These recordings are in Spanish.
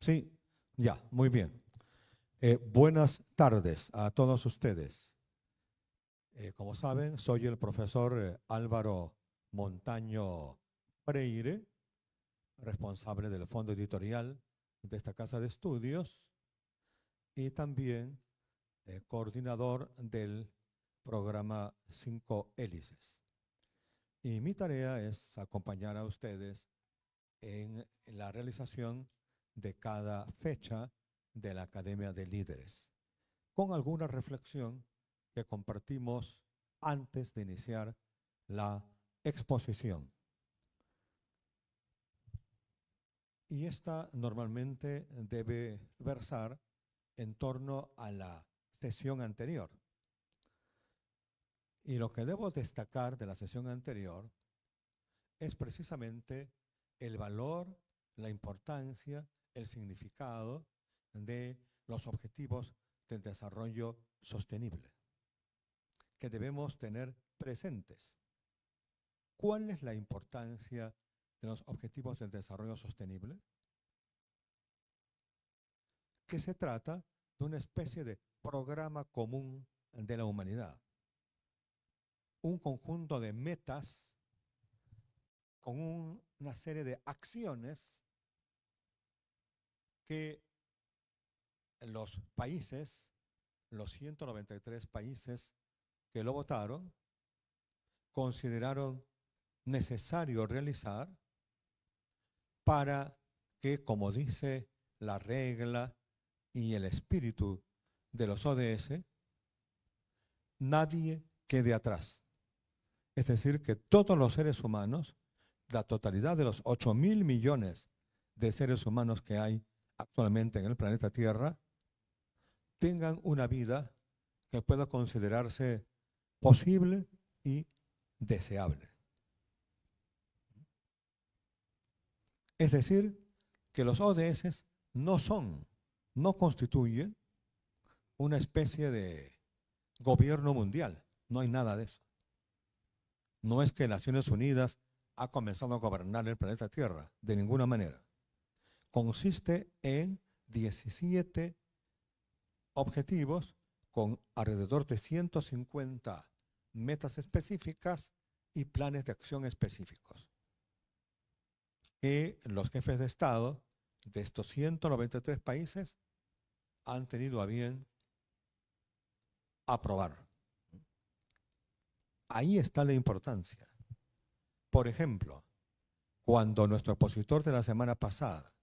Sí, ya, muy bien. Eh, buenas tardes a todos ustedes. Eh, como saben, soy el profesor eh, Álvaro Montaño Freire, responsable del fondo editorial de esta casa de estudios y también coordinador del programa Cinco Hélices. Y mi tarea es acompañar a ustedes en la realización de cada fecha de la Academia de Líderes, con alguna reflexión que compartimos antes de iniciar la exposición. Y esta normalmente debe versar en torno a la sesión anterior. Y lo que debo destacar de la sesión anterior es precisamente el valor, la importancia el significado de los objetivos del desarrollo sostenible que debemos tener presentes. ¿Cuál es la importancia de los objetivos del desarrollo sostenible? Que se trata de una especie de programa común de la humanidad. Un conjunto de metas con una serie de acciones que los países, los 193 países que lo votaron, consideraron necesario realizar para que, como dice la regla y el espíritu de los ODS, nadie quede atrás. Es decir, que todos los seres humanos, la totalidad de los 8 mil millones de seres humanos que hay actualmente en el planeta Tierra tengan una vida que pueda considerarse posible y deseable. Es decir, que los ODS no son, no constituyen una especie de gobierno mundial. No hay nada de eso. No es que Naciones Unidas ha comenzado a gobernar el planeta Tierra, de ninguna manera consiste en 17 objetivos con alrededor de 150 metas específicas y planes de acción específicos que los jefes de Estado de estos 193 países han tenido a bien aprobar. Ahí está la importancia. Por ejemplo, cuando nuestro opositor de la semana pasada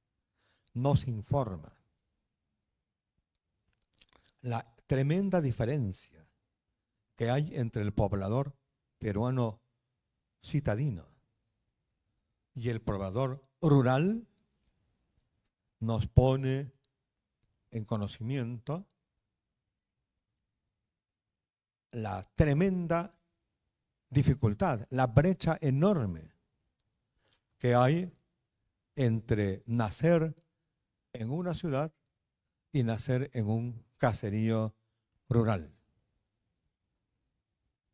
nos informa. La tremenda diferencia que hay entre el poblador peruano citadino y el poblador rural, nos pone en conocimiento la tremenda dificultad, la brecha enorme que hay entre nacer en una ciudad y nacer en un caserío rural.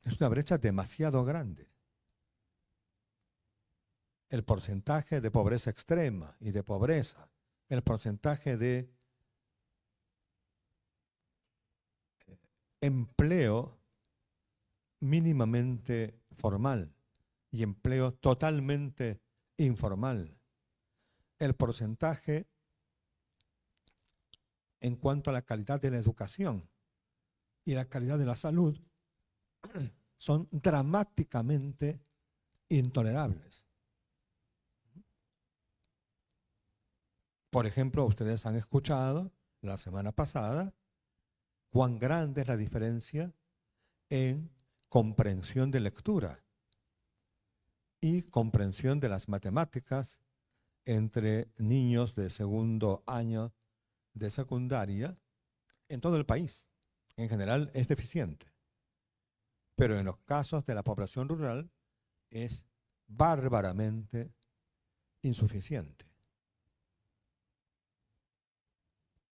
Es una brecha demasiado grande. El porcentaje de pobreza extrema y de pobreza, el porcentaje de empleo mínimamente formal y empleo totalmente informal, el porcentaje en cuanto a la calidad de la educación y la calidad de la salud son dramáticamente intolerables. Por ejemplo, ustedes han escuchado la semana pasada cuán grande es la diferencia en comprensión de lectura y comprensión de las matemáticas entre niños de segundo año de secundaria en todo el país. En general es deficiente. Pero en los casos de la población rural es bárbaramente insuficiente.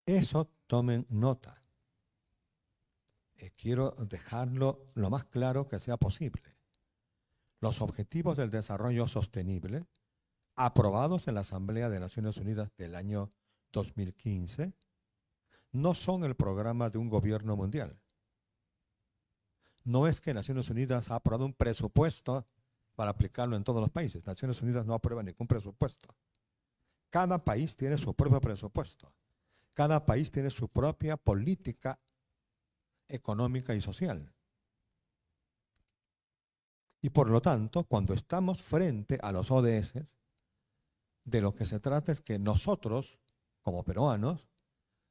Eso tomen nota. Eh, quiero dejarlo lo más claro que sea posible. Los objetivos del desarrollo sostenible, aprobados en la Asamblea de Naciones Unidas del año 2015 no son el programa de un gobierno mundial. No es que Naciones Unidas ha aprobado un presupuesto para aplicarlo en todos los países. Naciones Unidas no aprueba ningún presupuesto. Cada país tiene su propio presupuesto. Cada país tiene su propia política económica y social. Y por lo tanto, cuando estamos frente a los ODS, de lo que se trata es que nosotros, como peruanos,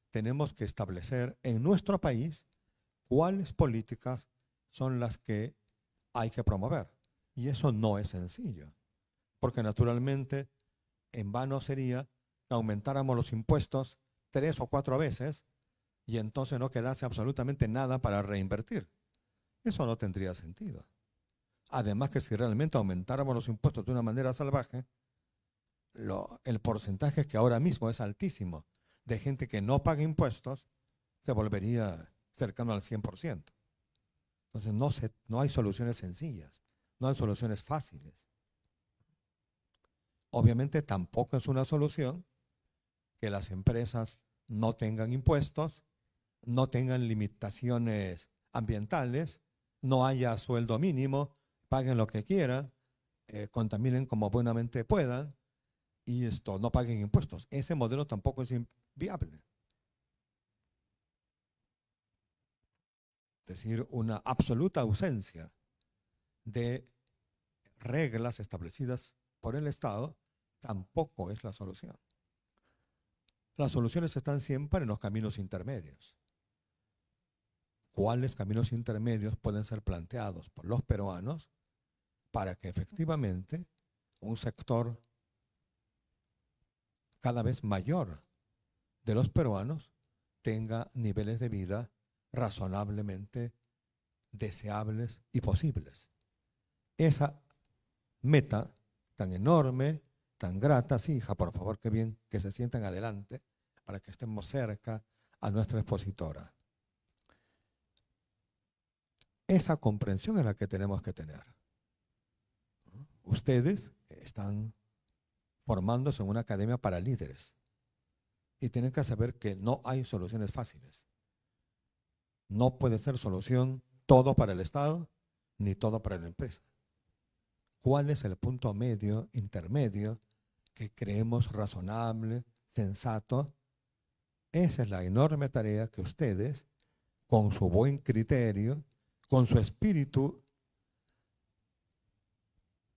tenemos que establecer en nuestro país cuáles políticas son las que hay que promover. Y eso no es sencillo, porque naturalmente en vano sería que aumentáramos los impuestos tres o cuatro veces y entonces no quedase absolutamente nada para reinvertir. Eso no tendría sentido. Además que si realmente aumentáramos los impuestos de una manera salvaje, el porcentaje que ahora mismo es altísimo de gente que no paga impuestos se volvería cercano al 100%. Entonces no, no hay soluciones sencillas, no hay soluciones fáciles. Obviamente tampoco es una solución que las empresas no tengan impuestos, no tengan limitaciones ambientales, no haya sueldo mínimo, paguen lo que quieran, eh, contaminen como buenamente puedan y esto, no paguen impuestos. Ese modelo tampoco es viable. Es decir, una absoluta ausencia de reglas establecidas por el Estado tampoco es la solución. Las soluciones están siempre en los caminos intermedios. ¿Cuáles caminos intermedios pueden ser planteados por los peruanos para que efectivamente un sector cada vez mayor de los peruanos tenga niveles de vida razonablemente deseables y posibles. Esa meta tan enorme, tan grata, sí, hija, por favor, que bien, que se sientan adelante para que estemos cerca a nuestra expositora. Esa comprensión es la que tenemos que tener. Ustedes están formándose en una academia para líderes y tienen que saber que no hay soluciones fáciles. No puede ser solución todo para el Estado ni todo para la empresa. ¿Cuál es el punto medio, intermedio, que creemos razonable, sensato? Esa es la enorme tarea que ustedes, con su buen criterio, con su espíritu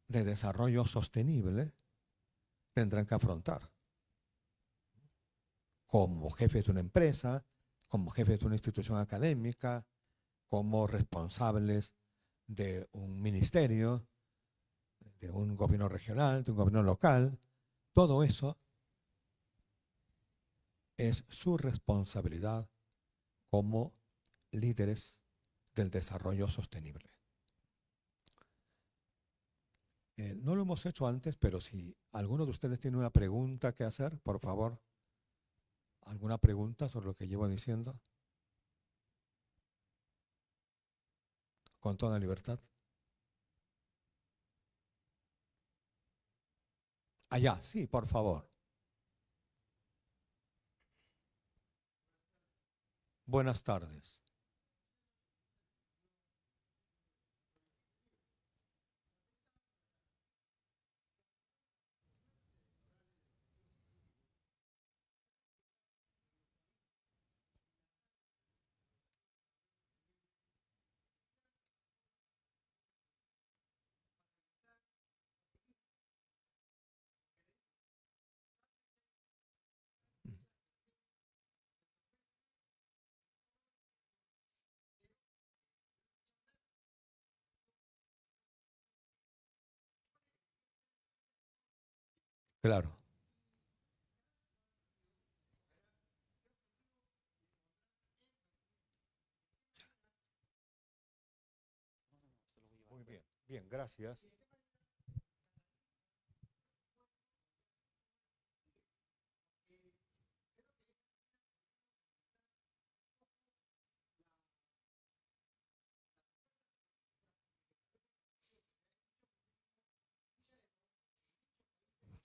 de desarrollo sostenible, tendrán que afrontar. Como jefes de una empresa, como jefes de una institución académica, como responsables de un ministerio, de un gobierno regional, de un gobierno local, todo eso es su responsabilidad como líderes del desarrollo sostenible. Eh, no lo hemos hecho antes, pero si alguno de ustedes tiene una pregunta que hacer, por favor, ¿alguna pregunta sobre lo que llevo diciendo? Con toda libertad. Allá, sí, por favor. Buenas tardes. Claro. Muy bien, bien, gracias.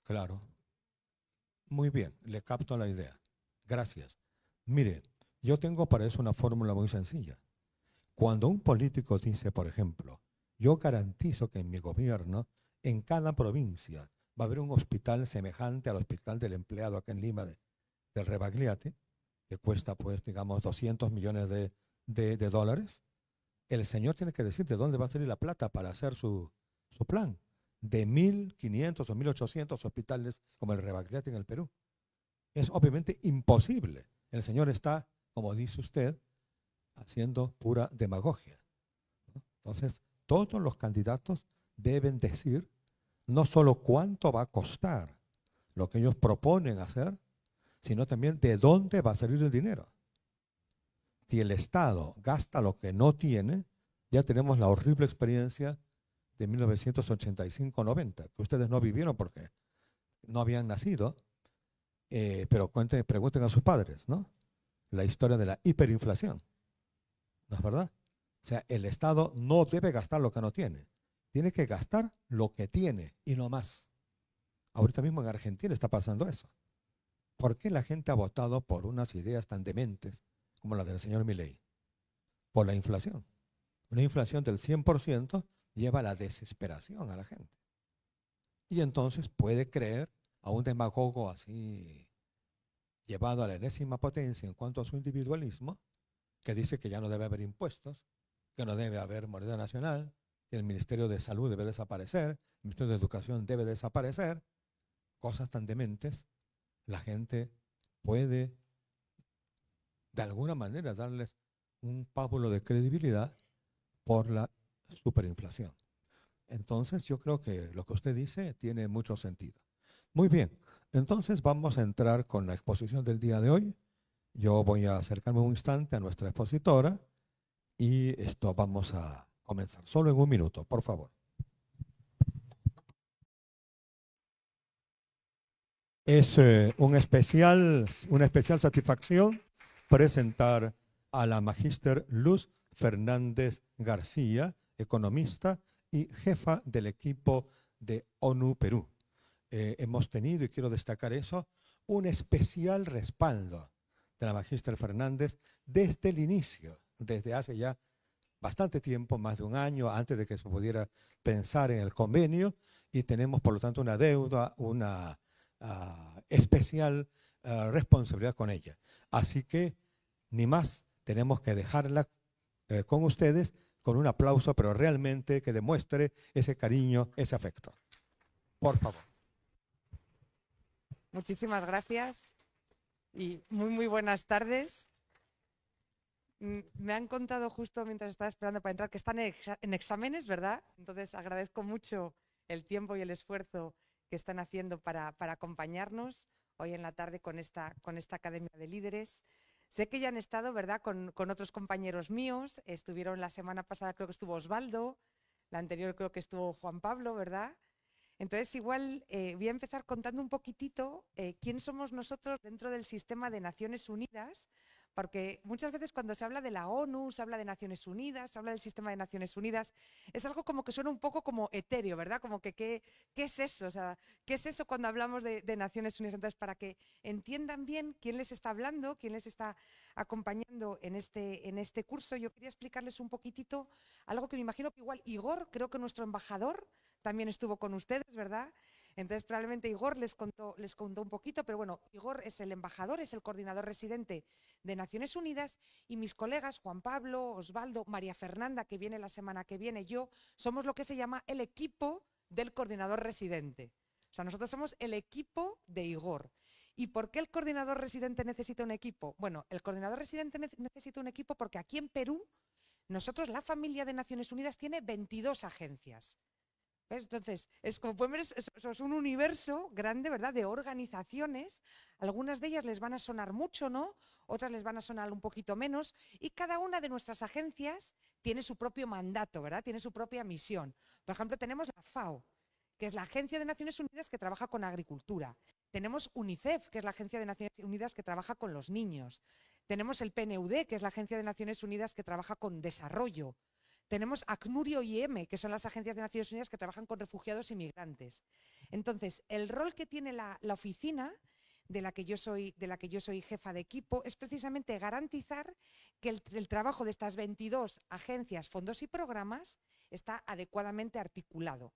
Claro. Muy bien, le capto la idea. Gracias. Mire, yo tengo para eso una fórmula muy sencilla. Cuando un político dice, por ejemplo, yo garantizo que en mi gobierno, en cada provincia, va a haber un hospital semejante al hospital del empleado acá en Lima del Rebagliate, que cuesta, pues, digamos, 200 millones de, de, dólares, el señor tiene que decir de dónde va a salir la plata para hacer su, su plan. De 1.500 o 1.800 hospitales como el Rebagliate en el Perú. Es obviamente imposible. El señor está, como dice usted, haciendo pura demagogia. Entonces, todos los candidatos deben decir no solo cuánto va a costar lo que ellos proponen hacer, sino también de dónde va a salir el dinero. Si el Estado gasta lo que no tiene, ya tenemos la horrible experiencia de 1985-90, que ustedes no vivieron porque no habían nacido, eh, pero cuenten, pregunten a sus padres, ¿no? La historia de la hiperinflación. ¿No es verdad? O sea, el Estado no debe gastar lo que no tiene. Tiene que gastar lo que tiene y no más. Ahorita mismo en Argentina está pasando eso. ¿Por qué la gente ha votado por unas ideas tan dementes como la del señor Milley? Por la inflación. Una inflación del 100% lleva la desesperación a la gente. Y entonces puede creer a un demagogo así llevado a la enésima potencia en cuanto a su individualismo, que dice que ya no debe haber impuestos, que no debe haber moneda nacional, que el Ministerio de Salud debe desaparecer, el Ministerio de Educación debe desaparecer, cosas tan dementes, la gente puede de alguna manera darles un pábulo de credibilidad por la superinflación. Entonces yo creo que lo que usted dice tiene mucho sentido. Muy bien, entonces vamos a entrar con la exposición del día de hoy. Yo voy a acercarme un instante a nuestra expositora y esto vamos a comenzar. Solo en un minuto, por favor. Es eh, un especial, una especial satisfacción presentar a la magíster Luz Fernández García, economista y jefa del equipo de ONU Perú. Eh, hemos tenido, y quiero destacar eso, un especial respaldo de la magíster Fernández desde el inicio, desde hace ya bastante tiempo, más de un año antes de que se pudiera pensar en el convenio, y tenemos por lo tanto una deuda, una ah, especial ah, responsabilidad con ella. Así que, ni más, tenemos que dejarla eh, con ustedes con un aplauso, pero realmente que demuestre ese cariño, ese afecto. Por favor. Muchísimas gracias y muy, muy buenas tardes. Mm, me han contado justo mientras estaba esperando para entrar que están en exámenes, ¿verdad? Entonces agradezco mucho el tiempo y el esfuerzo que están haciendo para, acompañarnos hoy en la tarde con esta, con esta Academia de Líderes. Sé que ya han estado, ¿verdad?, con, otros compañeros míos. Estuvieron la semana pasada, creo que estuvo Osvaldo, la anterior creo que estuvo Juan Pablo, ¿verdad? Entonces, igual eh, voy a empezar contando un poquitito eh, quién somos nosotros dentro del sistema de Naciones Unidas, porque muchas veces cuando se habla de la ONU, se habla de Naciones Unidas, se habla del sistema de Naciones Unidas, es algo como que suena un poco como etéreo, ¿verdad? Como que ¿qué, qué es eso? O sea, ¿qué es eso cuando hablamos de, de, Naciones Unidas? Entonces, para que entiendan bien quién les está hablando, quién les está acompañando en este, en este curso, yo quería explicarles un poquitito algo que me imagino que igual Igor, creo que nuestro embajador, también estuvo con ustedes, ¿verdad? Entonces, probablemente Igor les contó, un poquito, pero bueno, Igor es el embajador, es el coordinador residente de Naciones Unidas y mis colegas, Juan Pablo, Osvaldo, María Fernanda, que viene la semana que viene, yo, somos lo que se llama el equipo del coordinador residente. O sea, nosotros somos el equipo de Igor. ¿Y por qué el coordinador residente necesita un equipo? Bueno, el coordinador residente necesita un equipo porque aquí en Perú, nosotros, la familia de Naciones Unidas, tiene 22 agencias. Entonces, es como pueden ver, es, un universo grande, ¿verdad? De organizaciones. Algunas de ellas les van a sonar mucho, ¿no? Otras les van a sonar un poquito menos. Y cada una de nuestras agencias tiene su propio mandato, ¿verdad? Tiene su propia misión. Por ejemplo, tenemos la FAO, que es la Agencia de Naciones Unidas que trabaja con agricultura. Tenemos UNICEF, que es la Agencia de Naciones Unidas que trabaja con los niños. Tenemos el PNUD, que es la Agencia de Naciones Unidas que trabaja con desarrollo. Tenemos ACNURIO y EME, que son las agencias de Naciones Unidas que trabajan con refugiados y migrantes. Entonces, el rol que tiene la, oficina de la que yo soy, jefa de equipo, es precisamente garantizar que el, el, trabajo de estas 22 agencias, fondos y programas está adecuadamente articulado.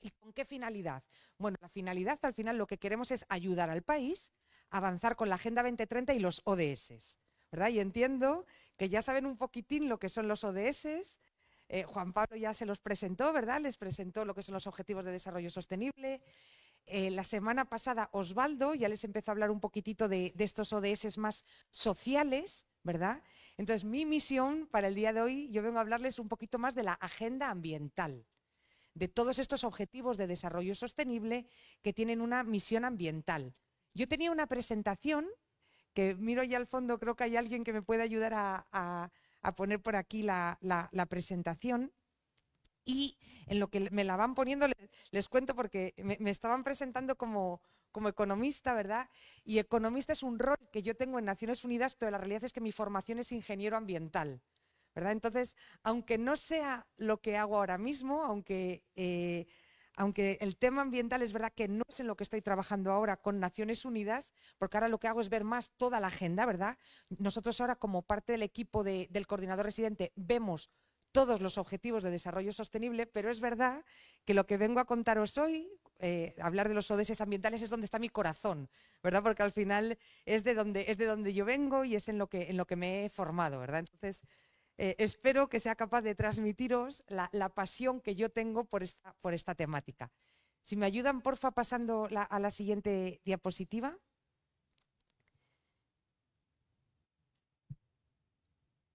¿Y con qué finalidad? Bueno, la finalidad al final lo que queremos es ayudar al país a avanzar con la Agenda 2030 y los ODS. ¿Verdad? Y entiendo que ya saben un poquitín lo que son los ODS. Eh, Juan Pablo ya se los presentó, ¿verdad? Les presentó lo que son los Objetivos de Desarrollo Sostenible. Eh, la semana pasada Osvaldo ya les empezó a hablar un poquitito de, de, estos ODS más sociales, ¿verdad? Entonces mi misión para el día de hoy, yo vengo a hablarles un poquito más de la agenda ambiental, de todos estos objetivos de desarrollo sostenible que tienen una misión ambiental. Yo tenía una presentación que miro ya al fondo, creo que hay alguien que me puede ayudar a, a, poner por aquí la, la, presentación. Y en lo que me la van poniendo, les, les cuento porque me, me, estaban presentando como, como economista, ¿verdad? Y economista es un rol que yo tengo en Naciones Unidas, pero la realidad es que mi formación es ingeniero ambiental. ¿verdad? Entonces, aunque no sea lo que hago ahora mismo, aunque eh, aunque el tema ambiental es verdad que no es en lo que estoy trabajando ahora con Naciones Unidas, porque ahora lo que hago es ver más toda la agenda, ¿verdad? Nosotros ahora como parte del equipo de, del coordinador residente vemos todos los objetivos de desarrollo sostenible, pero es verdad que lo que vengo a contaros hoy, eh, hablar de los ODS ambientales, es donde está mi corazón, ¿verdad? Porque al final es de donde, es de donde yo vengo y es en lo que, en lo que me he formado, ¿verdad? Entonces, eh, espero que sea capaz de transmitiros la, pasión que yo tengo por esta, por esta temática. Si me ayudan, porfa, pasando a la siguiente diapositiva.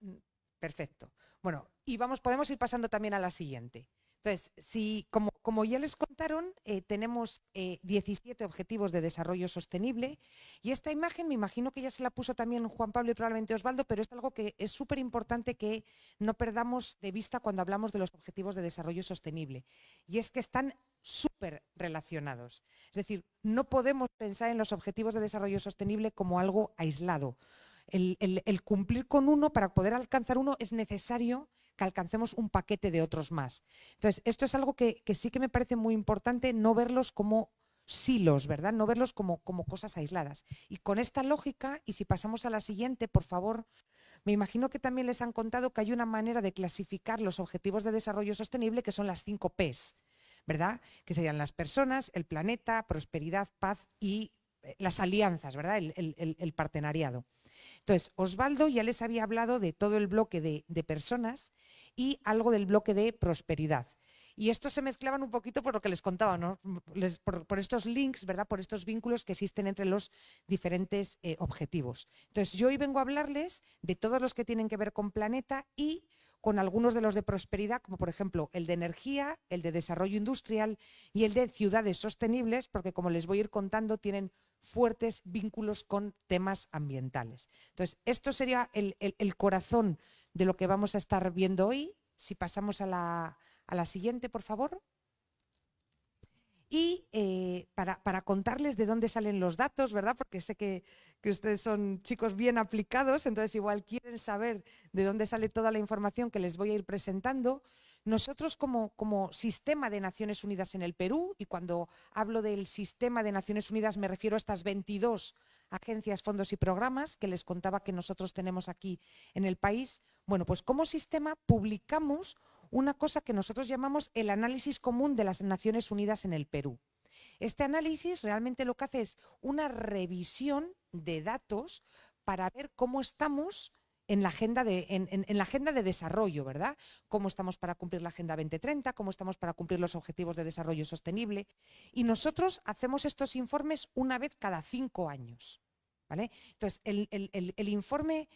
Mm, perfecto. Bueno, y vamos, podemos ir pasando también a la siguiente. Entonces, si, como, como ya les contaron, eh, tenemos eh, 17 objetivos de desarrollo sostenible y esta imagen me imagino que ya se la puso también Juan Pablo y probablemente Osvaldo, pero es algo que es súper importante que no perdamos de vista cuando hablamos de los objetivos de desarrollo sostenible. Y es que están súper relacionados. Es decir, no podemos pensar en los objetivos de desarrollo sostenible como algo aislado. El, cumplir con uno, para poder alcanzar uno, es necesario que alcancemos un paquete de otros más. Entonces, esto es algo que, sí que me parece muy importante no verlos como silos, ¿verdad? No verlos como, como cosas aisladas. Y con esta lógica, y si pasamos a la siguiente, por favor, me imagino que también les han contado que hay una manera de clasificar los objetivos de desarrollo sostenible que son las cinco Ps, ¿verdad? Que serían las personas, el planeta, prosperidad, paz y eh, las alianzas, ¿verdad? El partenariado. Entonces, Osvaldo ya les había hablado de todo el bloque de, personas y algo del bloque de prosperidad. Y estos se mezclaban un poquito por lo que les contaba, por, estos links, ¿verdad? Por estos vínculos que existen entre los diferentes eh, objetivos. Entonces, yo hoy vengo a hablarles de todos los que tienen que ver con planeta y con algunos de los de prosperidad, como por ejemplo el de energía, el de desarrollo industrial y el de ciudades sostenibles, porque como les voy a ir contando, tienen fuertes vínculos con temas ambientales. Entonces, esto sería el, el, corazón de lo que vamos a estar viendo hoy. Si pasamos a la, a la siguiente, por favor. Y eh, para, para, contarles de dónde salen los datos, ¿verdad? Porque sé que, que, ustedes son chicos bien aplicados, entonces igual quieren saber de dónde sale toda la información que les voy a ir presentando. Nosotros como, sistema de Naciones Unidas en el Perú, y cuando hablo del sistema de Naciones Unidas me refiero a estas 22 agencias, fondos y programas que les contaba que nosotros tenemos aquí en el país, bueno, pues como sistema publicamos una cosa que nosotros llamamos el análisis común de las Naciones Unidas en el Perú. Este análisis realmente lo que hace es una revisión de datos para ver cómo estamos en la agenda de, en, la agenda de desarrollo, ¿verdad? Cómo estamos para cumplir la Agenda 2030, cómo estamos para cumplir los Objetivos de Desarrollo Sostenible. Y nosotros hacemos estos informes una vez cada cinco años, ¿vale? Entonces, el, el, el informe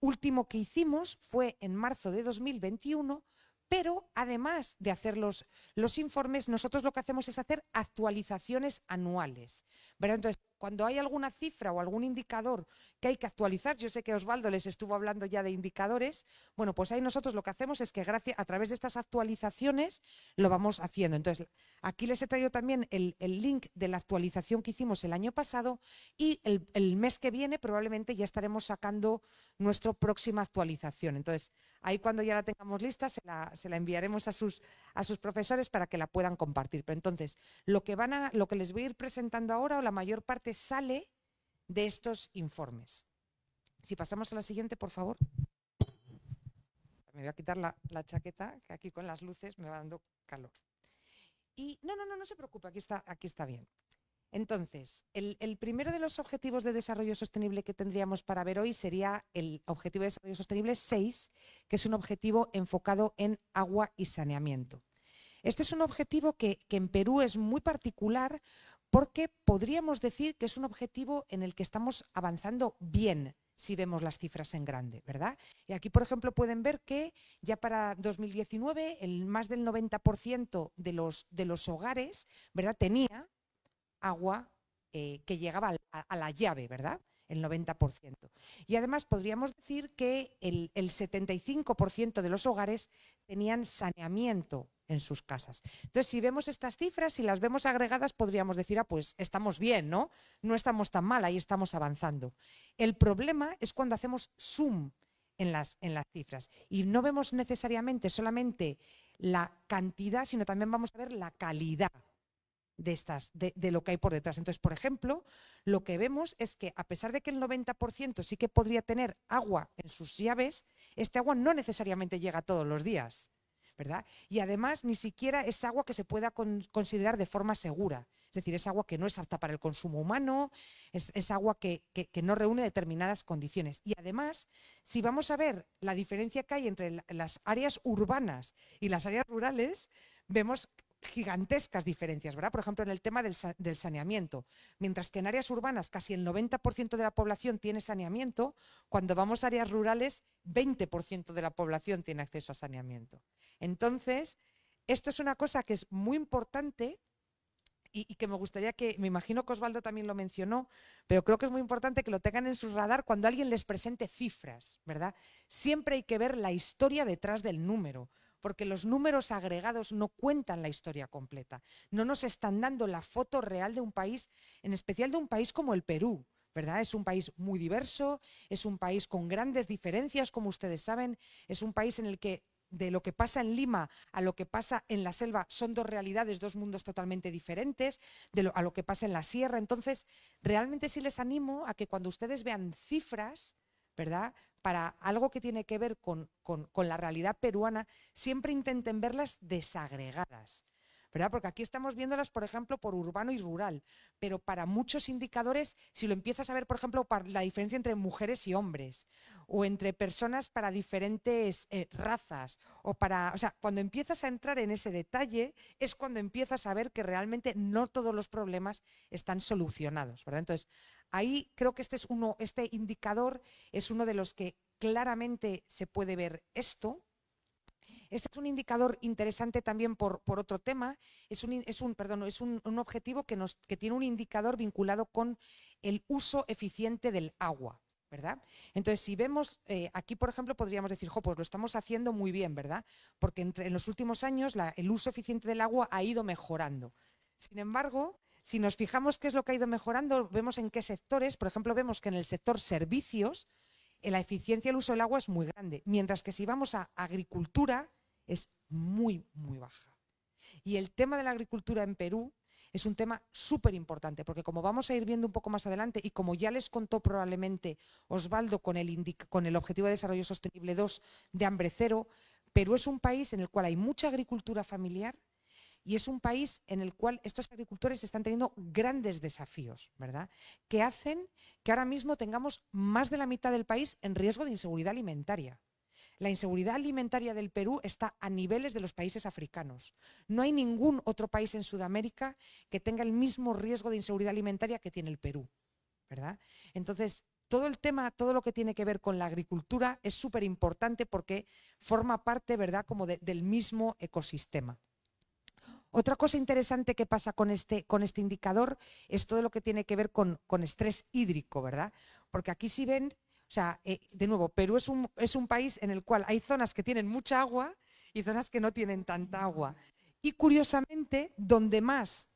último que hicimos fue en marzo de 2021 pero además de hacer los, los, informes, nosotros lo que hacemos es hacer actualizaciones anuales. ¿verdad? Entonces, cuando hay alguna cifra o algún indicador que hay que actualizar, yo sé que Osvaldo les estuvo hablando ya de indicadores, bueno, pues ahí nosotros lo que hacemos es que gracias, a través de estas actualizaciones lo vamos haciendo. Entonces, aquí les he traído también el, link de la actualización que hicimos el año pasado y el mes que viene probablemente ya estaremos sacando nuestra próxima actualización. Entonces, ahí cuando ya la tengamos lista se la, se la enviaremos a sus, a sus profesores para que la puedan compartir. Pero entonces, lo que, van a, lo que les voy a ir presentando ahora o la mayor parte sale de estos informes. Si pasamos a la siguiente, por favor. Me voy a quitar la, chaqueta, que aquí con las luces me va dando calor. Y no, no, no, no se preocupe, aquí está, aquí está bien. Entonces, el, primero de los objetivos de desarrollo sostenible que tendríamos para ver hoy sería el objetivo de desarrollo sostenible 6, que es un objetivo enfocado en agua y saneamiento. Este es un objetivo que, que en Perú es muy particular porque podríamos decir que es un objetivo en el que estamos avanzando bien si vemos las cifras en grande, ¿verdad? Y aquí, por ejemplo, pueden ver que ya para 2019 el más del 90% de los, de los hogares, ¿verdad? Tenía agua eh, que llegaba a, la llave, ¿verdad? El 90%. Y además podríamos decir que el, el 75% de los hogares tenían saneamiento en sus casas. Entonces, si vemos estas cifras, si las vemos agregadas, podríamos decir, ah, pues estamos bien, ¿no? No estamos tan mal, ahí estamos avanzando. El problema es cuando hacemos zoom en las, en las cifras y no vemos necesariamente solamente la cantidad, sino también vamos a ver la calidad de, estas, de, lo que hay por detrás. Entonces, por ejemplo, lo que vemos es que a pesar de que el 90% sí que podría tener agua en sus llaves, este agua no necesariamente llega todos los días. ¿verdad? Y además ni siquiera es agua que se pueda considerar de forma segura. Es decir, es agua que no es apta para el consumo humano, es, agua que, no reúne determinadas condiciones. Y además, si vamos a ver la diferencia que hay entre las áreas urbanas y las áreas rurales, vemos gigantescas diferencias, ¿verdad? Por ejemplo, en el tema del, saneamiento. Mientras que en áreas urbanas casi el 90% de la población tiene saneamiento, cuando vamos a áreas rurales, 20% de la población tiene acceso a saneamiento. Entonces, esto es una cosa que es muy importante y, y, que me gustaría que, me imagino que Osvaldo también lo mencionó, pero creo que es muy importante que lo tengan en su radar cuando alguien les presente cifras, ¿verdad? Siempre hay que ver la historia detrás del número porque los números agregados no cuentan la historia completa. No nos están dando la foto real de un país, en especial de un país como el Perú. ¿verdad? Es un país muy diverso, es un país con grandes diferencias, como ustedes saben, es un país en el que de lo que pasa en Lima a lo que pasa en la selva son dos realidades, dos mundos totalmente diferentes, de a lo que pasa en la sierra. Entonces, realmente sí les animo a que cuando ustedes vean cifras, ¿verdad? Para algo que tiene que ver con, la realidad peruana, siempre intenten verlas desagregadas. ¿verdad? Porque aquí estamos viéndolas, por ejemplo, por urbano y rural, pero para muchos indicadores, si lo empiezas a ver, por ejemplo, la diferencia entre mujeres y hombres, o entre personas para diferentes eh, razas, o para, o sea, cuando empiezas a entrar en ese detalle, es cuando empiezas a ver que realmente no todos los problemas están solucionados, ¿verdad? Entonces, Ahí creo que este, es uno, este indicador es uno de los que claramente se puede ver esto. Este es un indicador interesante también por, otro tema. Es un, es un, perdón, es un, objetivo que, nos, tiene un indicador vinculado con el uso eficiente del agua. ¿verdad? Entonces, si vemos, eh, aquí por ejemplo podríamos decir, jo, pues lo estamos haciendo muy bien, ¿verdad? Porque entre, en los últimos años el uso eficiente del agua ha ido mejorando. Sin embargo, si nos fijamos qué es lo que ha ido mejorando, vemos en qué sectores, por ejemplo, vemos que en el sector servicios eh, la eficiencia del uso del agua es muy grande, mientras que si vamos a agricultura es muy, muy baja. Y el tema de la agricultura en Perú es un tema súper importante, porque como vamos a ir viendo un poco más adelante y como ya les contó probablemente Osvaldo con el, Objetivo de Desarrollo Sostenible 2 de hambre cero, Perú es un país en el cual hay mucha agricultura familiar, y es un país en el cual estos agricultores están teniendo grandes desafíos, ¿verdad? Que hacen que ahora mismo tengamos más de la mitad del país en riesgo de inseguridad alimentaria. La inseguridad alimentaria del Perú está a niveles de los países africanos. No hay ningún otro país en Sudamérica que tenga el mismo riesgo de inseguridad alimentaria que tiene el Perú, ¿verdad? Entonces, todo el tema, todo lo que tiene que ver con la agricultura es súper importante porque forma parte, ¿verdad?, como del mismo ecosistema. Otra cosa interesante que pasa con este, con este indicador es todo lo que tiene que ver con, estrés hídrico, ¿verdad? Porque aquí si ven, o sea, eh, de nuevo, Perú es un, país en el cual hay zonas que tienen mucha agua y zonas que no tienen tanta agua. Y curiosamente, donde más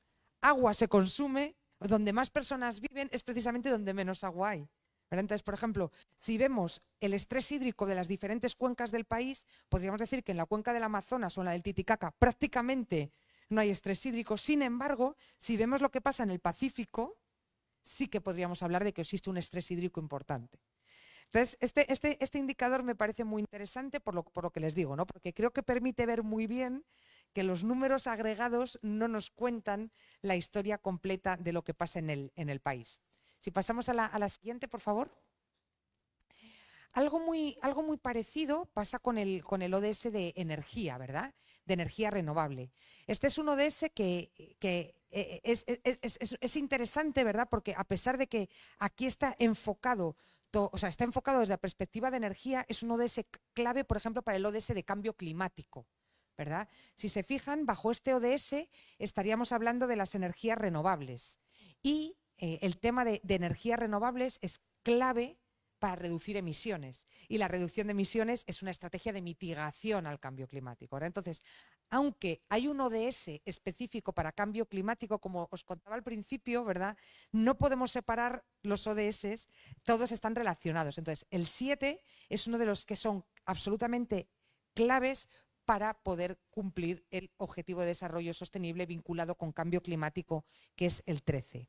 agua se consume, donde más personas viven, es precisamente donde menos agua hay. Entonces, por ejemplo, si vemos el estrés hídrico de las diferentes cuencas del país, podríamos decir que en la cuenca del Amazonas o en la del Titicaca prácticamente no hay estrés hídrico. Sin embargo, si vemos lo que pasa en el Pacífico, sí que podríamos hablar de que existe un estrés hídrico importante. Entonces, este, este, este indicador me parece muy interesante por lo, que les digo, ¿no? porque creo que permite ver muy bien que los números agregados no nos cuentan la historia completa de lo que pasa en el, país. Si pasamos a la, siguiente, por favor. Algo muy, algo muy, parecido pasa con el, con el, ODS de energía, ¿verdad? De energía renovable. Este es un ODS que, que eh, es, es, es, interesante, ¿verdad? Porque a pesar de que aquí está enfocado o sea, está enfocado desde la perspectiva de energía, es un ODS clave, por ejemplo, para el ODS de cambio climático. ¿verdad? Si se fijan, bajo este ODS estaríamos hablando de las energías renovables. Y eh, el tema de, energías renovables es clave para reducir emisiones. Y la reducción de emisiones es una estrategia de mitigación al cambio climático. Entonces, aunque hay un ODS específico para cambio climático, como os contaba al principio, ¿verdad? No podemos separar los ODS, todos están relacionados. Entonces, el 7 es uno de los que son absolutamente claves para poder cumplir el objetivo de desarrollo sostenible vinculado con cambio climático, que es el 13.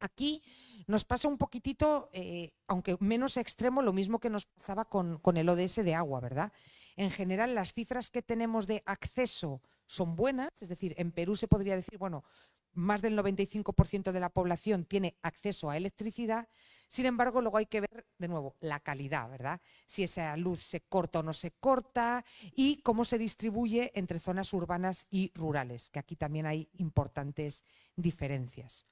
Aquí nos pasa un poquitito, eh, aunque menos extremo, lo mismo que nos pasaba con, con el ODS de agua, ¿verdad? En general, las cifras que tenemos de acceso son buenas, es decir, en Perú se podría decir, bueno, más del 95% de la población tiene acceso a electricidad, sin embargo, luego hay que ver de nuevo la calidad, ¿verdad? Si esa luz se corta o no se corta y cómo se distribuye entre zonas urbanas y rurales, que aquí también hay importantes diferencias.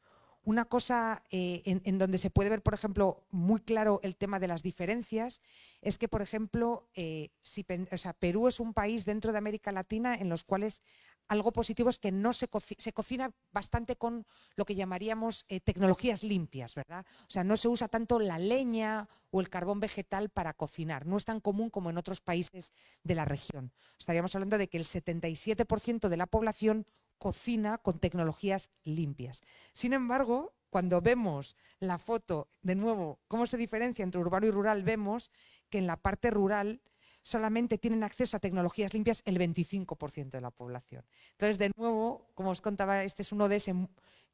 Una cosa eh, en, donde se puede ver, por ejemplo, muy claro el tema de las diferencias es que, por ejemplo, eh, Perú es un país dentro de América Latina en los cuales algo positivo es que no se, cocina bastante con lo que llamaríamos eh, tecnologías limpias, ¿verdad? O sea, no se usa tanto la leña o el carbón vegetal para cocinar. No es tan común como en otros países de la región. Estaríamos hablando de que el 77% de la población cocina con tecnologías limpias. Sin embargo, cuando vemos la foto, de nuevo, cómo se diferencia entre urbano y rural, vemos que en la parte rural solamente tienen acceso a tecnologías limpias el 25% de la población. Entonces, de nuevo, como os contaba, este es un ODS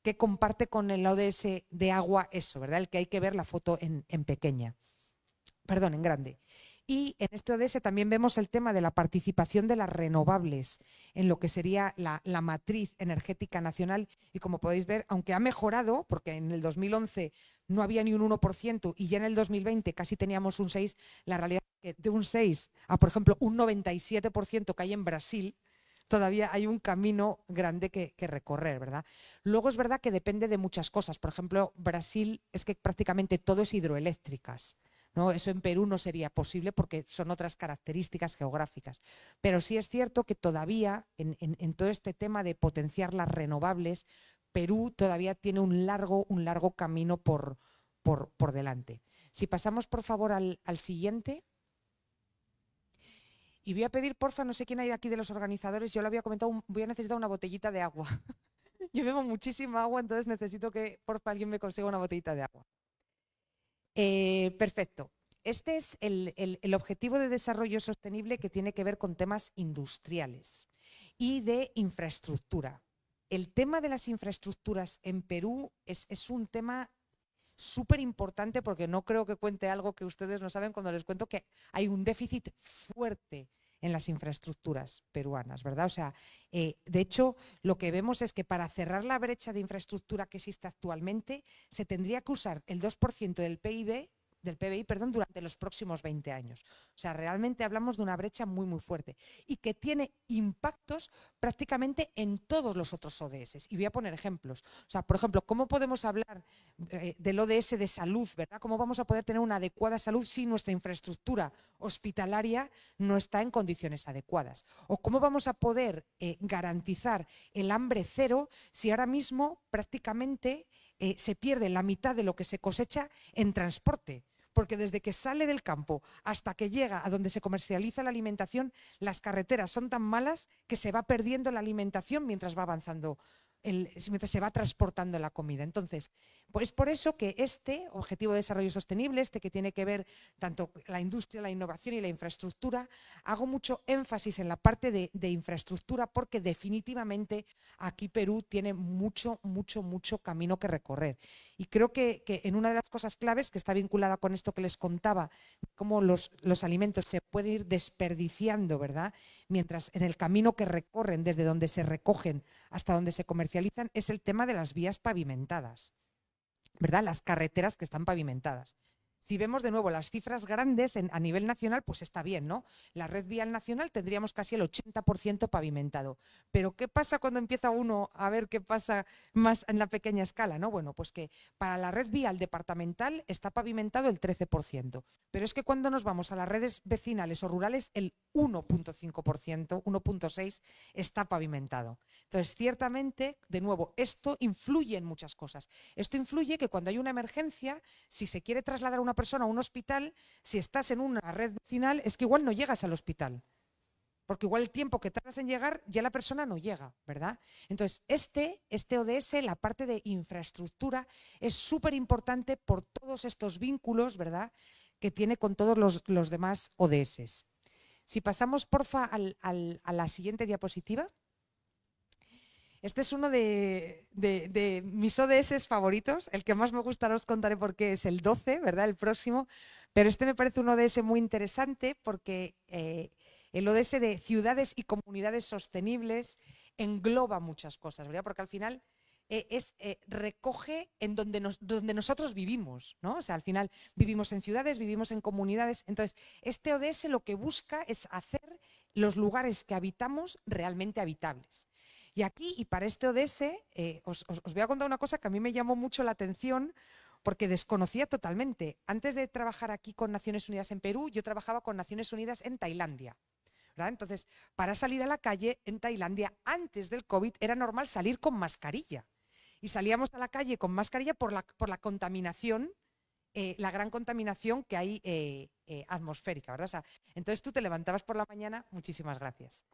que comparte con el ODS de agua eso, ¿verdad? El que hay que ver la foto en, en pequeña. Perdón, en grande. Y en este ODS también vemos el tema de la participación de las renovables en lo que sería la, matriz energética nacional. Y como podéis ver, aunque ha mejorado, porque en el 2011 no había ni un 1% y ya en el 2020 casi teníamos un 6%, la realidad es que de un 6 a, por ejemplo, un 97% que hay en Brasil, todavía hay un camino grande que, que, recorrer, ¿verdad? Luego es verdad que depende de muchas cosas. Por ejemplo, Brasil es que prácticamente todo es hidroeléctricas. Eso en Perú no sería posible porque son otras características geográficas. Pero sí es cierto que todavía en, todo este tema de potenciar las renovables, Perú todavía tiene un largo, un largo camino por, por, delante. Si pasamos, por favor, al, siguiente. Y voy a pedir, porfa, no sé quién hay aquí de los organizadores, yo lo había comentado, voy a necesitar una botellita de agua. yo bebo muchísima agua, entonces necesito que, porfa, alguien me consiga una botellita de agua. Eh, perfecto. Este es el, objetivo de desarrollo sostenible que tiene que ver con temas industriales y de infraestructura. El tema de las infraestructuras en Perú es, es un tema súper importante porque no creo que cuente algo que ustedes no saben cuando les cuento que hay un déficit fuerte en las infraestructuras peruanas, ¿verdad? O sea, eh, de hecho, lo que vemos es que para cerrar la brecha de infraestructura que existe actualmente, se tendría que usar el 2% del PIB del PBI perdón, durante los próximos 20 años. O sea, realmente hablamos de una brecha muy, muy fuerte y que tiene impactos prácticamente en todos los otros ODS. Y voy a poner ejemplos. O sea, por ejemplo, ¿cómo podemos hablar eh, del ODS de salud, verdad? ¿Cómo vamos a poder tener una adecuada salud si nuestra infraestructura hospitalaria no está en condiciones adecuadas? ¿O cómo vamos a poder eh, garantizar el hambre cero si ahora mismo prácticamente eh, se pierde la mitad de lo que se cosecha en transporte? Porque desde que sale del campo hasta que llega a donde se comercializa la alimentación, las carreteras son tan malas que se va perdiendo la alimentación mientras va avanzando mientras se va transportando la comida. Entonces, pues por eso que este objetivo de desarrollo sostenible, este que tiene que ver tanto la industria, la innovación y la infraestructura, hago mucho énfasis en la parte de, infraestructura porque definitivamente aquí Perú tiene mucho, mucho, mucho camino que recorrer. Y creo que, en una de las cosas claves que está vinculada con esto que les contaba, cómo los alimentos se pueden ir desperdiciando, ¿verdad? Mientras en el camino que recorren desde donde se recogen hasta donde se comercializan es el tema de las vías pavimentadas. ¿Verdad? Las carreteras que están pavimentadas. Si vemos de nuevo las cifras grandes a nivel nacional, pues está bien, ¿no? La red vial nacional tendríamos casi el 80% pavimentado. Pero ¿qué pasa cuando empieza uno a ver qué pasa más en la pequeña escala, ¿no? Bueno, pues que para la red vial departamental está pavimentado el 13%. Pero es que cuando nos vamos a las redes vecinales o rurales, el 1.5%, 1.6% está pavimentado. Entonces, ciertamente, de nuevo, esto influye en muchas cosas. Esto influye que cuando hay una emergencia, si se quiere trasladar a una persona a un hospital, si estás en una red vecinal, es que igual no llegas al hospital. Porque igual el tiempo que tardas en llegar, ya la persona no llega, ¿verdad? Entonces, este, este ODS, la parte de infraestructura, es súper importante por todos estos vínculos, ¿verdad? Que tiene con todos los, demás ODS. Si pasamos, porfa, a la siguiente diapositiva. Este es uno de, mis ODS favoritos, el que más me gusta, os contaré porque es el 12, ¿verdad? El próximo. Pero este me parece un ODS muy interesante porque eh, el ODS de ciudades y comunidades sostenibles engloba muchas cosas, ¿verdad? Porque al final eh, es, eh, recoge en donde, donde nosotros vivimos, ¿no? O sea, al final vivimos en ciudades, vivimos en comunidades. Entonces, este ODS lo que busca es hacer los lugares que habitamos realmente habitables. Y aquí, y para este ODS, eh, os, voy a contar una cosa que a mí me llamó mucho la atención porque desconocía totalmente. Antes de trabajar aquí con Naciones Unidas en Perú, yo trabajaba con Naciones Unidas en Tailandia. Entonces, para salir a la calle en Tailandia, antes del COVID, era normal salir con mascarilla. Y salíamos a la calle con mascarilla por la, por la contaminación, eh, la gran contaminación que hay eh, atmosférica, ¿verdad? entonces tú te levantabas por la mañana, muchísimas gracias.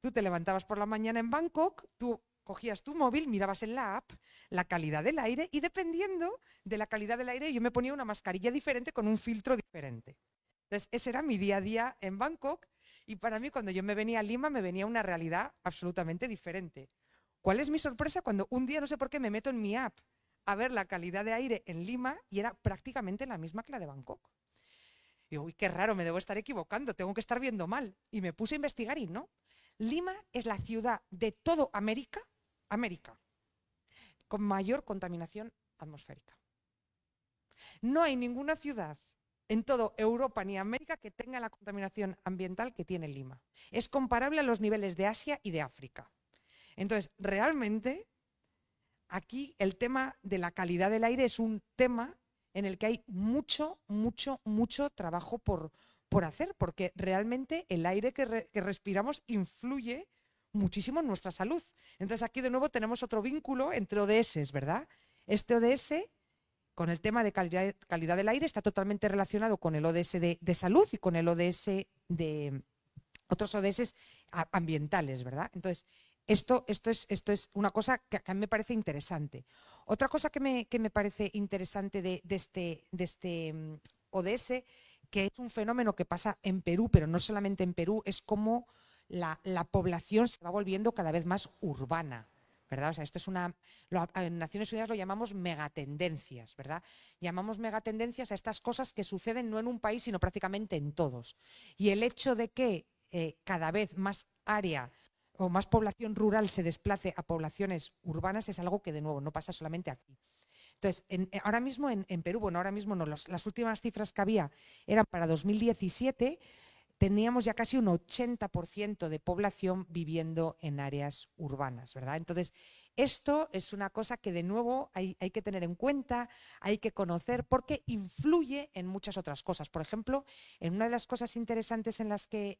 Tú te levantabas por la mañana en Bangkok, tú cogías tu móvil, mirabas en la app la calidad del aire y dependiendo de la calidad del aire yo me ponía una mascarilla diferente con un filtro diferente. Entonces, ese era mi día a día en Bangkok y para mí cuando yo me venía a Lima me venía una realidad absolutamente diferente. ¿Cuál es mi sorpresa cuando un día no sé por qué me meto en mi app a ver la calidad de aire en Lima y era prácticamente la misma que la de Bangkok? Y uy, qué raro, me debo estar equivocando, tengo que estar viendo mal. Y me puse a investigar y no. Lima es la ciudad de todo América, América, con mayor contaminación atmosférica. No hay ninguna ciudad en todo Europa ni América que tenga la contaminación ambiental que tiene Lima. Es comparable a los niveles de Asia y de África. Entonces, realmente, aquí el tema de la calidad del aire es un tema en el que hay mucho, mucho, mucho trabajo por, por hacer, porque realmente el aire que, respiramos influye muchísimo en nuestra salud. Entonces aquí de nuevo tenemos otro vínculo entre ODS, ¿verdad? Este ODS con el tema de calidad, del aire está totalmente relacionado con el ODS de, salud y con el ODS de otros ODS ambientales, ¿verdad? Entonces, esto, es, una cosa que a mí me parece interesante. Otra cosa que me, parece interesante de, este, este mm, ODS que es un fenómeno que pasa en Perú, pero no solamente en Perú, es como la, población se va volviendo cada vez más urbana. ¿verdad? O sea, esto es una. en Naciones Unidas lo llamamos megatendencias, ¿verdad? Llamamos megatendencias a estas cosas que suceden no en un país, sino prácticamente en todos. Y el hecho de que eh, cada vez más área o más población rural se desplace a poblaciones urbanas es algo que, de nuevo, no pasa solamente aquí. Entonces, eh, ahora mismo en, Perú, bueno, ahora mismo no, las últimas cifras que había eran para 2017, teníamos ya casi un 80% de población viviendo en áreas urbanas, ¿verdad? Entonces, esto es una cosa que de nuevo hay, que tener en cuenta, hay que conocer, porque influye en muchas otras cosas. Por ejemplo, en una de las cosas interesantes en las que,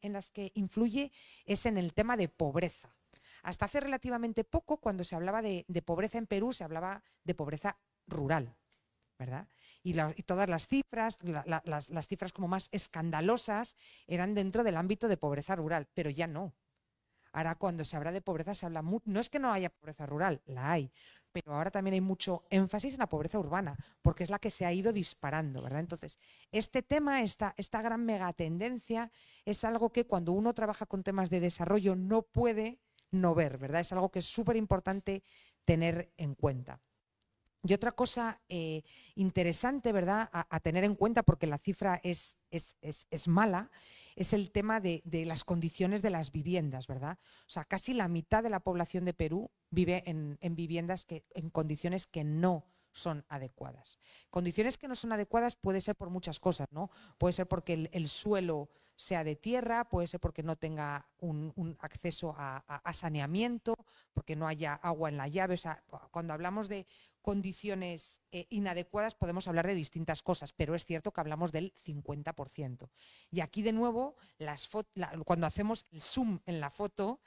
influye es en el tema de pobreza. Hasta hace relativamente poco, cuando se hablaba de, de pobreza en Perú, se hablaba de pobreza rural, ¿verdad? Y, todas las cifras, las, cifras como más escandalosas, eran dentro del ámbito de pobreza rural, pero ya no. Ahora cuando se habla de pobreza se habla mucho, no es que no haya pobreza rural, la hay, pero ahora también hay mucho énfasis en la pobreza urbana, porque es la que se ha ido disparando, ¿verdad? Entonces, este tema, esta, esta gran megatendencia, es algo que cuando uno trabaja con temas de desarrollo no puede no ver, ¿verdad? Es algo que es súper importante tener en cuenta. Y otra cosa eh, interesante, ¿verdad?, a, tener en cuenta, porque la cifra es, mala, es el tema de, las condiciones de las viviendas, ¿verdad? O sea, casi la mitad de la población de Perú vive en, viviendas que, en condiciones que no son adecuadas. Condiciones que no son adecuadas puede ser por muchas cosas, ¿no? Puede ser porque el suelo sea de tierra, puede ser porque no tenga un, acceso a, saneamiento, porque no haya agua en la llave. O sea, cuando hablamos de condiciones eh, inadecuadas podemos hablar de distintas cosas, pero es cierto que hablamos del 50%. Y aquí de nuevo, las cuando hacemos el zoom en la foto,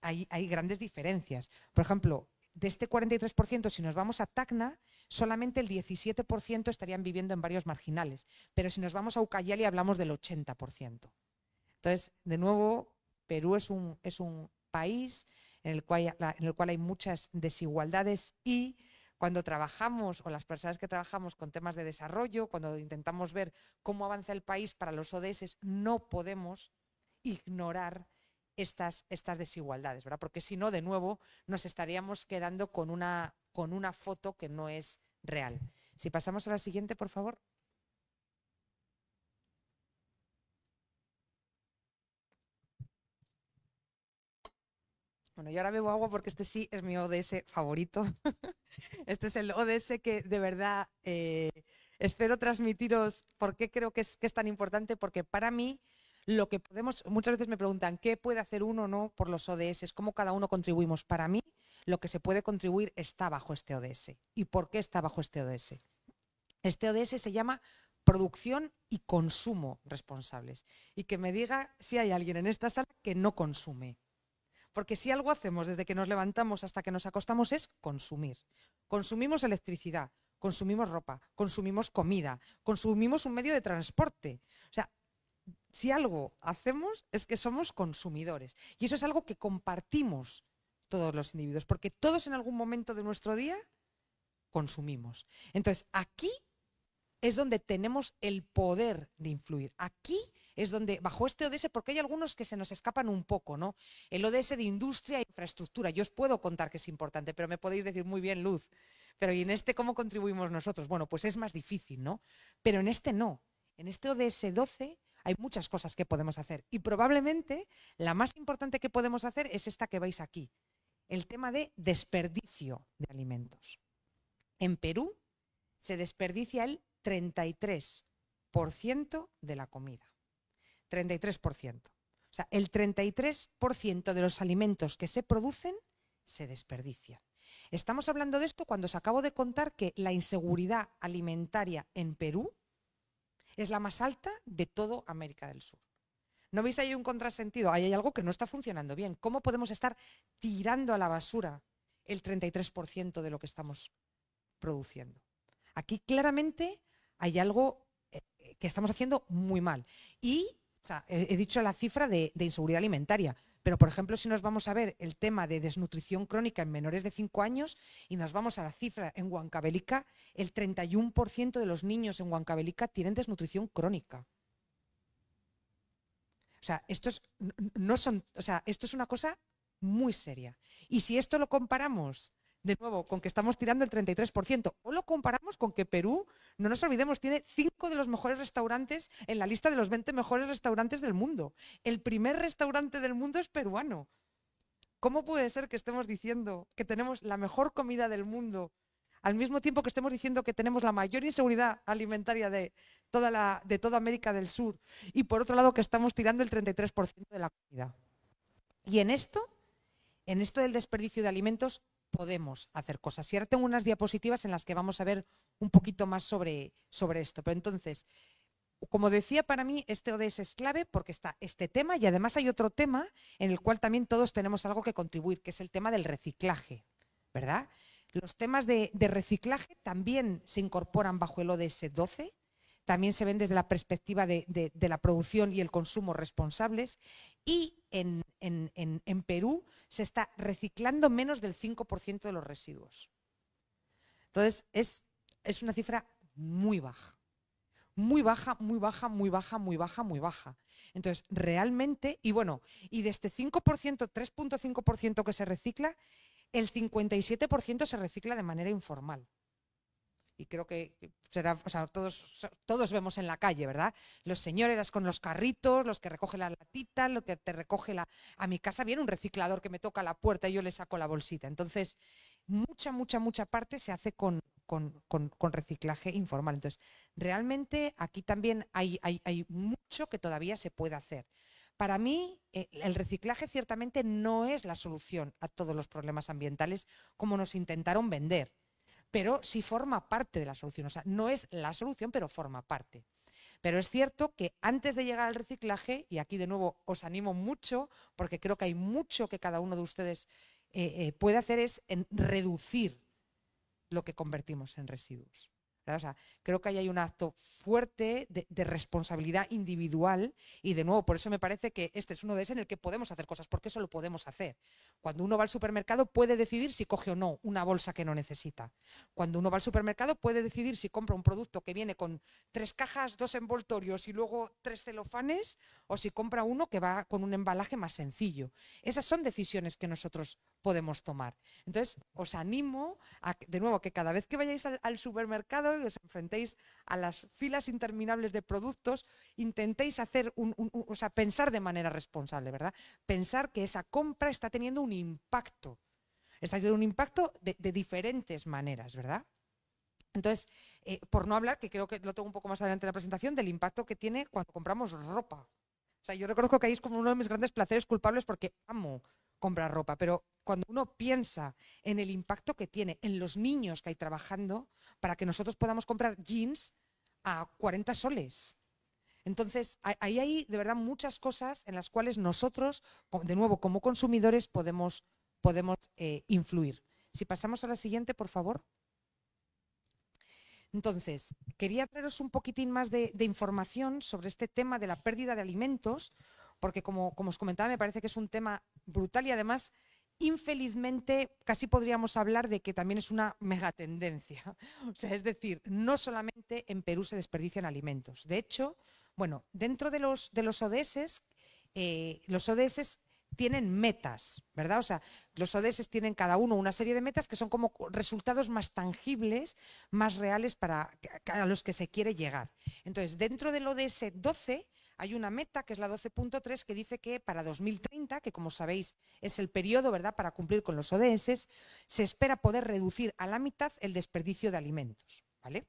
hay, hay grandes diferencias. Por ejemplo, de este 43%, si nos vamos a Tacna, solamente el 17% estarían viviendo en barrios marginales. Pero si nos vamos a Ucayali hablamos del 80%. Entonces, de nuevo, Perú es un, es un país en el, cual, en el cual hay muchas desigualdades y cuando trabajamos, o las personas que trabajamos con temas de desarrollo, cuando intentamos ver cómo avanza el país para los ODS, no podemos ignorar estas, desigualdades, ¿verdad? Porque si no, de nuevo, nos estaríamos quedando con una foto que no es real. Si pasamos a la siguiente, por favor. Bueno, yo ahora bebo agua porque este sí es mi ODS favorito. este es el ODS que de verdad eh, espero transmitiros por qué creo que es, que es tan importante, porque para mí lo que podemos, muchas veces me preguntan, ¿qué puede hacer uno o no por los ODS? ¿Cómo cada uno contribuimos? Para mí, lo que se puede contribuir está bajo este ODS. ¿Y por qué está bajo este ODS? Este ODS se llama producción y consumo responsables. Y que me diga si hay alguien en esta sala que no consume. Porque si algo hacemos desde que nos levantamos hasta que nos acostamos es consumir. Consumimos electricidad, consumimos ropa, consumimos comida, consumimos un medio de transporte. O sea, si algo hacemos es que somos consumidores. Y eso es algo que compartimos todos los individuos, porque todos en algún momento de nuestro día consumimos. Entonces, aquí es donde tenemos el poder de influir. Aquí es donde, bajo este ODS, porque hay algunos que se nos escapan un poco, ¿no? El ODS de industria e infraestructura. Yo os puedo contar que es importante, pero me podéis decir muy bien, Luz. Pero ¿y en este cómo contribuimos nosotros? Bueno, pues es más difícil, ¿no? Pero en este no. En este ODS 12 hay muchas cosas que podemos hacer. Y probablemente la más importante que podemos hacer es esta que veis aquí, el tema de desperdicio de alimentos. En Perú se desperdicia el 33% de la comida. 33%. O sea, el 33% de los alimentos que se producen se desperdician. Estamos hablando de esto cuando os acabo de contar que la inseguridad alimentaria en Perú es la más alta de toda América del Sur. ¿No veis ahí un contrasentido? Ahí hay algo que no está funcionando bien. ¿Cómo podemos estar tirando a la basura el 33% de lo que estamos produciendo? Aquí claramente hay algo eh, que estamos haciendo muy mal. Y he dicho la cifra de inseguridad alimentaria. Pero, por ejemplo, si nos vamos a ver el tema de desnutrición crónica en menores de 5 años y nos vamos a la cifra en Huancavelica, el 31% de los niños en Huancavelica tienen desnutrición crónica. O sea, esto es, no son, o sea, esto es una cosa muy seria. Y si esto lo comparamos de nuevo, con que estamos tirando el 33%. O lo comparamos con que Perú, no nos olvidemos, tiene cinco de los mejores restaurantes en la lista de los 20 mejores restaurantes del mundo. El primer restaurante del mundo es peruano. ¿Cómo puede ser que estemos diciendo que tenemos la mejor comida del mundo al mismo tiempo que estemos diciendo que tenemos la mayor inseguridad alimentaria de toda, América del Sur y por otro lado que estamos tirando el 33% de la comida? Y en esto, en esto del desperdicio de alimentos, podemos hacer cosas. Y ahora tengo unas diapositivas en las que vamos a ver un poquito más sobre, sobre esto. Pero entonces, como decía, para mí este ODS es clave porque está este tema y además hay otro tema en el cual también todos tenemos algo que contribuir, que es el tema del reciclaje, ¿verdad? Los temas de, reciclaje también se incorporan bajo el ODS 12, también se ven desde la perspectiva de, de la producción y el consumo responsables y en, Perú se está reciclando menos del 5% de los residuos. Entonces, es, es una cifra muy baja. Muy baja, muy baja, muy baja, muy baja, muy baja. Entonces, realmente, y bueno, y de este 5%, 3.5% que se recicla, el 57% se recicla de manera informal. Y creo que será, o sea, todos, todos vemos en la calle, ¿verdad? Los señores con los carritos, los que recogen la latita, lo que te recoge la... A mi casa viene un reciclador que me toca la puerta y yo le saco la bolsita. Entonces, mucha, mucha, mucha parte se hace con, con, reciclaje informal. Entonces, realmente aquí también hay, hay, mucho que todavía se puede hacer. Para mí, eh, el reciclaje ciertamente no es la solución a todos los problemas ambientales como nos intentaron vender, pero sí forma parte de la solución. O sea, no es la solución, pero forma parte. Pero es cierto que antes de llegar al reciclaje, y aquí de nuevo os animo mucho, porque creo que hay mucho que cada uno de ustedes eh, eh, puede hacer, es en reducir lo que convertimos en residuos creo que ahí hay un acto fuerte de, responsabilidad individual y de nuevo, por eso me parece que este es uno de esos en el que podemos hacer cosas, porque eso lo podemos hacer. Cuando uno va al supermercado puede decidir si coge o no una bolsa que no necesita. Cuando uno va al supermercado puede decidir si compra un producto que viene con tres cajas, dos envoltorios y luego tres celofanes o si compra uno que va con un embalaje más sencillo. Esas son decisiones que nosotros podemos tomar. Entonces, os animo a, de nuevo, que cada vez que vayáis al supermercado y os enfrentéis a las filas interminables de productos, intentéis hacer un, o sea, pensar de manera responsable, ¿verdad? Pensar que esa compra está teniendo un impacto. Está teniendo un impacto de, diferentes maneras, ¿verdad? Entonces, eh, por no hablar, que creo que lo tengo un poco más adelante en la presentación, del impacto que tiene cuando compramos ropa. O sea, yo reconozco que ahí es como uno de mis grandes placeres culpables porque amo comprar ropa, pero cuando uno piensa en el impacto que tiene en los niños que hay trabajando para que nosotros podamos comprar jeans a 40 soles. Entonces, ahí hay de verdad muchas cosas en las cuales nosotros, de nuevo, como consumidores, podemos, podemos eh, influir. Si pasamos a la siguiente, por favor. Entonces, quería traeros un poquitín más de, información sobre este tema de la pérdida de alimentos, porque como os comentaba, me parece que es un tema brutal y además infelizmente casi podríamos hablar de que también es una megatendencia. O sea, es decir, no solamente en Perú se desperdician alimentos. De hecho, bueno, dentro de los, de los ODS, eh, los ODS tienen metas, ¿verdad? O sea, los ODS tienen cada uno una serie de metas que son como resultados más tangibles, más reales para a los que se quiere llegar. Entonces, dentro del ODS 12 hay una meta, que es la 12.3, que dice que para 2030, que como sabéis es el periodo ¿verdad? para cumplir con los ODS, se espera poder reducir a la mitad el desperdicio de alimentos. ¿vale?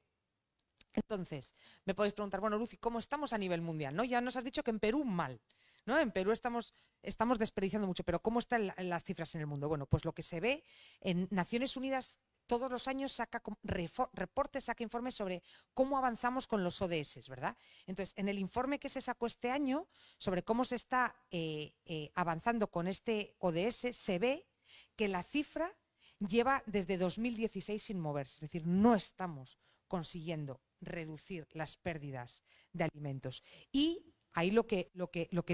Entonces, me podéis preguntar, bueno, Lucy, ¿cómo estamos a nivel mundial? ¿No? Ya nos has dicho que en Perú mal. ¿no? En Perú estamos, estamos desperdiciando mucho, pero ¿cómo están las cifras en el mundo? Bueno, pues lo que se ve en Naciones Unidas todos los años saca reportes, saca informes sobre cómo avanzamos con los ODS, ¿verdad? Entonces, en el informe que se sacó este año sobre cómo se está eh, eh, avanzando con este ODS, se ve que la cifra lleva desde 2016 sin moverse, es decir, no estamos consiguiendo reducir las pérdidas de alimentos. Ahí lo que,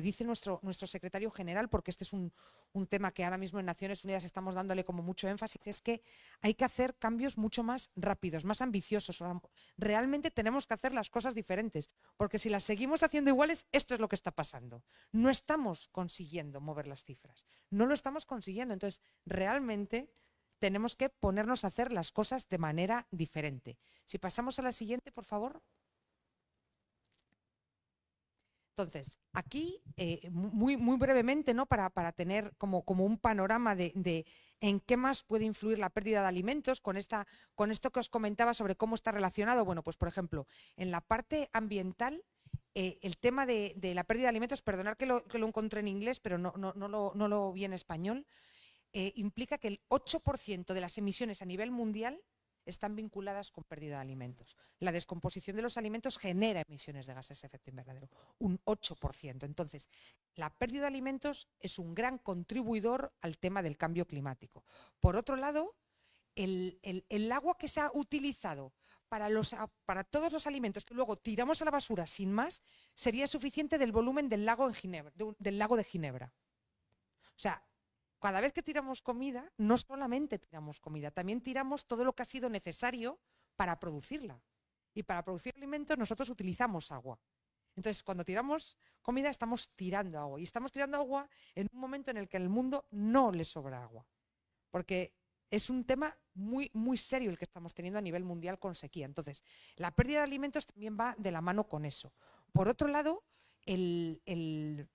dice nuestro, nuestro secretario general, porque este es un, un tema que ahora mismo en Naciones Unidas estamos dándole como mucho énfasis, es que hay que hacer cambios mucho más rápidos, más ambiciosos. Realmente tenemos que hacer las cosas diferentes, porque si las seguimos haciendo iguales, esto es lo que está pasando. No estamos consiguiendo mover las cifras, no lo estamos consiguiendo. Entonces, realmente tenemos que ponernos a hacer las cosas de manera diferente. Si pasamos a la siguiente, por favor. Entonces, aquí, eh, muy, muy brevemente, ¿no? para, para tener como, como un panorama de, en qué más puede influir la pérdida de alimentos con, esta, con esto que os comentaba sobre cómo está relacionado. Bueno, pues por ejemplo, en la parte ambiental, eh, el tema de, la pérdida de alimentos, perdonar que lo, que lo encontré en inglés, pero no, no, no, lo, vi en español, eh, implica que el 8% de las emisiones a nivel mundial están vinculadas con pérdida de alimentos. La descomposición de los alimentos genera emisiones de gases de efecto invernadero, un 8%. Entonces, la pérdida de alimentos es un gran contribuidor al tema del cambio climático. Por otro lado, el, agua que se ha utilizado para, todos los alimentos que luego tiramos a la basura sin más, sería suficiente del volumen del lago, del lago de Ginebra. O sea, cada vez que tiramos comida, no solamente tiramos comida, también tiramos todo lo que ha sido necesario para producirla. Y para producir alimentos nosotros utilizamos agua. Entonces, cuando tiramos comida, estamos tirando agua. Y estamos tirando agua en un momento en el que el mundo no le sobra agua. Porque es un tema muy, muy serio el que estamos teniendo a nivel mundial con sequía. Entonces, la pérdida de alimentos también va de la mano con eso. Por otro lado, la,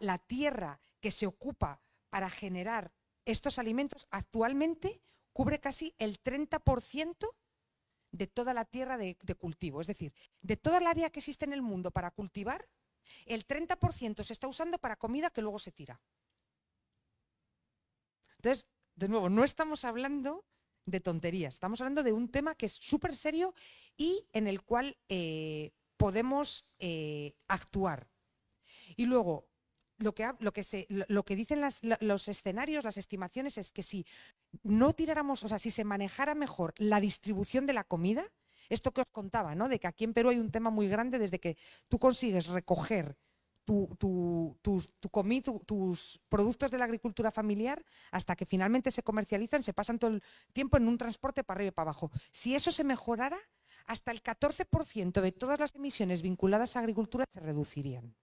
la tierra que se ocupa para generar estos alimentos actualmente cubre casi el 30% de toda la tierra de, cultivo. Es decir, de toda el área que existe en el mundo para cultivar, el 30% se está usando para comida que luego se tira. Entonces, de nuevo, no estamos hablando de tonterías, estamos hablando de un tema que es súper serio y en el cual eh, podemos eh, actuar. Y luego, lo que, lo que, se, lo que dicen los escenarios, las estimaciones, es que si no tiráramos, o sea, si se manejara mejor la distribución de la comida, esto que os contaba, ¿no? De que aquí en Perú hay un tema muy grande desde que tú consigues recoger tu, tu, tus, tus productos de la agricultura familiar hasta que finalmente se comercializan, se pasan todo el tiempo en un transporte para arriba y para abajo. Si eso se mejorara, hasta el 14% de todas las emisiones vinculadas a agricultura se reducirían.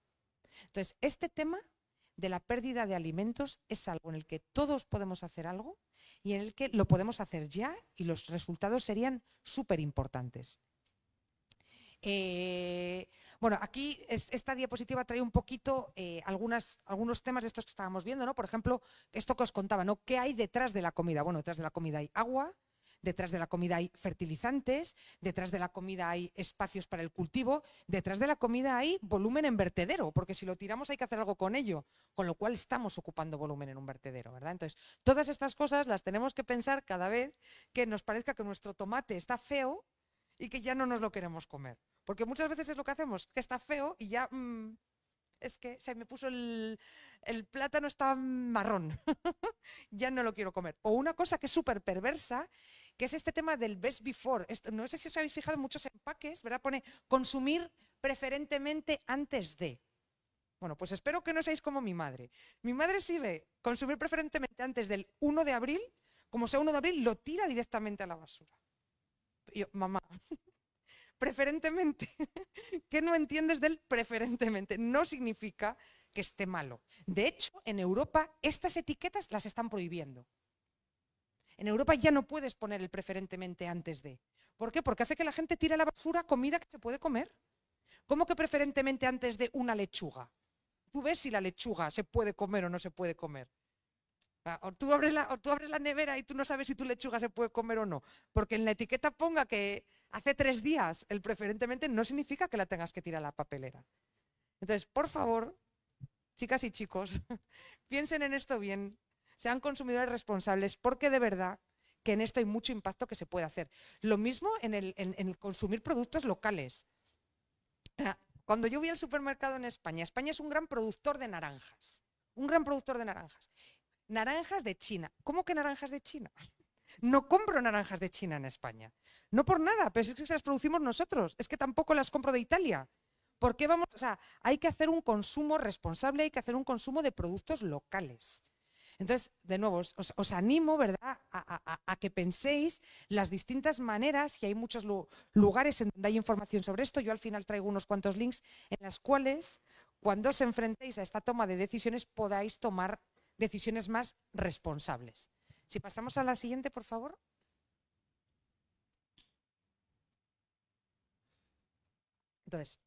Entonces, este tema de la pérdida de alimentos es algo en el que todos podemos hacer algo y en el que lo podemos hacer ya y los resultados serían súper importantes. Eh, bueno, aquí esta diapositiva trae un poquito eh, algunos temas de estos que estábamos viendo, ¿no? Por ejemplo, esto que os contaba, ¿no? ¿Qué hay detrás de la comida? Bueno, detrás de la comida hay agua, detrás de la comida hay fertilizantes, detrás de la comida hay espacios para el cultivo, detrás de la comida hay volumen en vertedero, porque si lo tiramos hay que hacer algo con ello, con lo cual estamos ocupando volumen en un vertedero, ¿verdad? Entonces, todas estas cosas las tenemos que pensar cada vez que nos parezca que nuestro tomate está feo y que ya no nos lo queremos comer. Porque muchas veces es lo que hacemos, que está feo y ya... Mm, es que se me puso el, plátano está marrón, ya no lo quiero comer. O una cosa que es súper perversa que es este tema del best before. no sé si os habéis fijado muchos empaques, ¿verdad? Pone consumir preferentemente antes de. Bueno, pues espero que no seáis como mi madre. Mi madre si ve consumir preferentemente antes del 1 de abril, como sea 1 de abril, lo tira directamente a la basura. yo, mamá, preferentemente, ¿qué no entiendes del preferentemente? No significa que esté malo. De hecho, en Europa estas etiquetas las están prohibiendo. En Europa ya no puedes poner el preferentemente antes de. ¿Por qué? Porque hace que la gente tire a la basura comida que se puede comer. ¿Cómo que preferentemente antes de una lechuga? Tú ves si la lechuga se puede comer o no se puede comer. Ah, o tú, abres la, tú abres la nevera y tú no sabes si tu lechuga se puede comer o no. Porque en la etiqueta ponga que hace tres días el preferentemente no significa que la tengas que tirar a la papelera. Entonces, por favor, chicas y chicos, piensen en esto bien, sean consumidores responsables, porque de verdad que en esto hay mucho impacto que se puede hacer. Lo mismo en el, consumir productos locales. Cuando yo voy al supermercado en España, España es un gran productor de naranjas, un gran productor de naranjas. Naranjas de China. ¿Cómo que naranjas de China? No compro naranjas de China en España. No por nada, pero es que las producimos nosotros. Es que tampoco las compro de Italia. ¿Por qué vamos? O sea, hay que hacer un consumo responsable, hay que hacer un consumo de productos locales. Entonces, de nuevo, os, animo, ¿verdad?, a, que penséis las distintas maneras, y hay muchos lugares en donde hay información sobre esto. Yo al final traigo unos cuantos links en las cuales, cuando os enfrentéis a esta toma de decisiones, podáis tomar decisiones más responsables. Si pasamos a la siguiente, por favor. Entonces,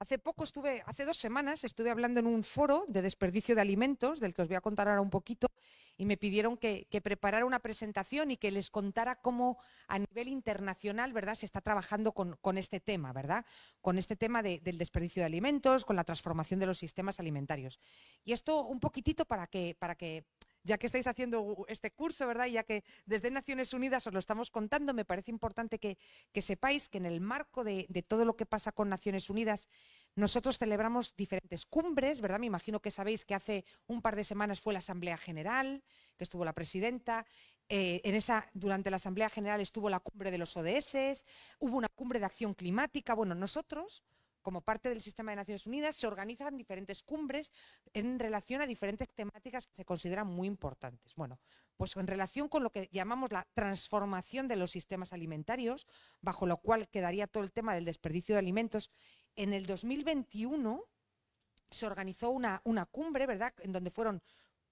Hace poco estuve, hace dos semanas, estuve hablando en un foro de desperdicio de alimentos, del que os voy a contar ahora un poquito, y me pidieron que, preparara una presentación y que les contara cómo a nivel internacional, ¿verdad?, se está trabajando con, este tema, ¿verdad? Con este tema del desperdicio de alimentos, con la transformación de los sistemas alimentarios. Y esto un poquitito para que, para que ya que estáis haciendo este curso, ¿verdad? Ya que desde Naciones Unidas os lo estamos contando, me parece importante que, sepáis que en el marco de, todo lo que pasa con Naciones Unidas, nosotros celebramos diferentes cumbres, ¿verdad? Me imagino que sabéis que hace un par de semanas fue la Asamblea General, que estuvo la presidenta. Eh, en esa, durante la Asamblea General estuvo la cumbre de los ODS, hubo una cumbre de acción climática. Bueno, nosotros como parte del sistema de Naciones Unidas, se organizan diferentes cumbres en relación a diferentes temáticas que se consideran muy importantes. Bueno, pues en relación con lo que llamamos la transformación de los sistemas alimentarios, bajo lo cual quedaría todo el tema del desperdicio de alimentos, en el 2021 se organizó una, una cumbre, ¿verdad?, en donde fueron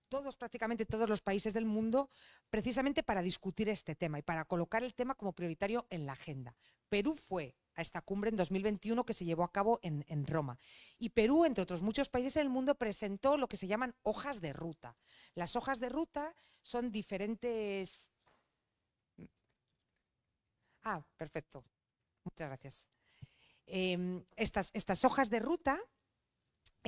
todos, prácticamente todos los países del mundo, precisamente para discutir este tema y para colocar el tema como prioritario en la agenda. Perú fue a esta cumbre en 2021 que se llevó a cabo en, en, Roma. Y Perú, entre otros muchos países del mundo, presentó lo que se llaman hojas de ruta. Las hojas de ruta son diferentes... Ah, perfecto. Muchas gracias. Eh, estas, estas hojas de ruta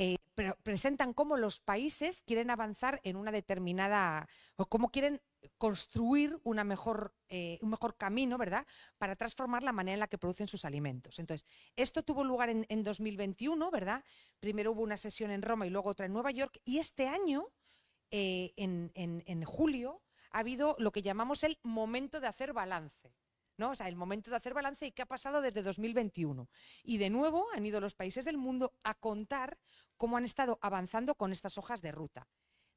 eh, presentan cómo los países quieren avanzar en una determinada, o cómo quieren construir una mejor, eh, un mejor camino, ¿verdad?, para transformar la manera en la que producen sus alimentos. Entonces, esto tuvo lugar en, en 2021, ¿verdad? Primero hubo una sesión en Roma y luego otra en Nueva York, y este año, eh, en, en, en julio, ha habido lo que llamamos el momento de hacer balance. ¿no? O sea, el momento de hacer balance y qué ha pasado desde 2021. Y de nuevo han ido los países del mundo a contar cómo han estado avanzando con estas hojas de ruta.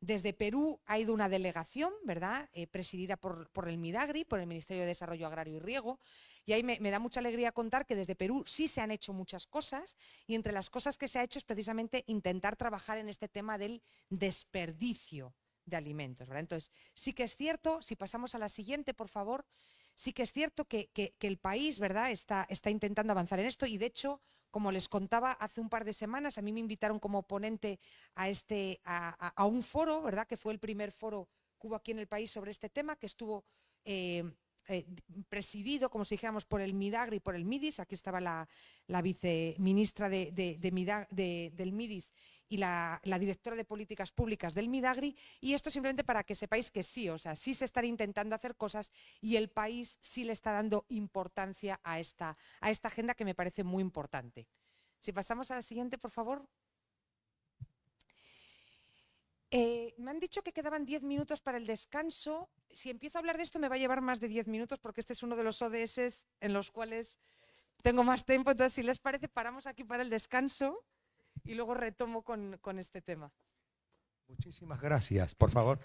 Desde Perú ha ido una delegación, ¿verdad?, eh, presidida por, el Midagri, por el Ministerio de Desarrollo Agrario y Riego. Y ahí me, da mucha alegría contar que desde Perú sí se han hecho muchas cosas y entre las cosas que se ha hecho es precisamente intentar trabajar en este tema del desperdicio de alimentos. Entonces, sí que es cierto, si pasamos a la siguiente, por favor, sí que es cierto que, el país ¿verdad? Está, intentando avanzar en esto y de hecho como les contaba hace un par de semanas, a mí me invitaron como ponente a, este, a, un foro, ¿verdad? Que fue el primer foro que hubo aquí en el país sobre este tema, que estuvo eh, eh, presidido, como si dijéramos, por el MIDAGRI y por el MIDIS. Aquí estaba la, viceministra del MIDIS y la, directora de políticas públicas del Midagri. Y esto simplemente para que sepáis que sí, o sea, sí se están intentando hacer cosas y el país sí le está dando importancia a esta, a esta agenda que me parece muy importante. Si pasamos a la siguiente, por favor. Eh, me han dicho que quedaban 10 minutos para el descanso. Si empiezo a hablar de esto me va a llevar más de 10 minutos porque este es uno de los ODS en los cuales tengo más tiempo. Entonces, si les parece, paramos aquí para el descanso y luego retomo con, con este tema. Muchísimas gracias. Por favor.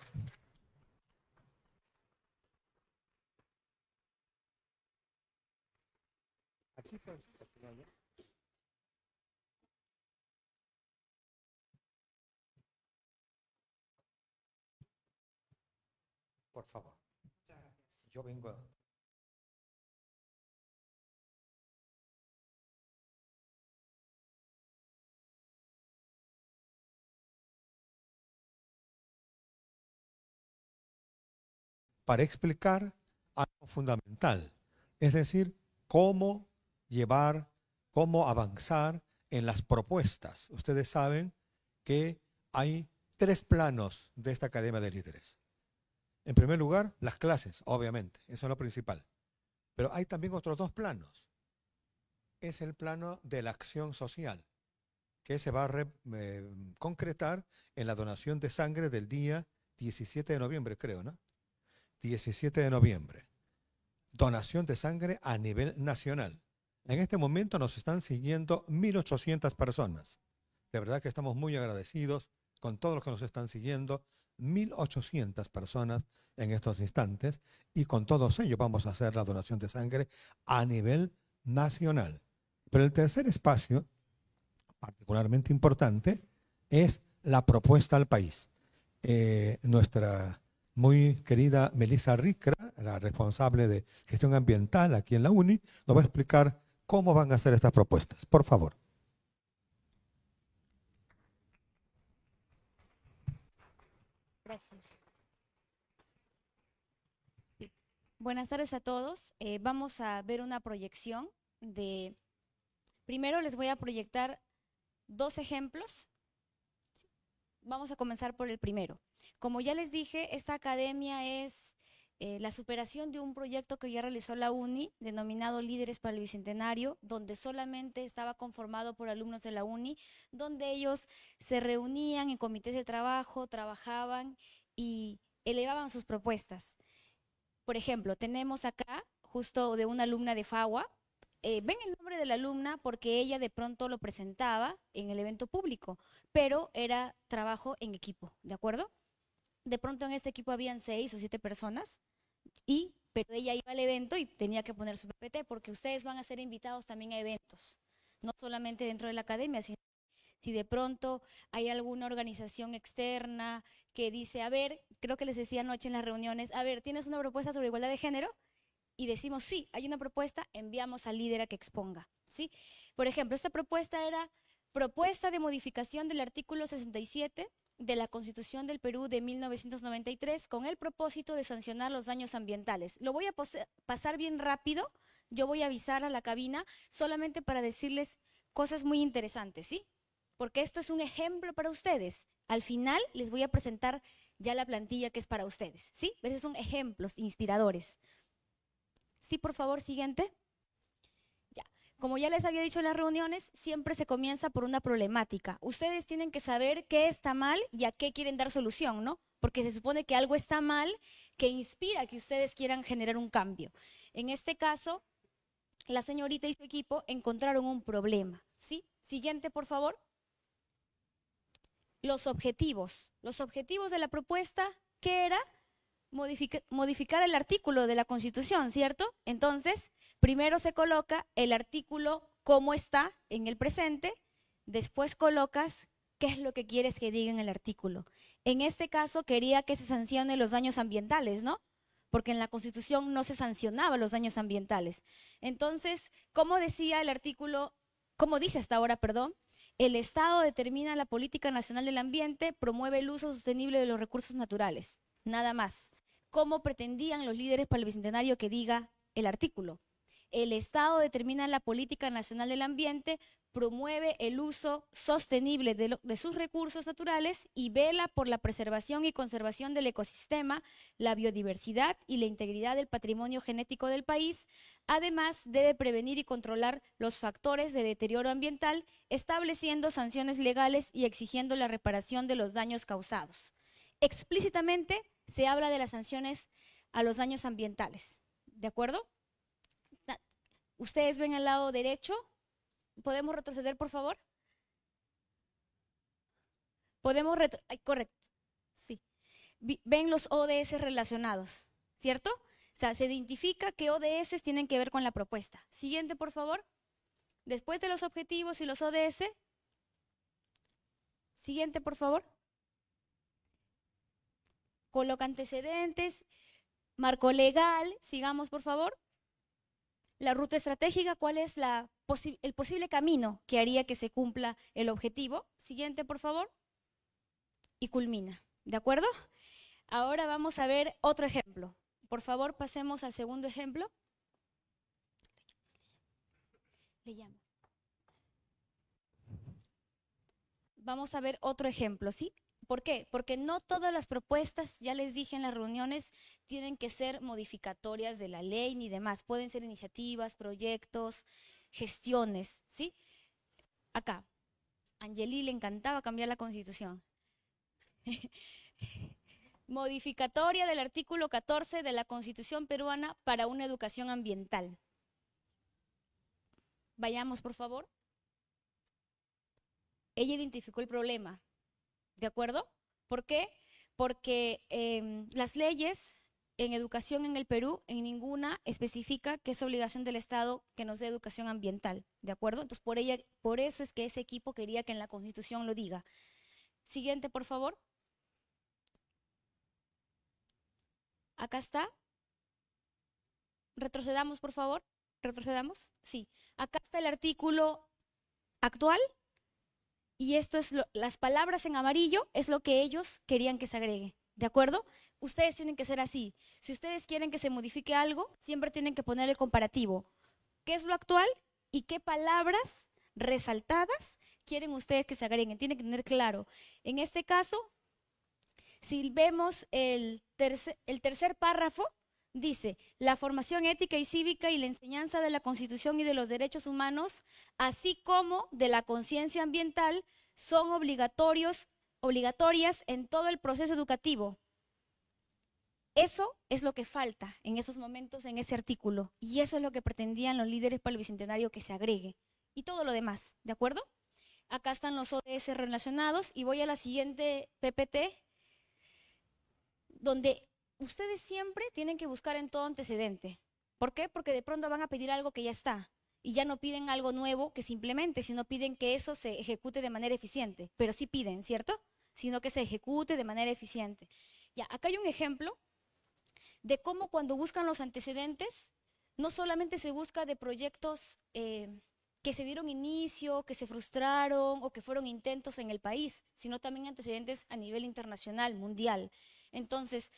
Aquí Por favor. Yo vengo. Para explicar algo fundamental, es decir, cómo llevar, cómo avanzar en las propuestas. Ustedes saben que hay tres planos de esta Academia de Líderes. En primer lugar, las clases, obviamente, eso es lo principal. Pero hay también otros dos planos. Es el plano de la acción social, que se va a re, eh, concretar en la donación de sangre del día 17 de noviembre, creo, ¿no? 17 de noviembre. Donación de sangre a nivel nacional. En este momento nos están siguiendo 1.800 personas. De verdad que estamos muy agradecidos con todos los que nos están siguiendo. 1.800 personas en estos instantes y con todos ellos vamos a hacer la donación de sangre a nivel nacional. Pero el tercer espacio, particularmente importante, es la propuesta al país. Eh, nuestra muy querida Melissa Ricra, la responsable de gestión ambiental aquí en la UNI, nos va a explicar cómo van a hacer estas propuestas. Por favor. Gracias. Buenas tardes a todos. Eh, vamos a ver una proyección de... Primero les voy a proyectar dos ejemplos. Vamos a comenzar por el primero. Como ya les dije, esta academia es eh, la superación de un proyecto que ya realizó la UNI, denominado Líderes para el Bicentenario, donde solamente estaba conformado por alumnos de la UNI, donde ellos se reunían en comités de trabajo, trabajaban y elevaban sus propuestas. Por ejemplo, tenemos acá, justo de una alumna de FAWA, eh, ven el nombre de la alumna porque ella de pronto lo presentaba en el evento público, pero era trabajo en equipo, ¿de acuerdo? De pronto en este equipo habían seis o siete personas y pero ella iba al evento y tenía que poner su PPT porque ustedes van a ser invitados también a eventos, no solamente dentro de la academia, sino si de pronto hay alguna organización externa que dice, a ver, creo que les decía anoche en las reuniones, a ver, ¿tienes una propuesta sobre igualdad de género? Y decimos, sí, hay una propuesta, enviamos al líder a que exponga, ¿sí? Por ejemplo, esta propuesta era propuesta de modificación del artículo 67 de la Constitución del Perú de 1993 con el propósito de sancionar los daños ambientales. Lo voy a pasar bien rápido, yo voy a avisar a la cabina solamente para decirles cosas muy interesantes, ¿sí? Porque esto es un ejemplo para ustedes. Al final les voy a presentar ya la plantilla que es para ustedes, ¿sí? Esos son ejemplos inspiradores. Sí, por favor, siguiente. Como ya les había dicho en las reuniones, siempre se comienza por una problemática. Ustedes tienen que saber qué está mal y a qué quieren dar solución, ¿no? Porque se supone que algo está mal que inspira que ustedes quieran generar un cambio. En este caso, la señorita y su equipo encontraron un problema, ¿sí? Siguiente, por favor. Los objetivos. Los objetivos de la propuesta, ¿qué era? modificar el artículo de la Constitución, ¿cierto? Entonces, primero se coloca el artículo como está en el presente, después colocas qué es lo que quieres que diga en el artículo. En este caso, quería que se sancione los daños ambientales, ¿no? Porque en la Constitución no se sancionaba los daños ambientales. Entonces, ¿cómo decía el artículo, cómo dice hasta ahora, perdón? El Estado determina la política nacional del ambiente, promueve el uso sostenible de los recursos naturales. Nada más cómo pretendían los líderes para el Bicentenario que diga el artículo. El Estado determina la política nacional del ambiente, promueve el uso sostenible de, sus recursos naturales y vela por la preservación y conservación del ecosistema, la biodiversidad y la integridad del patrimonio genético del país. Además, debe prevenir y controlar los factores de deterioro ambiental, estableciendo sanciones legales y exigiendo la reparación de los daños causados. Explícitamente se habla de las sanciones a los daños ambientales. ¿De acuerdo? Ustedes ven al lado derecho. ¿Podemos retroceder, por favor? Podemos retroceder. Correcto. Sí. Ven los ODS relacionados, ¿cierto? O sea, se identifica qué ODS tienen que ver con la propuesta. Siguiente, por favor. Después de los objetivos y los ODS. Siguiente, por favor coloca antecedentes, marco legal, sigamos por favor. La ruta estratégica, ¿cuál es la el posible camino que haría que se cumpla el objetivo? Siguiente, por favor. Y culmina. ¿De acuerdo? Ahora vamos a ver otro ejemplo. Por favor, pasemos al segundo ejemplo. Le llamo. Vamos a ver otro ejemplo, ¿sí? ¿Por qué? Porque no todas las propuestas, ya les dije en las reuniones, tienen que ser modificatorias de la ley ni demás. Pueden ser iniciativas, proyectos, gestiones, ¿sí? Acá, Angeli le encantaba cambiar la constitución. Modificatoria del artículo 14 de la constitución peruana para una educación ambiental. Vayamos, por favor. Ella identificó el problema, ¿De acuerdo? ¿Por qué? Porque em, las leyes en educación en el Perú, en ninguna especifica que es obligación del Estado que nos dé educación ambiental, ¿de acuerdo? Entonces, por, ella, por eso es que ese equipo quería que en la Constitución lo diga. Siguiente, por favor. Acá está. Retrocedamos, por favor. Retrocedamos. Sí. Acá está el artículo actual y esto es las palabras en amarillo es lo que ellos querían que se agregue. ¿De acuerdo? Ustedes tienen que ser así. Si ustedes quieren que se modifique algo, siempre tienen que poner el comparativo. ¿Qué es lo actual y qué palabras resaltadas quieren ustedes que se agreguen? Tienen que tener claro. En este caso, si vemos el el tercer párrafo, dice, la formación ética y cívica y la enseñanza de la Constitución y de los derechos humanos, así como de la conciencia ambiental, son obligatorios, obligatorias en todo el proceso educativo. Eso es lo que falta en esos momentos, en ese artículo. Y eso es lo que pretendían los líderes para el Bicentenario que se agregue. Y todo lo demás, ¿de acuerdo? Acá están los ODS relacionados y voy a la siguiente PPT, donde ustedes siempre tienen que buscar en todo antecedente. ¿Por qué? Porque de pronto van a pedir algo que ya está y ya no piden algo nuevo que simplemente, sino piden que eso se ejecute de manera eficiente. Pero sí piden, ¿cierto? Sino que se ejecute de manera eficiente. Ya, acá hay un ejemplo de cómo cuando buscan los antecedentes, no solamente se busca de proyectos eh, que se dieron inicio, que se frustraron o que fueron intentos en el país, sino también antecedentes a nivel internacional, mundial. Entonces,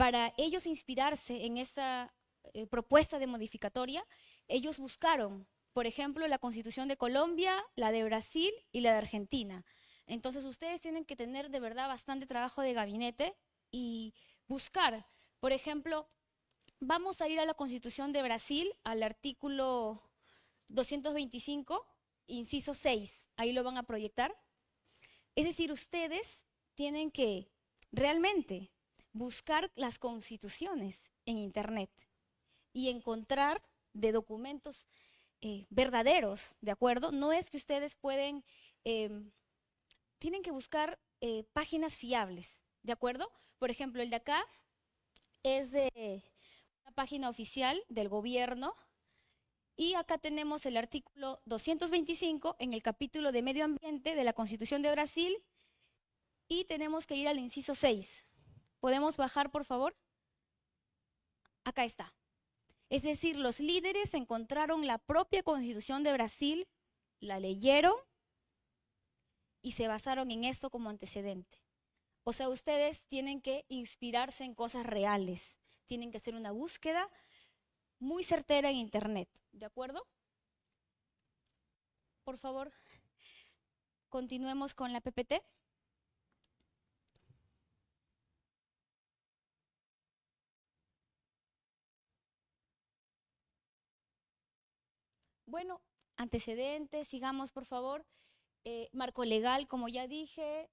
para ellos inspirarse en esta eh, propuesta de modificatoria, ellos buscaron, por ejemplo, la Constitución de Colombia, la de Brasil y la de Argentina. Entonces, ustedes tienen que tener de verdad bastante trabajo de gabinete y buscar, por ejemplo, vamos a ir a la Constitución de Brasil, al artículo 225, inciso 6, ahí lo van a proyectar. Es decir, ustedes tienen que realmente buscar las constituciones en Internet y encontrar de documentos eh, verdaderos, ¿de acuerdo? No es que ustedes pueden, em, tienen que buscar eh, páginas fiables, ¿de acuerdo? Por ejemplo, el de acá es de una página oficial del gobierno y acá tenemos el artículo 225 en el capítulo de medio ambiente de la Constitución de Brasil y tenemos que ir al inciso 6. ¿Podemos bajar, por favor? Acá está. Es decir, los líderes encontraron la propia Constitución de Brasil, la leyeron y se basaron en esto como antecedente. O sea, ustedes tienen que inspirarse en cosas reales, tienen que hacer una búsqueda muy certera en Internet, ¿de acuerdo? Por favor, continuemos con la PPT. Bueno, antecedentes, sigamos por favor. Eh, marco legal, como ya dije,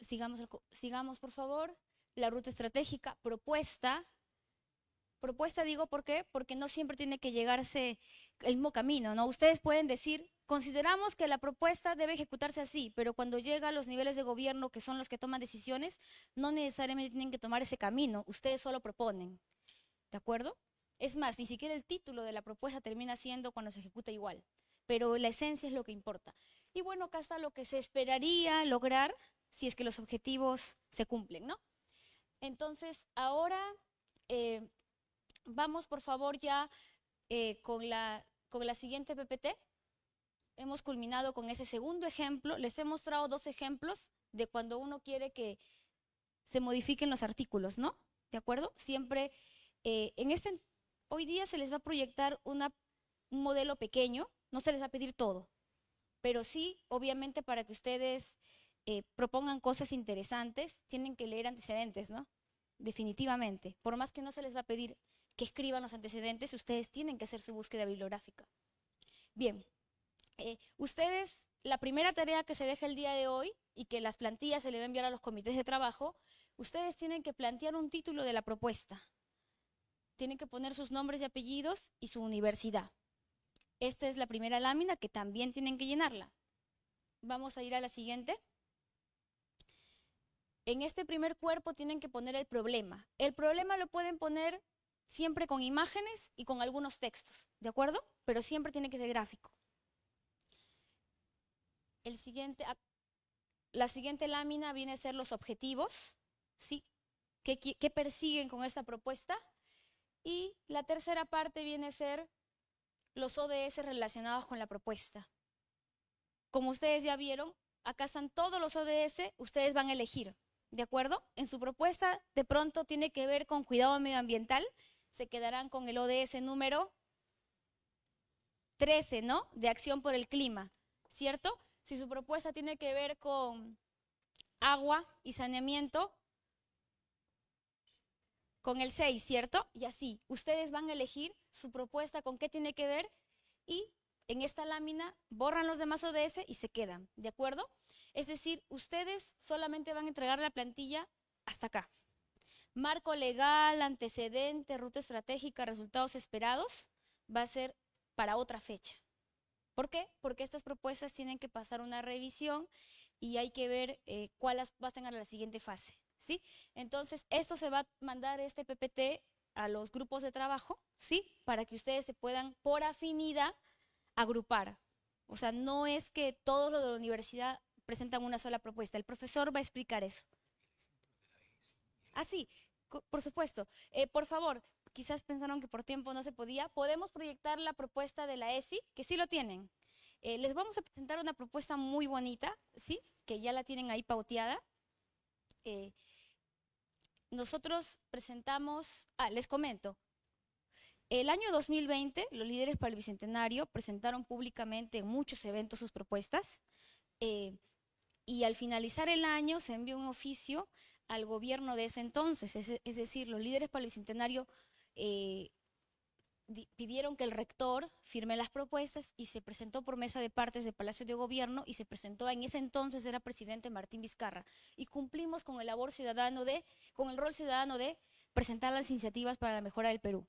sigamos, sigamos por favor. La ruta estratégica, propuesta. Propuesta digo por qué, porque no siempre tiene que llegarse el mismo camino, ¿no? Ustedes pueden decir, consideramos que la propuesta debe ejecutarse así, pero cuando llega a los niveles de gobierno, que son los que toman decisiones, no necesariamente tienen que tomar ese camino, ustedes solo proponen, ¿de acuerdo? Es más, ni siquiera el título de la propuesta termina siendo cuando se ejecuta igual, pero la esencia es lo que importa. Y bueno, acá está lo que se esperaría lograr si es que los objetivos se cumplen, ¿no? Entonces, ahora eh, vamos por favor ya eh, con, la, con la siguiente PPT. Hemos culminado con ese segundo ejemplo. Les he mostrado dos ejemplos de cuando uno quiere que se modifiquen los artículos, ¿no? ¿De acuerdo? Siempre eh, en este, hoy día se les va a proyectar un modelo pequeño, no se les va a pedir todo, pero sí, obviamente, para que ustedes eh, propongan cosas interesantes, tienen que leer antecedentes, ¿no? Definitivamente. Por más que no se les va a pedir que escriban los antecedentes, ustedes tienen que hacer su búsqueda bibliográfica. Bien, eh, ustedes, la primera tarea que se deja el día de hoy y que las plantillas se le va a enviar a los comités de trabajo, ustedes tienen que plantear un título de la propuesta. Tienen que poner sus nombres y apellidos y su universidad. Esta es la primera lámina que también tienen que llenarla. Vamos a ir a la siguiente. En este primer cuerpo tienen que poner el problema. El problema lo pueden poner siempre con imágenes y con algunos textos, ¿de acuerdo? Pero siempre tiene que ser gráfico. El siguiente, la siguiente lámina viene a ser los objetivos, ¿sí? ¿Qué, ¿Qué, persiguen con esta propuesta? Y la tercera parte viene a ser los ODS relacionados con la propuesta. Como ustedes ya vieron, acá están todos los ODS, ustedes van a elegir ¿de acuerdo? En su propuesta de pronto tiene que ver con cuidado medioambiental, se quedarán con el ODS número 13, ¿no? De acción por el clima, ¿cierto? Si su propuesta tiene que ver con agua y saneamiento, con el 6, ¿cierto? Y así, ustedes van a elegir su propuesta con qué tiene que ver y en esta lámina borran los demás ODS y se quedan, ¿de acuerdo? Es decir, ustedes solamente van a entregar la plantilla hasta acá. Marco legal, antecedente, ruta estratégica, resultados esperados, va a ser para otra fecha. ¿Por qué? Porque estas propuestas tienen que pasar una revisión y hay que ver eh, cuáles pasan a la siguiente fase. Entonces, esto se va a mandar este PPT a los grupos de trabajo, ¿sí? Para que ustedes se puedan, por afinidad, agrupar. O sea, no es que todos los de la universidad presentan una sola propuesta. El profesor va a explicar eso. Ah, sí, por supuesto. Eh, por favor, quizás pensaron que por tiempo no se podía. Podemos proyectar la propuesta de la ESI, que sí lo tienen. Eh, les vamos a presentar una propuesta muy bonita, ¿sí? Que ya la tienen ahí pauteada. Eh, nosotros presentamos, ah, les comento, el año 2020 los líderes para el Bicentenario presentaron públicamente en muchos eventos sus propuestas eh, y al finalizar el año se envió un oficio al gobierno de ese entonces, es, decir, los líderes para el Bicentenario eh, pidieron que el rector firme las propuestas y se presentó por mesa de partes del Palacio de Gobierno y se presentó en ese entonces era presidente Martín Vizcarra y cumplimos con el labor ciudadano de con el rol ciudadano de presentar las iniciativas para la mejora del Perú.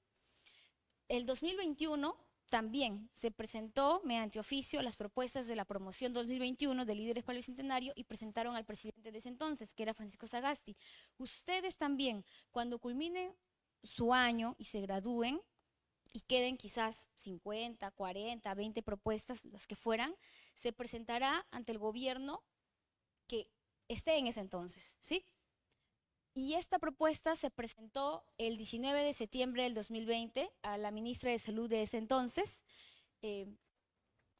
El 2021 también se presentó mediante oficio las propuestas de la promoción 2021 de líderes para el Bicentenario y presentaron al presidente de ese entonces, que era Francisco Sagasti. Ustedes también, cuando culminen su año y se gradúen, y queden quizás 50, 40, 20 propuestas, las que fueran, se presentará ante el gobierno que esté en ese entonces, ¿sí? Y esta propuesta se presentó el 19 de septiembre del 2020 a la ministra de Salud de ese entonces, eh,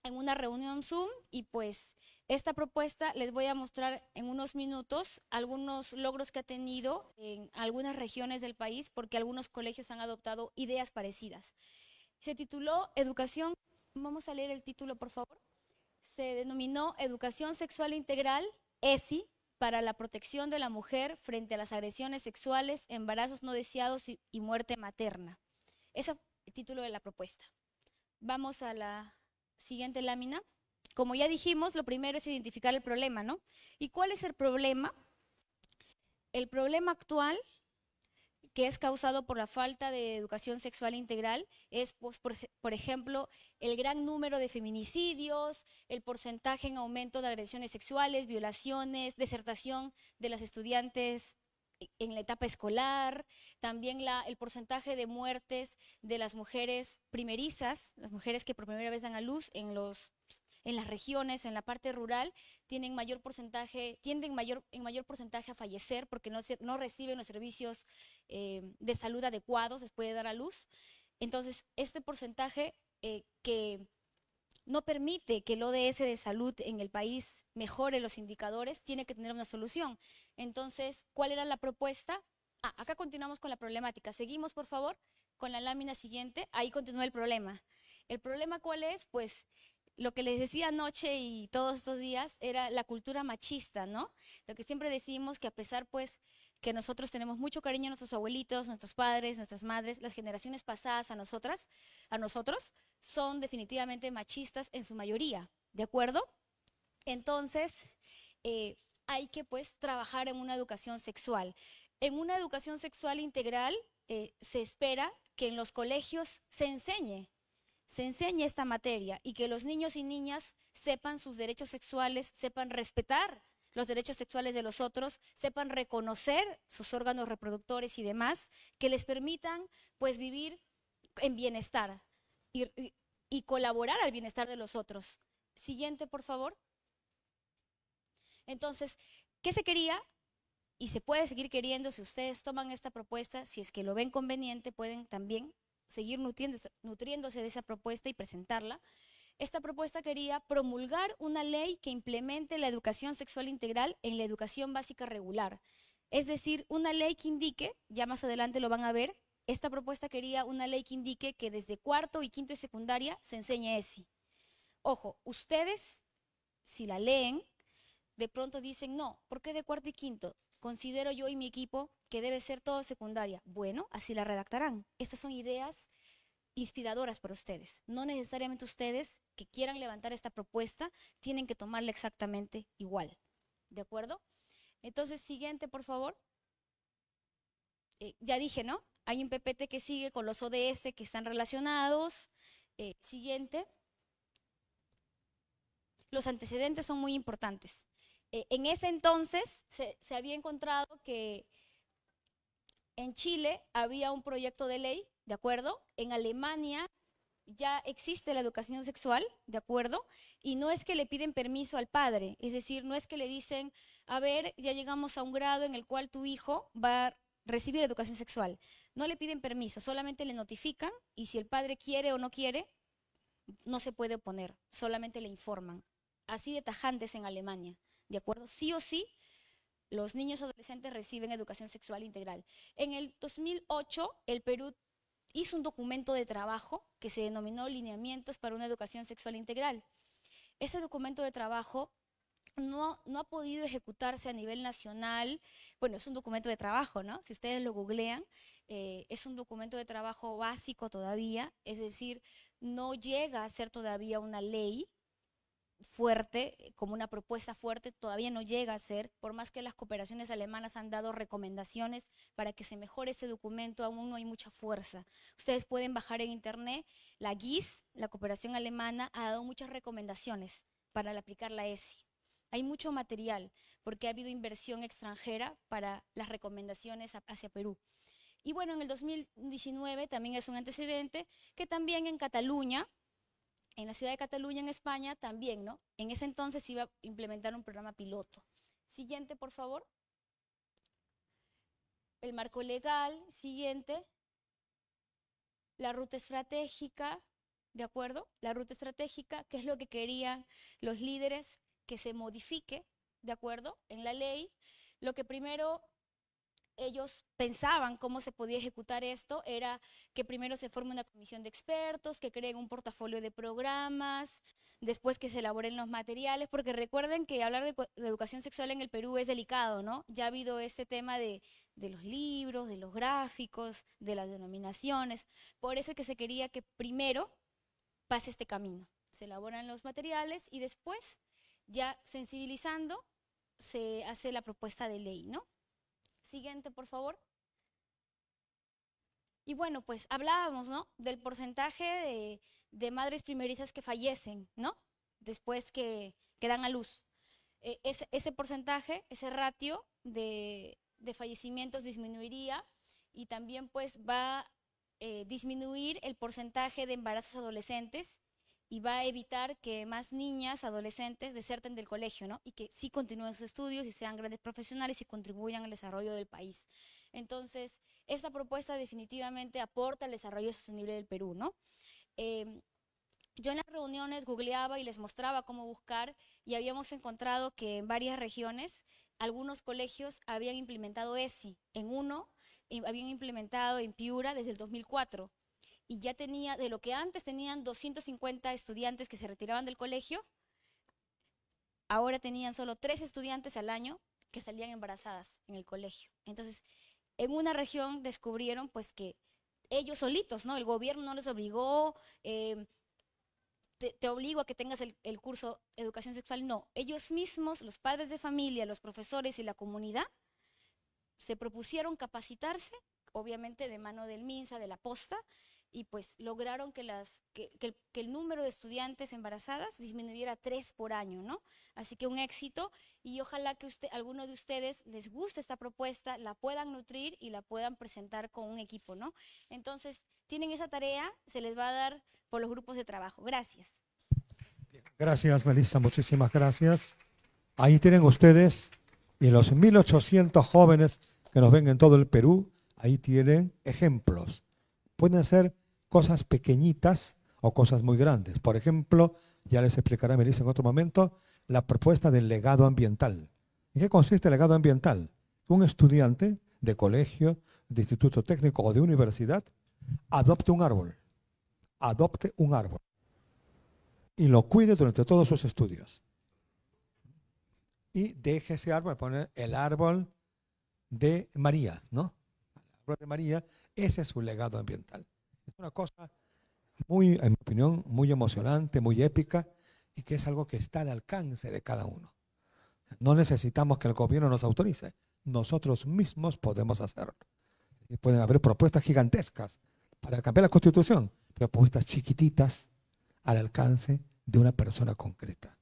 en una reunión Zoom, y pues esta propuesta les voy a mostrar en unos minutos algunos logros que ha tenido en algunas regiones del país porque algunos colegios han adoptado ideas parecidas. Se tituló Educación, vamos a leer el título por favor. Se denominó Educación Sexual Integral, ESI, para la protección de la mujer frente a las agresiones sexuales, embarazos no deseados y, muerte materna. Ese es el título de la propuesta. Vamos a la siguiente lámina. Como ya dijimos, lo primero es identificar el problema, ¿no? ¿Y cuál es el problema? El problema actual que es causado por la falta de educación sexual integral es, pues, por, ejemplo, el gran número de feminicidios, el porcentaje en aumento de agresiones sexuales, violaciones, desertación de las estudiantes en la etapa escolar, también la, el porcentaje de muertes de las mujeres primerizas, las mujeres que por primera vez dan a luz en los en las regiones, en la parte rural, tienen mayor porcentaje, tienden mayor, en mayor porcentaje a fallecer porque no, no reciben los servicios eh, de salud adecuados después de dar a luz. Entonces, este porcentaje eh, que no permite que el ODS de salud en el país mejore los indicadores, tiene que tener una solución. Entonces, ¿cuál era la propuesta? Ah, acá continuamos con la problemática. Seguimos, por favor, con la lámina siguiente. Ahí continúa el problema. ¿El problema cuál es? Pues lo que les decía anoche y todos estos días era la cultura machista, ¿no? Lo que siempre decimos que a pesar, pues, que nosotros tenemos mucho cariño a nuestros abuelitos, nuestros padres, nuestras madres, las generaciones pasadas a nosotras, a nosotros, son definitivamente machistas en su mayoría, ¿de acuerdo? Entonces, eh, hay que, pues, trabajar en una educación sexual. En una educación sexual integral eh, se espera que en los colegios se enseñe se enseñe esta materia y que los niños y niñas sepan sus derechos sexuales, sepan respetar los derechos sexuales de los otros, sepan reconocer sus órganos reproductores y demás, que les permitan pues vivir en bienestar y, colaborar al bienestar de los otros. Siguiente, por favor. Entonces, ¿qué se quería? Y se puede seguir queriendo si ustedes toman esta propuesta, si es que lo ven conveniente, pueden también seguir nutriéndose, de esa propuesta y presentarla. Esta propuesta quería promulgar una ley que implemente la educación sexual integral en la educación básica regular. Es decir, una ley que indique, ya más adelante lo van a ver, esta propuesta quería una ley que indique que desde cuarto y quinto y secundaria se enseñe ESI. Ojo, ustedes, si la leen, de pronto dicen, no, ¿por qué de cuarto y quinto? Considero yo y mi equipo que debe ser todo secundaria. Bueno, así la redactarán. Estas son ideas inspiradoras para ustedes. No necesariamente ustedes que quieran levantar esta propuesta tienen que tomarla exactamente igual. ¿De acuerdo? Entonces, siguiente, por favor. eh, ya dije, ¿no? Hay un PPT que sigue con los ODS que están relacionados. Eh, siguiente. Los antecedentes son muy importantes. Eh, en ese entonces se, se había encontrado que en Chile había un proyecto de ley, ¿de acuerdo? En Alemania ya existe la educación sexual, ¿de acuerdo? Y no es que le piden permiso al padre, es decir, no es que le dicen, a ver, ya llegamos a un grado en el cual tu hijo va a recibir educación sexual. No le piden permiso, solamente le notifican y si el padre quiere o no quiere, no se puede oponer, solamente le informan. Así de tajantes en Alemania, ¿de acuerdo? Sí o sí, los niños adolescentes reciben educación sexual integral. En el 2008, el Perú hizo un documento de trabajo que se denominó Lineamientos para una Educación Sexual Integral. Ese documento de trabajo no, no, ha podido ejecutarse a nivel nacional. Bueno, es un documento de trabajo, ¿no? Si ustedes lo googlean, eh, es un documento de trabajo básico todavía, es decir, no llega a ser todavía una ley fuerte, eh, como una propuesta fuerte, todavía no llega a ser, por más que las cooperaciones alemanas han dado recomendaciones para que se mejore ese documento, aún no hay mucha fuerza. Ustedes pueden bajar en internet, la GIS, la cooperación alemana, ha dado muchas recomendaciones para aplicar la ESI. Hay mucho material porque ha habido inversión extranjera para las recomendaciones hacia Perú. Y bueno, en el 2019 también es un antecedente que también en Cataluña, en la ciudad de Cataluña, en España, también, ¿no? En ese entonces iba a implementar un programa piloto. Siguiente, por favor. El marco legal, siguiente. La ruta estratégica, ¿de acuerdo? La ruta estratégica, ¿qué es lo que querían los líderes? Que se modifique, ¿de acuerdo? En la ley. Lo que primero ellos pensaban cómo se podía ejecutar esto era que primero se forme una comisión de expertos, que creen un portafolio de programas, después que se elaboren los materiales, porque recuerden que hablar de, educación sexual en el Perú es delicado, ¿no? Ya ha habido este tema de, de los libros, de los gráficos, de las denominaciones, por eso es que se quería que primero pase este camino. Se elaboran los materiales y después, ya sensibilizando, se hace la propuesta de ley, ¿no? Siguiente, por favor. Y bueno, pues hablábamos, ¿no? Del porcentaje de, de madres primerizas que fallecen, ¿no? Después que, que dan a luz. Eh, ese, ese, porcentaje, ese ratio de, de, fallecimientos disminuiría y también pues va a eh, disminuir el porcentaje de embarazos adolescentes y va a evitar que más niñas, adolescentes deserten del colegio, ¿no? Y que sí continúen sus estudios y sean grandes profesionales y contribuyan al desarrollo del país. Entonces, esta propuesta definitivamente aporta al desarrollo sostenible del Perú, ¿no? Eh, yo en las reuniones googleaba y les mostraba cómo buscar y habíamos encontrado que en varias regiones algunos colegios habían implementado ESI. En uno habían implementado en Piura desde el 2004 y ya tenía, de lo que antes tenían 250 estudiantes que se retiraban del colegio, ahora tenían solo tres estudiantes al año que salían embarazadas en el colegio. Entonces, en una región descubrieron pues que ellos solitos, ¿no? El gobierno no les obligó, te, te, obligo a que tengas el, el curso educación sexual, no. Ellos mismos, los padres de familia, los profesores y la comunidad, se propusieron capacitarse, obviamente de mano del MINSA, de la posta, y pues lograron que, las, que, que, el número de estudiantes embarazadas disminuyera tres por año, ¿no? Así que un éxito y ojalá que usted, alguno de ustedes les guste esta propuesta, la puedan nutrir y la puedan presentar con un equipo, ¿no? Entonces, tienen esa tarea, se les va a dar por los grupos de trabajo. Gracias. Gracias, Melissa, muchísimas gracias. Ahí tienen ustedes y los 1.800 jóvenes que nos ven en todo el Perú, ahí tienen ejemplos. Pueden ser cosas pequeñitas o cosas muy grandes. Por ejemplo, ya les explicará Melissa en otro momento, la propuesta del legado ambiental. ¿En qué consiste el legado ambiental? Un estudiante de colegio, de instituto técnico o de universidad adopte un árbol, adopte un árbol y lo cuide durante todos sus estudios. Y deje ese árbol, poner el árbol de María, ¿no? El árbol de María, ese es su legado ambiental. Es una cosa muy, en mi opinión, muy emocionante, muy épica y que es algo que está al alcance de cada uno. No necesitamos que el gobierno nos autorice, nosotros mismos podemos hacerlo. Pueden haber propuestas gigantescas para cambiar la constitución, propuestas chiquititas al alcance de una persona concreta.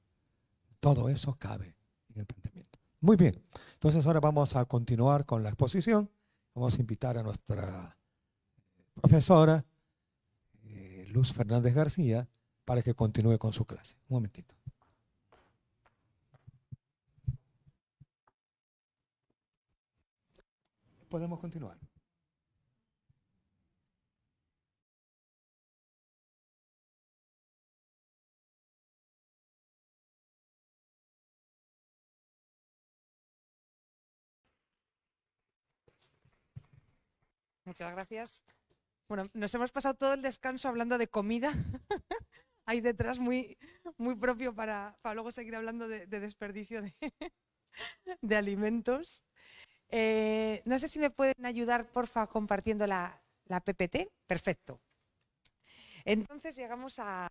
Todo eso cabe en el planteamiento. Muy bien, entonces ahora vamos a continuar con la exposición. Vamos a invitar a nuestra profesora, Luz Fernández García, para que continúe con su clase. Un momentito. Podemos continuar. Muchas gracias. Bueno, nos hemos pasado todo el descanso hablando de comida. Hay detrás muy, muy propio para, para luego seguir hablando de, de desperdicio de, alimentos. Eh, no sé si me pueden ayudar, porfa, compartiendo la, la PPT. Perfecto. Entonces llegamos a,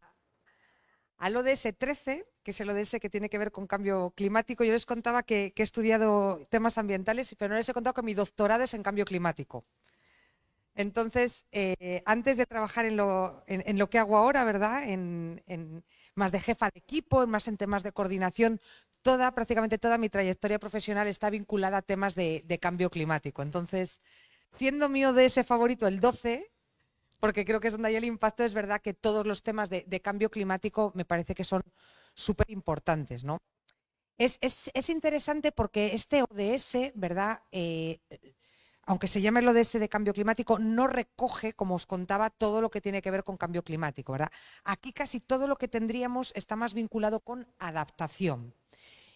al ODS 13, que es el ODS que tiene que ver con cambio climático. Yo les contaba que he estudiado temas ambientales, pero no les he contado que mi doctorado es en cambio climático. Entonces, eh, antes de trabajar en lo, en, en lo, que hago ahora, ¿verdad? En, más de jefa de equipo, más en temas de coordinación, toda, prácticamente toda mi trayectoria profesional está vinculada a temas de, de cambio climático. Entonces, siendo mi ODS favorito el 12, porque creo que es donde hay el impacto, es verdad que todos los temas de, de cambio climático me parece que son súper importantes, ¿no? Es, interesante porque este ODS, ¿verdad? Eh, aunque se llame el ODS de cambio climático, no recoge, como os contaba, todo lo que tiene que ver con cambio climático, ¿verdad? Aquí casi todo lo que tendríamos está más vinculado con adaptación.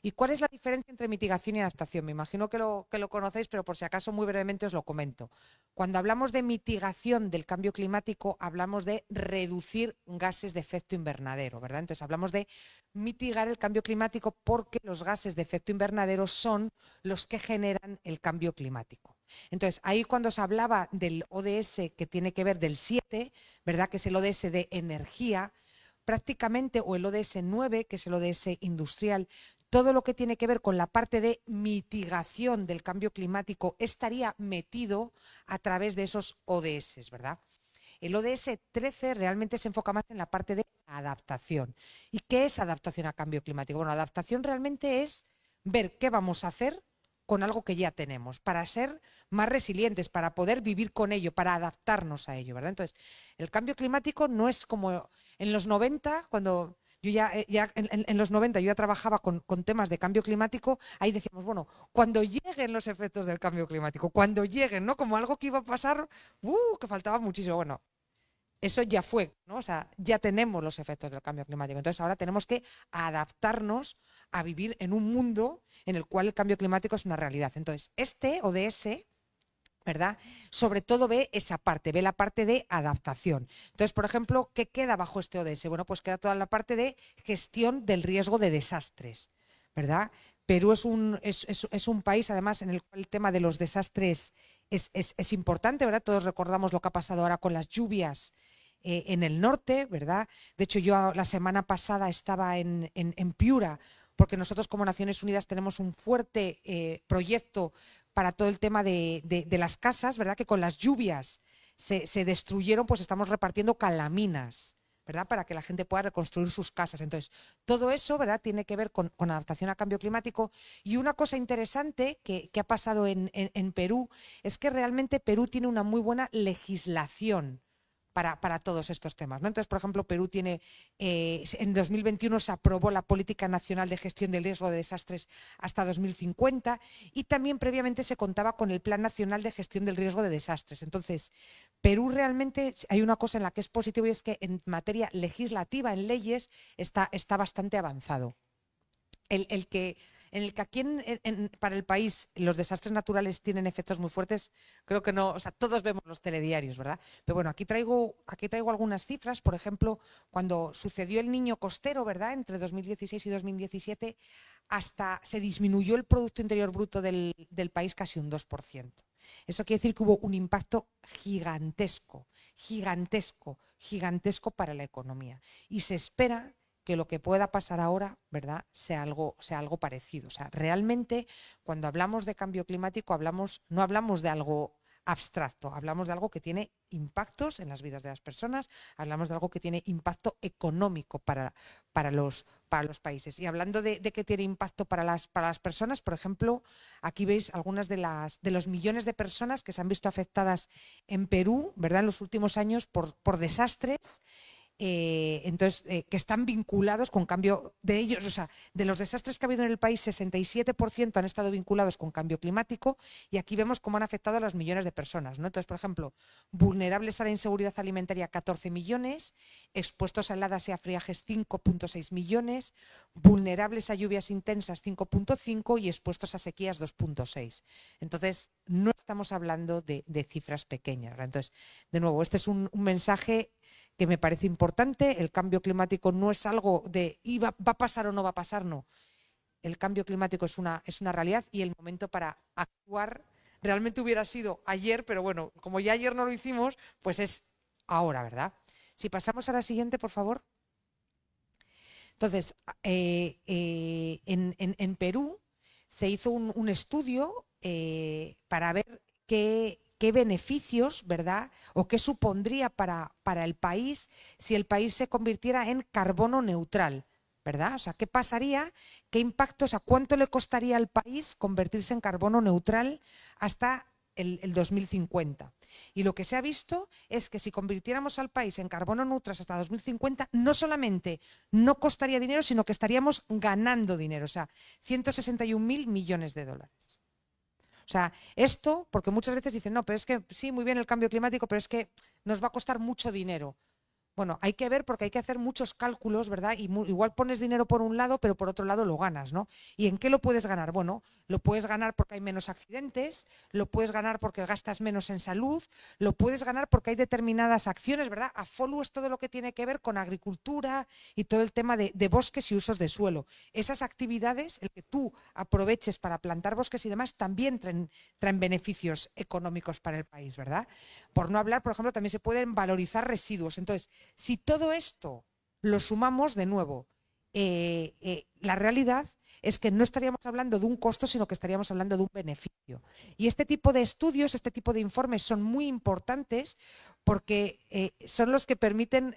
¿Y cuál es la diferencia entre mitigación y adaptación? Me imagino que lo, que lo, conocéis, pero por si acaso muy brevemente os lo comento. Cuando hablamos de mitigación del cambio climático, hablamos de reducir gases de efecto invernadero, ¿verdad? Entonces hablamos de mitigar el cambio climático porque los gases de efecto invernadero son los que generan el cambio climático. Entonces, ahí cuando se hablaba del ODS que tiene que ver del 7, ¿verdad? Que es el ODS de energía, prácticamente, o el ODS 9, que es el ODS industrial, todo lo que tiene que ver con la parte de mitigación del cambio climático estaría metido a través de esos ODS, ¿verdad? El ODS 13 realmente se enfoca más en la parte de adaptación. ¿Y qué es adaptación a cambio climático? Bueno, adaptación realmente es ver qué vamos a hacer con algo que ya tenemos, para ser más resilientes, para poder vivir con ello, para adaptarnos a ello, ¿verdad? Entonces, el cambio climático no es como en los 90, cuando yo ya, eh, en, los 90 yo ya trabajaba con, con, temas de cambio climático, ahí decíamos, bueno, cuando lleguen los efectos del cambio climático, cuando lleguen, ¿no? Como algo que iba a pasar, uh, que faltaba muchísimo. Bueno, eso ya fue, ¿no? O sea, ya tenemos los efectos del cambio climático. Entonces ahora tenemos que adaptarnos a vivir en un mundo en el cual el cambio climático es una realidad. Entonces, este ODS, ¿verdad? Sobre todo ve esa parte, ve la parte de adaptación. Entonces, por ejemplo, ¿qué queda bajo este ODS? Bueno, pues queda toda la parte de gestión del riesgo de desastres, ¿verdad? Perú es un, es, es, un país, además, en el cual el tema de los desastres es, es, importante, ¿verdad? Todos recordamos lo que ha pasado ahora con las lluvias eh, en el norte, ¿verdad? De hecho, yo la semana pasada estaba en, en, en Piura, porque nosotros como Naciones Unidas tenemos un fuerte eh, proyecto para todo el tema de, de, las casas, ¿verdad? Que con las lluvias se, se, destruyeron, pues estamos repartiendo calaminas, ¿verdad? Para que la gente pueda reconstruir sus casas. Entonces, todo eso, ¿verdad? Tiene que ver con, adaptación a cambio climático. Y una cosa interesante que, que ha pasado en, en Perú es que realmente Perú tiene una muy buena legislación para, para, todos estos temas. ¿no? Entonces, por ejemplo, Perú tiene, eh, en 2021 se aprobó la Política Nacional de Gestión del Riesgo de Desastres hasta 2050 y también previamente se contaba con el Plan Nacional de Gestión del Riesgo de Desastres. Entonces, Perú realmente hay una cosa en la que es positivo y es que en materia legislativa, en leyes, está, está bastante avanzado. El, el que en el que aquí en, para el país los desastres naturales tienen efectos muy fuertes, creo que no, o sea, todos vemos los telediarios, ¿verdad? Pero bueno, aquí traigo, aquí traigo algunas cifras, por ejemplo, cuando sucedió el niño costero, ¿verdad? Entre 2016 y 2017, hasta se disminuyó el Producto Interior Bruto del, del país casi un 2%. Eso quiere decir que hubo un impacto gigantesco, gigantesco, gigantesco para la economía. Y se espera que lo que pueda pasar ahora, ¿verdad?, sea algo, sea algo parecido. O sea, realmente cuando hablamos de cambio climático hablamos, no hablamos de algo abstracto, hablamos de algo que tiene impactos en las vidas de las personas, hablamos de algo que tiene impacto económico para, para, los, para los países. Y hablando de, de, que tiene impacto para las, para las personas, por ejemplo, aquí veis algunas de, las, de los millones de personas que se han visto afectadas en Perú, ¿verdad?, en los últimos años por, por desastres eh, entonces, eh, que están vinculados con cambio de ellos, o sea, de los desastres que ha habido en el país, 67% han estado vinculados con cambio climático y aquí vemos cómo han afectado a los millones de personas. ¿no? Entonces, por ejemplo, vulnerables a la inseguridad alimentaria, 14 millones, expuestos a heladas y a friajes, 5.6 millones, vulnerables a lluvias intensas, 5.5 y expuestos a sequías, 2.6. Entonces, no estamos hablando de, cifras pequeñas. Entonces, de nuevo, este es un, un mensaje que me parece importante. El cambio climático no es algo de va, va, a pasar o no va a pasar, no. El cambio climático es una, es una realidad y el momento para actuar realmente hubiera sido ayer, pero bueno, como ya ayer no lo hicimos, pues es ahora, ¿verdad? Si pasamos a la siguiente, por favor. Entonces, eh, eh, en, en, en, Perú se hizo un, un estudio eh, para ver qué, qué beneficios, ¿verdad? O qué supondría para, para el país si el país se convirtiera en carbono neutral, ¿verdad? O sea, ¿qué pasaría? ¿Qué impacto? O sea, ¿cuánto le costaría al país convertirse en carbono neutral hasta el, el, 2050. Y lo que se ha visto es que si convirtiéramos al país en carbono neutral hasta 2050, no solamente no costaría dinero, sino que estaríamos ganando dinero, o sea, 161 mil millones de dólares. O sea, esto, porque muchas veces dicen, no, pero es que sí, muy bien el cambio climático, pero es que nos va a costar mucho dinero. Bueno, hay que ver porque hay que hacer muchos cálculos, ¿verdad? Y igual pones dinero por un lado, pero por otro lado lo ganas, ¿no? ¿Y en qué lo puedes ganar? Bueno, lo puedes ganar porque hay menos accidentes, lo puedes ganar porque gastas menos en salud, lo puedes ganar porque hay determinadas acciones, ¿verdad? A follow es todo lo que tiene que ver con agricultura y todo el tema de, de bosques y usos de suelo. Esas actividades, el que tú aproveches para plantar bosques y demás, también traen, traen beneficios económicos para el país, ¿verdad? Por no hablar, por ejemplo, también se pueden valorizar residuos. Entonces, si todo esto lo sumamos de nuevo, eh, eh, la realidad es que no estaríamos hablando de un costo, sino que estaríamos hablando de un beneficio. Y este tipo de estudios, este tipo de informes son muy importantes porque eh, son los que permiten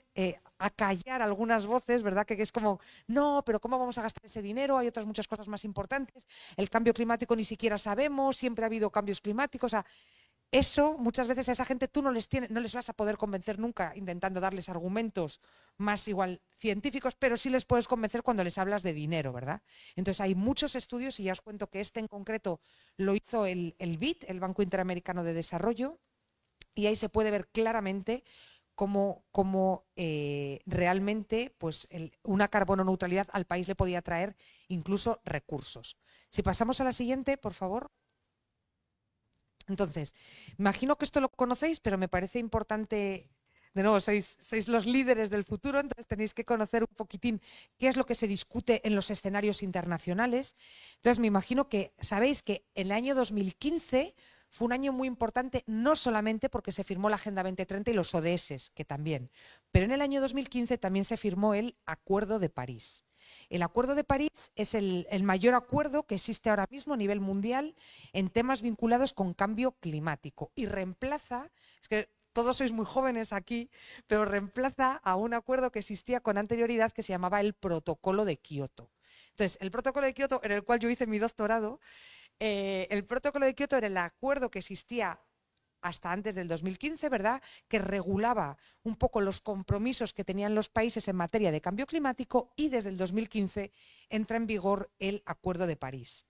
acallar algunas voces, ¿verdad? Que, que, es como, no, pero ¿cómo vamos a gastar ese dinero? Hay otras muchas cosas más importantes. El cambio climático ni siquiera sabemos, siempre ha habido cambios climáticos. O sea, eso muchas veces a esa gente tú no les, tiene, no les vas a poder convencer nunca intentando darles argumentos más igual científicos, pero sí les puedes convencer cuando les hablas de dinero, ¿verdad? Entonces hay muchos estudios y ya os cuento que este en concreto lo hizo el, el BID, el Banco Interamericano de Desarrollo, y ahí se puede ver claramente cómo, cómo eh, realmente pues, una carbono neutralidad al país le podía traer incluso recursos. Si pasamos a la siguiente, por favor. Entonces, imagino que esto lo conocéis, pero me parece importante, de nuevo, sois, sois, los líderes del futuro, entonces tenéis que conocer un poquitín qué es lo que se discute en los escenarios internacionales. Entonces, me imagino que sabéis que el año 2015 fue un año muy importante, no solamente porque se firmó la Agenda 2030 y los ODS, que también, pero en el año 2015 también se firmó el Acuerdo de París. El Acuerdo de París es el, mayor acuerdo que existe ahora mismo a nivel mundial en temas vinculados con cambio climático y reemplaza, es que todos sois muy jóvenes aquí, pero reemplaza a un acuerdo que existía con anterioridad que se llamaba el Protocolo de Kioto. Entonces, el Protocolo de Kioto, en el cual yo hice mi doctorado, eh, el Protocolo de Kioto era el acuerdo que existía hasta antes del 2015, ¿verdad?, que regulaba un poco los compromisos que tenían los países en materia de cambio climático y desde el 2015 entra en vigor el Acuerdo de París.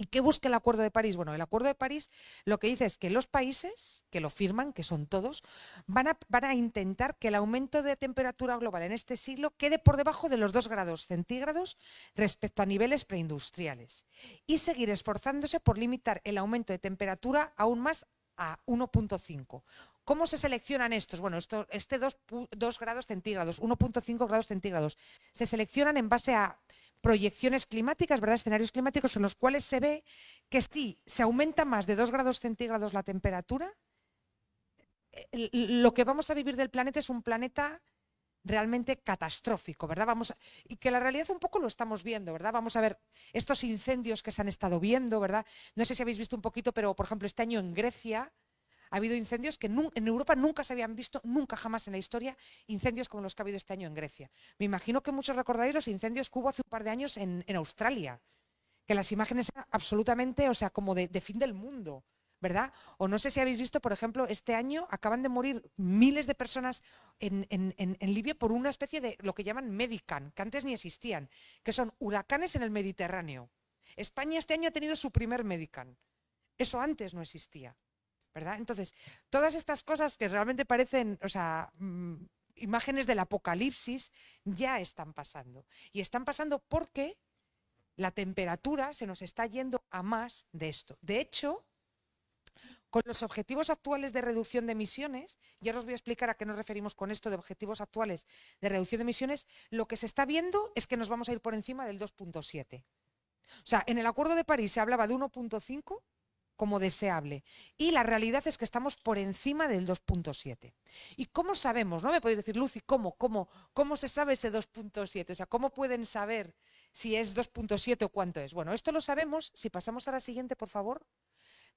¿Y qué busca el Acuerdo de París? Bueno, el Acuerdo de París lo que dice es que los países que lo firman, que son todos, van a, intentar que el aumento de temperatura global en este siglo quede por debajo de los 2 grados centígrados respecto a niveles preindustriales y seguir esforzándose por limitar el aumento de temperatura aún más a 1.5. ¿Cómo se seleccionan estos? Bueno, este 2, 2 grados centígrados, 1.5 grados centígrados, se seleccionan en base a proyecciones climáticas, ¿verdad? escenarios climáticos en los cuales se ve que si se aumenta más de 2 grados centígrados la temperatura, lo que vamos a vivir del planeta es un planeta realmente catastrófico, ¿verdad? Vamos a, y que la realidad un poco lo estamos viendo, ¿verdad? Vamos a ver estos incendios que se han estado viendo, ¿verdad? No sé si habéis visto un poquito, pero por ejemplo este año en Grecia ha habido incendios que en Europa nunca se habían visto, nunca jamás en la historia, incendios como los que ha habido este año en Grecia. Me imagino que muchos recordaréis los incendios que hubo hace un par de años en, Australia, que las imágenes eran absolutamente, o sea, como de, fin del mundo. ¿Verdad? O no sé si habéis visto, por ejemplo, este año acaban de morir miles de personas en, en, Libia por una especie de lo que llaman Medican, que antes ni existían, que son huracanes en el Mediterráneo. España este año ha tenido su primer Medican. Eso antes no existía. ¿verdad? Entonces, todas estas cosas que realmente parecen, o sea, mm, imágenes del apocalipsis, ya están pasando. Y están pasando porque la temperatura se nos está yendo a más de esto. De hecho, con los objetivos actuales de reducción de emisiones, y ahora os voy a explicar a qué nos referimos con esto de objetivos actuales de reducción de emisiones, lo que se está viendo es que nos vamos a ir por encima del 2.7. O sea, en el Acuerdo de París se hablaba de 1.5 como deseable. Y la realidad es que estamos por encima del 2.7. ¿Y cómo sabemos? ¿No me podéis decir, Lucy, cómo, cómo, cómo se sabe ese 2.7? O sea, ¿cómo pueden saber si es 2.7 o cuánto es? Bueno, esto lo sabemos, si pasamos a la siguiente, por favor,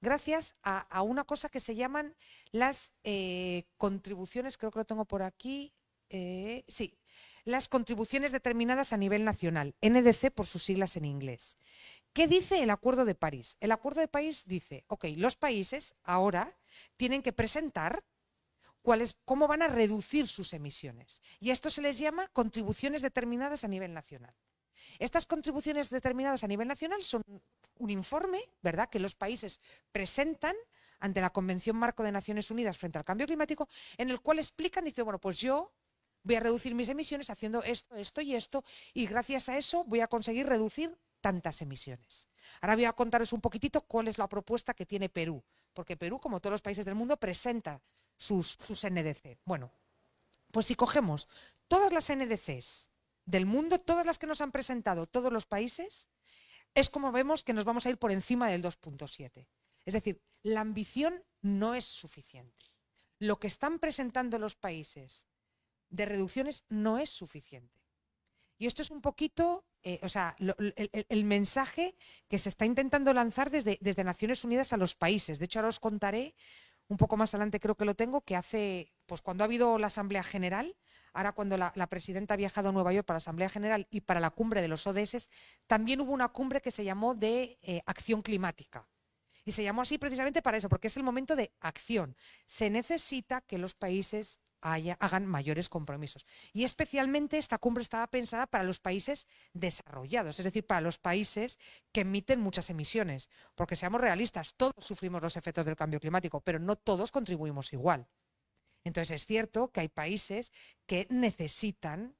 gracias a, una cosa que se llaman las eh, contribuciones, creo que lo tengo por aquí, eh, sí, las contribuciones determinadas a nivel nacional, NDC por sus siglas en inglés. ¿Qué dice el Acuerdo de París? El Acuerdo de París dice, ok, los países ahora tienen que presentar cómo van a reducir sus emisiones. Y esto se les llama contribuciones determinadas a nivel nacional. Estas contribuciones determinadas a nivel nacional son un informe, ¿verdad?, que los países presentan ante la Convención Marco de Naciones Unidas frente al cambio climático, en el cual explican, dice, bueno, pues yo voy a reducir mis emisiones haciendo esto, esto y esto, y gracias a eso voy a conseguir reducir tantas emisiones. Ahora voy a contaros un poquitito cuál es la propuesta que tiene Perú, porque Perú, como todos los países del mundo, presenta sus, sus NDC. Bueno, pues si cogemos todas las NDCs del mundo, todas las que nos han presentado todos los países, es como vemos que nos vamos a ir por encima del 2.7. Es decir, la ambición no es suficiente. Lo que están presentando los países de reducciones no es suficiente. Y esto es un poquito, eh, o sea, el, mensaje que se está intentando lanzar desde, desde Naciones Unidas a los países. De hecho, ahora os contaré, un poco más adelante creo que lo tengo, que hace, pues cuando ha habido la Asamblea General, ahora cuando la, presidenta ha viajado a Nueva York para la Asamblea General y para la cumbre de los ODS, también hubo una cumbre que se llamó de eh, acción climática. Y se llamó así precisamente para eso, porque es el momento de acción. Se necesita que los países hagan mayores compromisos. Y especialmente esta cumbre estaba pensada para los países desarrollados, es decir, para los países que emiten muchas emisiones. Porque seamos realistas, todos sufrimos los efectos del cambio climático, pero no todos contribuimos igual. Entonces es cierto que hay países que necesitan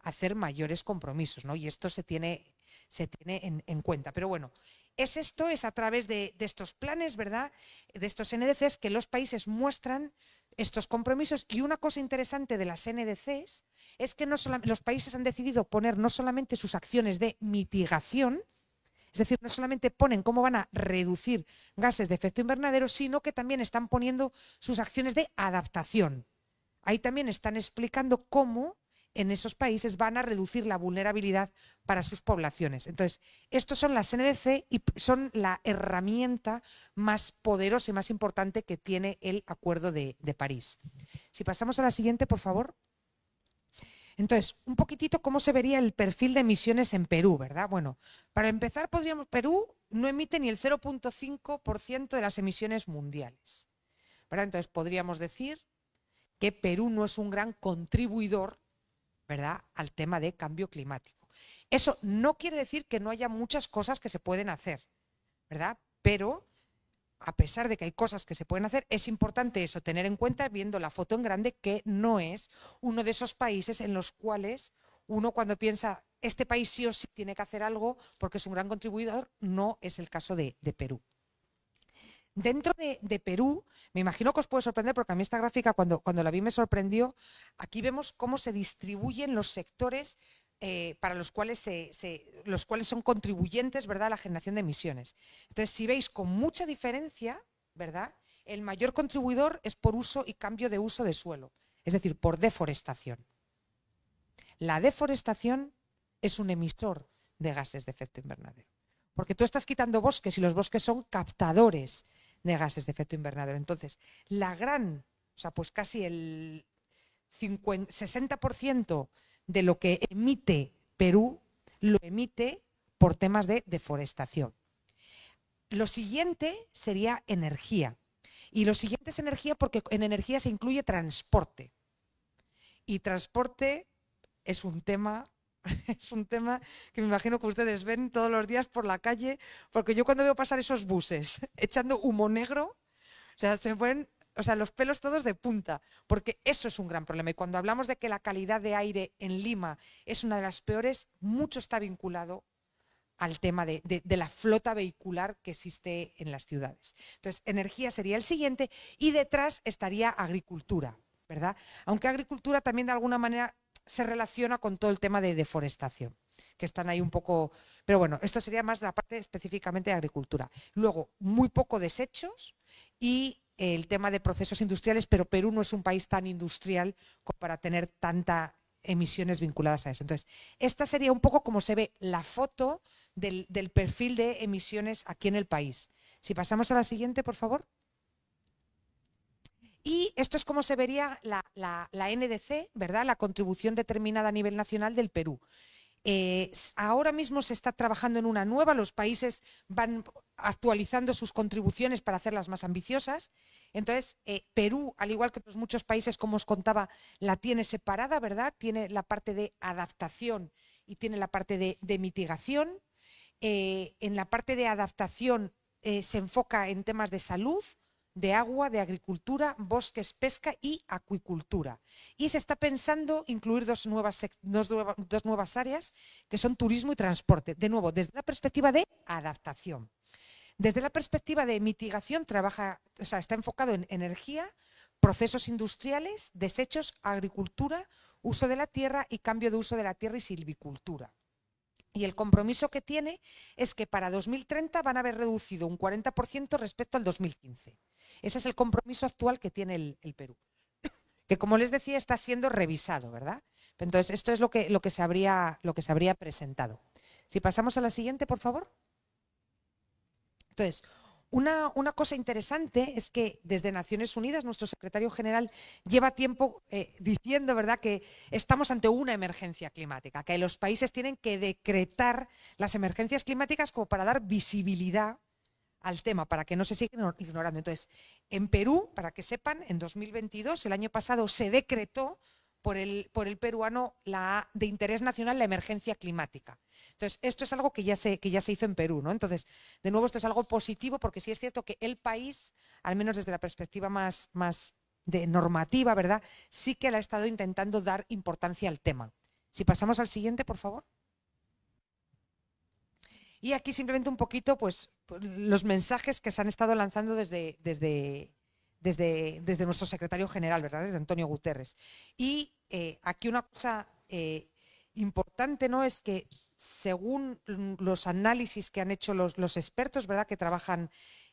hacer mayores compromisos, ¿no? Y esto se tiene, se tiene en, cuenta. Pero bueno, es esto, es a través de, de, estos planes, ¿verdad? De estos NDCs que los países muestran estos compromisos. Y una cosa interesante de las NDCs es que los países han decidido poner no solamente sus acciones de mitigación, es decir, no solamente ponen cómo van a reducir gases de efecto invernadero, sino que también están poniendo sus acciones de adaptación. Ahí también están explicando cómo en esos países van a reducir la vulnerabilidad para sus poblaciones. Entonces, estos son las NDC y son la herramienta más poderosa y más importante que tiene el Acuerdo de, París. Si pasamos a la siguiente, por favor. Entonces, un poquitito cómo se vería el perfil de emisiones en Perú, ¿verdad? Bueno, para empezar, podríamos, Perú no emite ni el 0.5% de las emisiones mundiales. ¿verdad? Entonces, podríamos decir que Perú no es un gran contribuidor ¿verdad?, al tema de cambio climático. Eso no quiere decir que no haya muchas cosas que se pueden hacer, ¿verdad? Pero a pesar de que hay cosas que se pueden hacer, es importante eso, tener en cuenta, viendo la foto en grande, que no es uno de esos países en los cuales uno cuando piensa, este país sí o sí tiene que hacer algo porque es un gran contribuidor, no es el caso de, Perú. Dentro de, Perú, me imagino que os puede sorprender, porque a mí esta gráfica cuando, cuando la vi me sorprendió, aquí vemos cómo se distribuyen los sectores eh, para los cuales, los cuales son contribuyentes ¿verdad? a la generación de emisiones. Entonces, si veis con mucha diferencia, ¿verdad? el mayor contribuidor es por uso y cambio de uso de suelo, es decir, por deforestación. La deforestación es un emisor de gases de efecto invernadero, porque tú estás quitando bosques y los bosques son captadores de gases de efecto invernadero. Entonces, la gran, o sea, pues casi el 50, 60% de lo que emite Perú lo emite por temas de deforestación. Lo siguiente sería energía. Y lo siguiente es energía porque en energía se incluye transporte. Y transporte es un tema es un tema que me imagino que ustedes ven todos los días por la calle, porque yo cuando veo pasar esos buses echando humo negro, o sea, se ponen o sea, los pelos todos de punta, porque eso es un gran problema. Y cuando hablamos de que la calidad de aire en Lima es una de las peores, mucho está vinculado al tema de, de, la flota vehicular que existe en las ciudades. Entonces, energía sería el siguiente y detrás estaría agricultura, ¿verdad? Aunque agricultura también de alguna manera se relaciona con todo el tema de deforestación, que están ahí un poco... Pero bueno, esto sería más la parte específicamente de agricultura. Luego, muy poco desechos y el tema de procesos industriales, pero Perú no es un país tan industrial como para tener tanta emisiones vinculadas a eso. Entonces, esta sería un poco como se ve la foto del, perfil de emisiones aquí en el país. Si pasamos a la siguiente, por favor. Y esto es como se vería la, NDC, ¿verdad? La contribución determinada a nivel nacional del Perú. Eh, ahora mismo se está trabajando en una nueva, los países van actualizando sus contribuciones para hacerlas más ambiciosas. Entonces, eh, Perú, al igual que otros muchos países, como os contaba, la tiene separada, ¿verdad? Tiene la parte de adaptación y tiene la parte de, mitigación. Eh, en la parte de adaptación se enfoca en temas de salud, de agua, de agricultura, bosques, pesca y acuicultura. Y se está pensando incluir dos nuevas, dos, nuevas áreas que son turismo y transporte. De nuevo, desde la perspectiva de adaptación. Desde la perspectiva de mitigación, trabaja, está enfocado en energía, procesos industriales, desechos, agricultura, uso de la tierra y cambio de uso de la tierra y silvicultura. Y el compromiso que tiene es que para 2030 van a haber reducido un 40% respecto al 2015. Ese es el compromiso actual que tiene el, Perú. Que como les decía, está siendo revisado, ¿verdad? Entonces, esto es lo que, se habría presentado. Si pasamos a la siguiente, por favor. Entonces, una, cosa interesante es que desde Naciones Unidas, nuestro secretario general lleva tiempo eh, diciendo ¿verdad? que estamos ante una emergencia climática, que los países tienen que decretar las emergencias climáticas como para dar visibilidad al tema, para que no se sigan ignorando. Entonces, en Perú, para que sepan, en 2022, el año pasado, se decretó por el, peruano de interés nacional la emergencia climática. Entonces, esto es algo que ya, se, que ya se hizo en Perú, ¿no? Entonces, de nuevo, esto es algo positivo porque sí es cierto que el país, al menos desde la perspectiva más, más de normativa, ¿verdad? Sí que le ha estado intentando dar importancia al tema. Si pasamos al siguiente, por favor. Y aquí simplemente un poquito, pues, pues, los mensajes que se han estado lanzando desde, desde, desde, desde nuestro secretario general, ¿verdad? Desde Antonio Guterres. Y eh, aquí una cosa eh, importante, ¿no? Es que según los análisis que han hecho los, expertos, ¿verdad? Que trabajan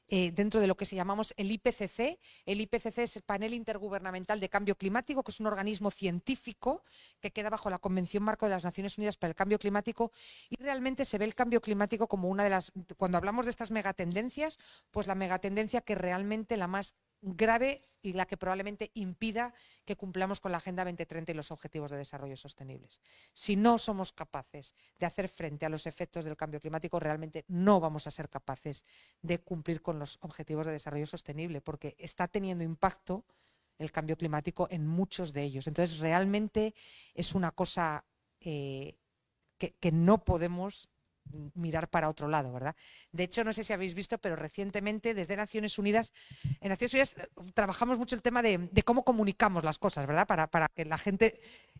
eh, dentro de lo que se llamamos el IPCC. El IPCC es el Panel Intergubernamental de Cambio Climático, que es un organismo científico que queda bajo la Convención Marco de las Naciones Unidas para el Cambio Climático y realmente se ve el cambio climático como una de las, cuando hablamos de estas megatendencias, pues la megatendencia que realmente la más grave y la que probablemente impida que cumplamos con la Agenda 2030 y los Objetivos de Desarrollo Sostenibles. Si no somos capaces de hacer frente a los efectos del cambio climático, realmente no vamos a ser capaces de cumplir con los Objetivos de Desarrollo Sostenible, porque está teniendo impacto el cambio climático en muchos de ellos. Entonces, realmente es una cosa eh, que, que no podemos mirar para otro lado, ¿verdad? De hecho, no sé si habéis visto, pero recientemente desde Naciones Unidas, en Naciones Unidas eh, trabajamos mucho el tema de, cómo comunicamos las cosas, ¿verdad? Para, que la gente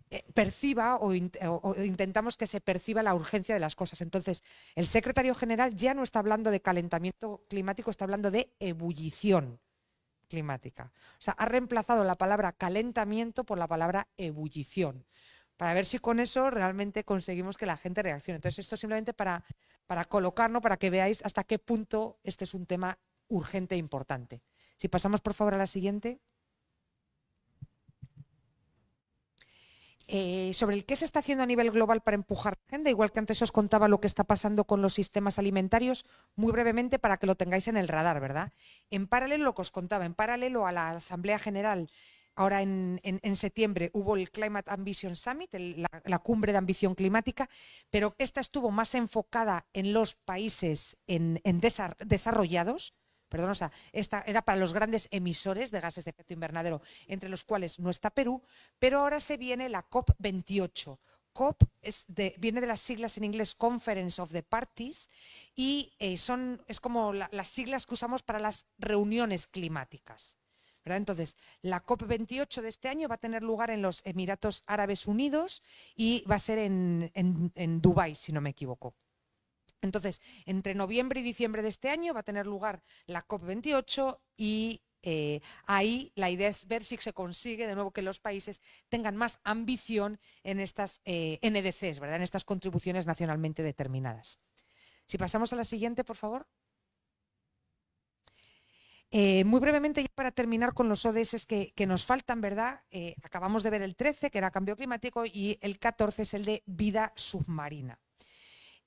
eh, perciba o, intentamos que se perciba la urgencia de las cosas. Entonces, el secretario general ya no está hablando de calentamiento climático, está hablando de ebullición climática. O sea, ha reemplazado la palabra calentamiento por la palabra ebullición para ver si con eso realmente conseguimos que la gente reaccione. Entonces, esto simplemente para, para colocarnos, para que veáis hasta qué punto este es un tema urgente e importante. Si pasamos, por favor, a la siguiente. eh, sobre el qué se está haciendo a nivel global para empujar la agenda, igual que antes os contaba lo que está pasando con los sistemas alimentarios, muy brevemente para que lo tengáis en el radar, ¿verdad? En paralelo, lo que os contaba, en paralelo a la Asamblea General Ahora en, septiembre hubo el Climate Ambition Summit, la, cumbre de ambición climática, pero esta estuvo más enfocada en los países en, desarrollados, perdón, o sea, esta era para los grandes emisores de gases de efecto invernadero, entre los cuales no está Perú, pero ahora se viene la COP28. COP viene de las siglas en inglés Conference of the Parties y eh, son, es como las siglas que usamos para las reuniones climáticas. Entonces, la COP28 de este año va a tener lugar en los Emiratos Árabes Unidos y va a ser en, Dubái, si no me equivoco. Entonces, entre noviembre y diciembre de este año va a tener lugar la COP28 y eh, ahí la idea es ver si se consigue de nuevo que los países tengan más ambición en estas eh, NDCs, ¿verdad? en estas contribuciones nacionalmente determinadas. Si pasamos a la siguiente, por favor. Eh, muy brevemente, ya para terminar con los ODS que, nos faltan, ¿verdad? Eh, acabamos de ver el 13, que era cambio climático, y el 14 es el de vida submarina.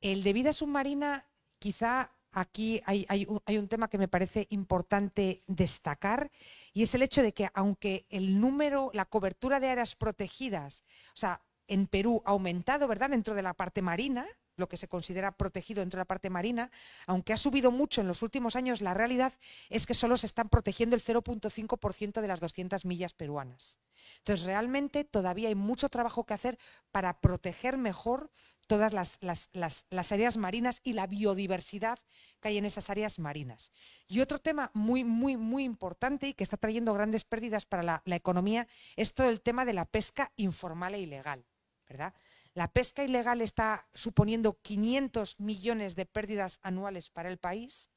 El de vida submarina, quizá aquí hay, hay, un tema que me parece importante destacar, y es el hecho de que aunque el número, la cobertura de áreas protegidas, o sea, en Perú ha aumentado, ¿verdad? Dentro de la parte marina, lo que se considera protegido dentro de la parte marina, aunque ha subido mucho en los últimos años, la realidad es que solo se están protegiendo el 0.5% de las 200 millas peruanas. Entonces, realmente todavía hay mucho trabajo que hacer para proteger mejor todas las, áreas marinas y la biodiversidad que hay en esas áreas marinas. Y otro tema muy, muy, muy importante y que está trayendo grandes pérdidas para la, la economía es todo el tema de la pesca informal e ilegal. ¿verdad? La pesca ilegal está suponiendo 500 millones de pérdidas anuales para el país.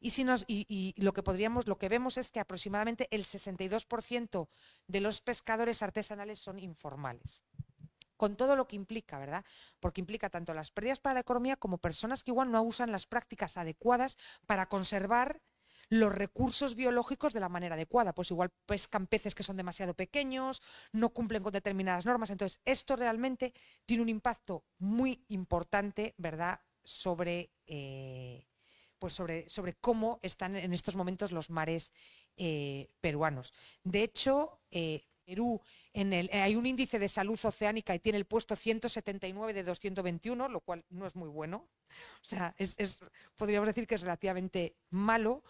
Y, lo que lo que vemos es que aproximadamente el 62% de los pescadores artesanales son informales. Con todo lo que implica, ¿verdad? Porque implica tanto las pérdidas para la economía como personas que igual no usan las prácticas adecuadas para conservar los recursos biológicos de la manera adecuada. Pues igual pescan peces que son demasiado pequeños, no cumplen con determinadas normas. Entonces, esto realmente tiene un impacto muy importante, ¿verdad?, sobre, eh, pues sobre, sobre cómo están en estos momentos los mares eh, peruanos. De hecho, eh, Perú en el, hay un índice de salud oceánica y tiene el puesto 179 de 221, lo cual no es muy bueno. O sea, podríamos decir que es relativamente malo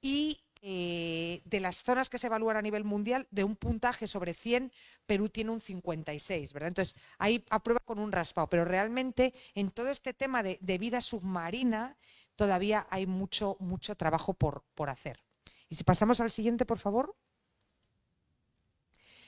y eh, de las zonas que se evalúan a nivel mundial, de un puntaje sobre 100, Perú tiene un 56, ¿verdad? Entonces, ahí aprueba con un raspado, pero realmente en todo este tema de, vida submarina todavía hay mucho, mucho trabajo por, por hacer. Y si pasamos al siguiente, por favor.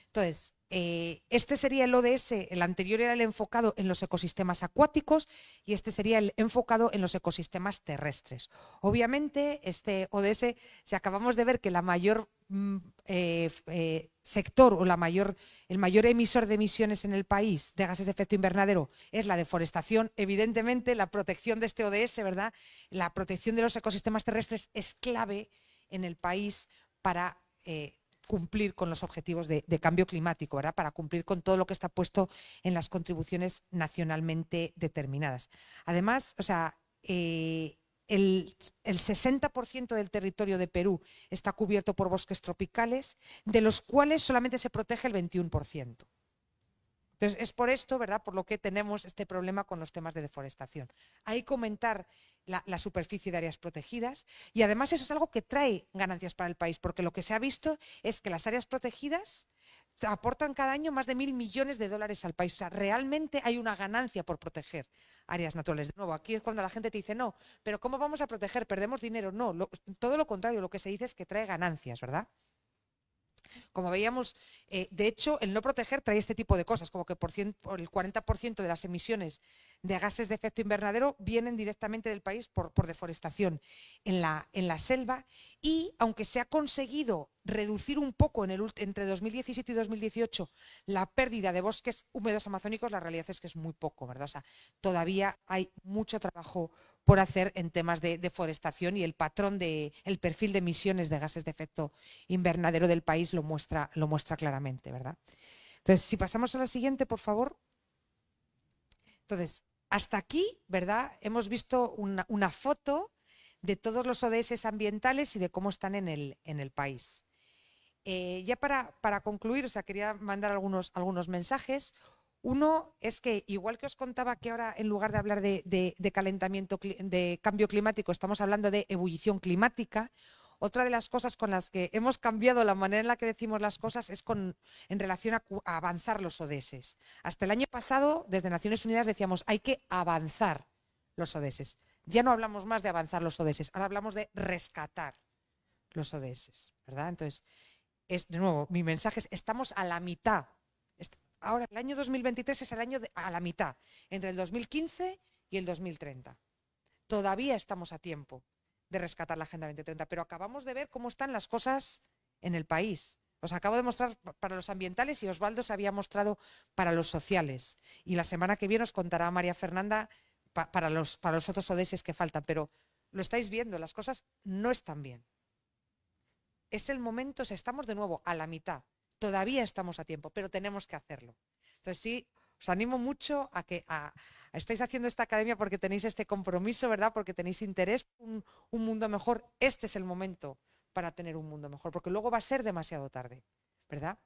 Entonces, eh, este sería el ODS, el anterior era el enfocado en los ecosistemas acuáticos y este sería el enfocado en los ecosistemas terrestres. Obviamente, este ODS, si acabamos de ver que la mayor mm, eh, eh, sector o el mayor emisor de emisiones en el país de gases de efecto invernadero es la deforestación, evidentemente la protección de este ODS, ¿verdad? La protección de los ecosistemas terrestres es clave en el país para cumplir con los objetivos de, cambio climático, ¿verdad? Para cumplir con todo lo que está puesto en las contribuciones nacionalmente determinadas. Además, o sea, eh, el, el, 60% del territorio de Perú está cubierto por bosques tropicales, de los cuales solamente se protege el 21%. Entonces, es por esto, ¿verdad?, por lo que tenemos este problema con los temas de deforestación. Hay que la, superficie de áreas protegidas y además eso es algo que trae ganancias para el país, porque lo que se ha visto es que las áreas protegidas aportan cada año más de mil millones de dólares al país. O sea, realmente hay una ganancia por proteger áreas naturales. De nuevo, aquí es cuando la gente te dice, no, pero ¿cómo vamos a proteger? ¿Perdemos dinero? No, todo lo contrario, lo que se dice es que trae ganancias, ¿verdad? Como veíamos, eh, de hecho, el no proteger trae este tipo de cosas, como que por, el 40% de las emisiones de gases de efecto invernadero vienen directamente del país por, deforestación en la, selva y aunque se ha conseguido reducir un poco entre 2017 y 2018 la pérdida de bosques húmedos amazónicos, la realidad es que es muy poco, ¿verdad? O sea, todavía hay mucho trabajo por hacer en temas de deforestación y el patrón de el perfil de emisiones de gases de efecto invernadero del país lo muestra, lo muestra claramente, ¿verdad? Entonces, si pasamos a la siguiente, por favor. Entonces, hasta aquí, ¿verdad? Hemos visto una, foto de todos los ODS ambientales y de cómo están en el, en el país. Eh, ya para, para, concluir, o sea, quería mandar algunos, algunos mensajes. Uno es que, igual que os contaba que ahora en lugar de hablar de, calentamiento, de cambio climático, estamos hablando de ebullición climática, otra de las cosas con las que hemos cambiado la manera en la que decimos las cosas es en relación a, a avanzar los ODS. Hasta el año pasado, desde Naciones Unidas decíamos, hay que avanzar los ODS. Ya no hablamos más de avanzar los ODS, ahora hablamos de rescatar los ODS, ¿verdad? Entonces, es, de nuevo, mi mensaje es, estamos a la mitad. Ahora, el año 2023 es el año a la mitad, entre el 2015 y el 2030. Todavía estamos a tiempo de rescatar la Agenda 2030, pero acabamos de ver cómo están las cosas en el país. Os acabo de mostrar para los ambientales y Osvaldo se había mostrado para los sociales. Y la semana que viene os contará María Fernanda pa para, los, para los otros ODS que faltan, pero lo estáis viendo, las cosas no están bien. Es el momento, estamos de nuevo a la mitad. Todavía estamos a tiempo, pero tenemos que hacerlo. Entonces sí, os animo mucho a que estáis haciendo esta academia porque tenéis este compromiso, ¿verdad? Porque tenéis interés un, un mundo mejor. Este es el momento para tener un mundo mejor, porque luego va a ser demasiado tarde, ¿verdad?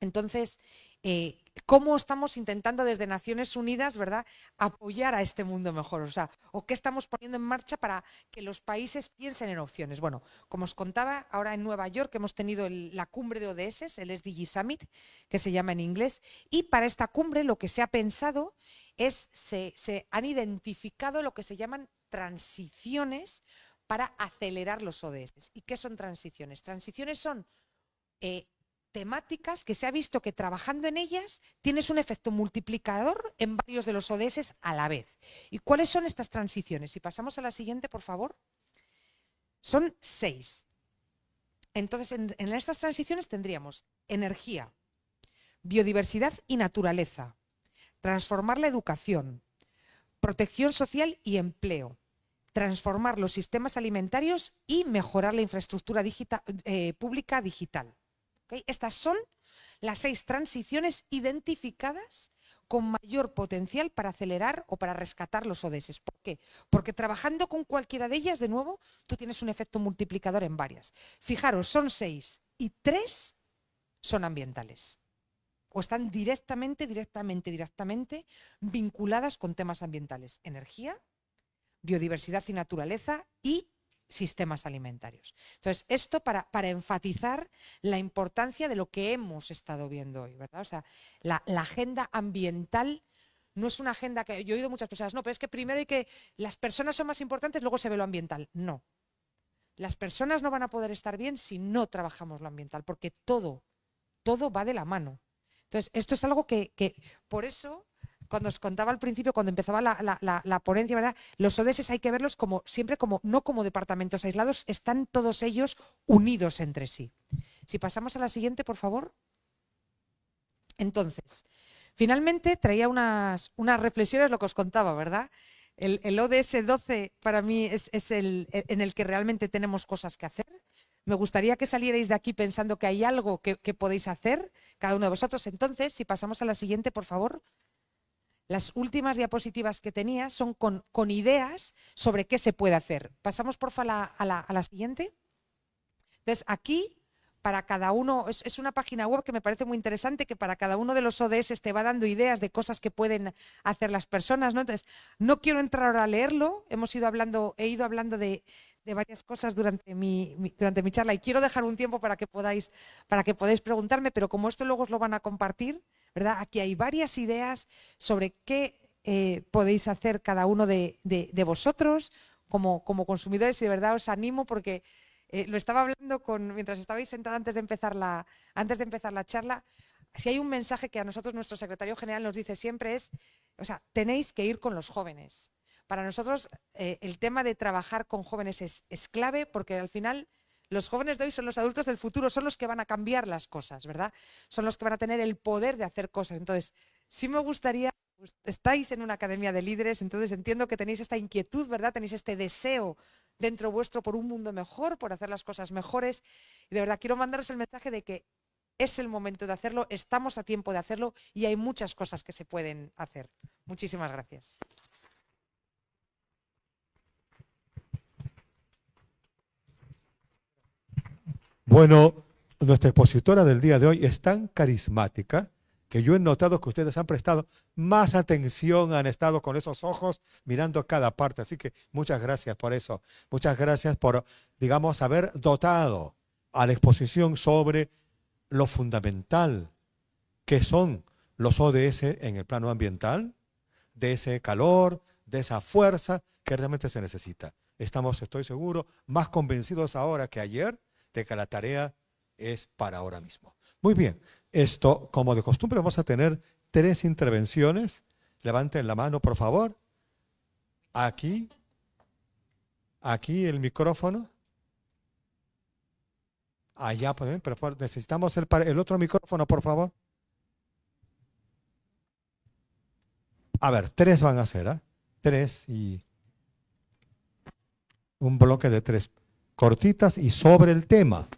Entonces, eh, ¿cómo estamos intentando desde Naciones Unidas, verdad, apoyar a este mundo mejor? O sea, ¿o qué estamos poniendo en marcha para que los países piensen en opciones? Bueno, como os contaba, ahora en Nueva York hemos tenido la cumbre de ODS, el SDG Summit, que se llama en inglés, y para esta cumbre lo que se ha pensado es, se, se han identificado lo que se llaman transiciones para acelerar los ODS. ¿Y qué son transiciones? Transiciones son eh, temáticas que se ha visto que trabajando en ellas tienes un efecto multiplicador en varios de los ODS a la vez. ¿Y cuáles son estas transiciones? Si pasamos a la siguiente, por favor. Son seis. Entonces, en, estas transiciones tendríamos energía, biodiversidad y naturaleza, transformar la educación, protección social y empleo, transformar los sistemas alimentarios y mejorar la infraestructura eh, pública digital. Estas son las seis transiciones identificadas con mayor potencial para acelerar o para rescatar los ODS. ¿Por qué? Porque trabajando con cualquiera de ellas, de nuevo, tú tienes un efecto multiplicador en varias. Fijaros, son seis y tres son ambientales. O están directamente, directamente, directamente vinculadas con temas ambientales. Energía, biodiversidad y naturaleza y sistemas alimentarios. Entonces, esto para, para, enfatizar la importancia de lo que hemos estado viendo hoy, ¿verdad? O sea, la, agenda ambiental no es una agenda que yo he oído muchas personas, no, pero es que primero hay que, las personas son más importantes, luego se ve lo ambiental. No. Las personas no van a poder estar bien si no trabajamos lo ambiental, porque todo, todo va de la mano. Entonces, esto es algo que, que por eso cuando os contaba al principio, cuando empezaba la, ponencia, ¿verdad? Los ODS hay que verlos como siempre como no como departamentos aislados, están todos ellos unidos entre sí. Si pasamos a la siguiente, por favor. Entonces, finalmente traía unas, unas reflexiones, lo que os contaba, ¿verdad? El, ODS 12 para mí es, el en el que realmente tenemos cosas que hacer. Me gustaría que salierais de aquí pensando que hay algo que podéis hacer, cada uno de vosotros. Entonces, si pasamos a la siguiente, por favor. Las últimas diapositivas que tenía son con, ideas sobre qué se puede hacer. Pasamos, porfa, a la, a la, siguiente. Entonces, aquí, para cada uno, es, una página web que me parece muy interesante, que para cada uno de los ODS te va dando ideas de cosas que pueden hacer las personas. ¿no? Entonces, no quiero entrar ahora a leerlo. Hemos ido hablando, he ido hablando de, de varias cosas durante mi, mi, durante mi charla y quiero dejar un tiempo para que podáis, para que podáis preguntarme, pero como esto luego os lo van a compartir, ¿verdad? Aquí hay varias ideas sobre qué eh, podéis hacer cada uno de, vosotros como, consumidores y de verdad os animo porque eh, lo estaba hablando con, mientras estabais sentada antes de, empezar la, antes de empezar la charla, si hay un mensaje que a nosotros nuestro secretario general nos dice siempre es, o sea, tenéis que ir con los jóvenes. Para nosotros eh, el tema de trabajar con jóvenes es, es clave porque al final los jóvenes de hoy son los adultos del futuro, son los que van a cambiar las cosas, ¿verdad? Son los que van a tener el poder de hacer cosas. Entonces, sí me gustaría, pues, estáis en una academia de líderes, entonces entiendo que tenéis esta inquietud, ¿verdad? Tenéis este deseo dentro vuestro por un mundo mejor, por hacer las cosas mejores. Y de verdad quiero mandaros el mensaje de que es el momento de hacerlo, estamos a tiempo de hacerlo y hay muchas cosas que se pueden hacer. Muchísimas gracias. Bueno, nuestra expositora del día de hoy es tan carismática que yo he notado que ustedes han prestado más atención, han estado con esos ojos mirando cada parte. Así que muchas gracias por eso. Muchas gracias por, digamos, haber dotado a la exposición sobre lo fundamental que son los ODS en el plano ambiental, de ese calor, de esa fuerza que realmente se necesita. Estamos, estoy seguro, más convencidos ahora que ayer de que la tarea es para ahora mismo. Muy bien, esto, como de costumbre, vamos a tener tres intervenciones. Levanten la mano, por favor. Aquí, aquí el micrófono. Allá, pero necesitamos el, el otro micrófono, por favor. A ver, tres van a ser, ¿ah? Tres y un bloque de tres cortitas y sobre el tema.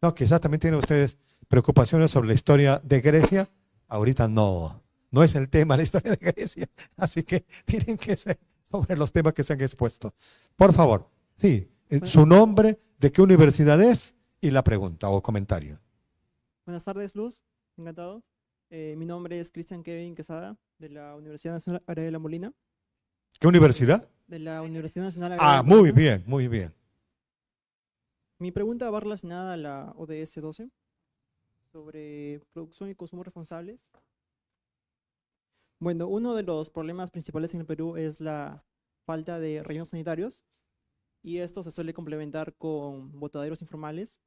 No, quizás también tienen ustedes preocupaciones sobre la historia de Grecia, ahorita no, no es el tema la historia de Grecia, así que tienen que ser sobre los temas que se han expuesto. Por favor, sí, eh, su nombre, de qué universidad es y la pregunta o comentario. Buenas tardes, Luz, encantado. Eh, mi nombre es Cristian Kevin Quesada, de la Universidad Nacional Agraria de la Molina. ¿Qué universidad? De la Universidad Nacional Agraria. Ah, muy bien, muy bien. Mi pregunta va relacionada a la ODS 12 sobre producción y consumo responsables. Bueno, uno de los problemas principales en el Perú es la falta de rellenos sanitarios y esto se suele complementar con botaderos informales,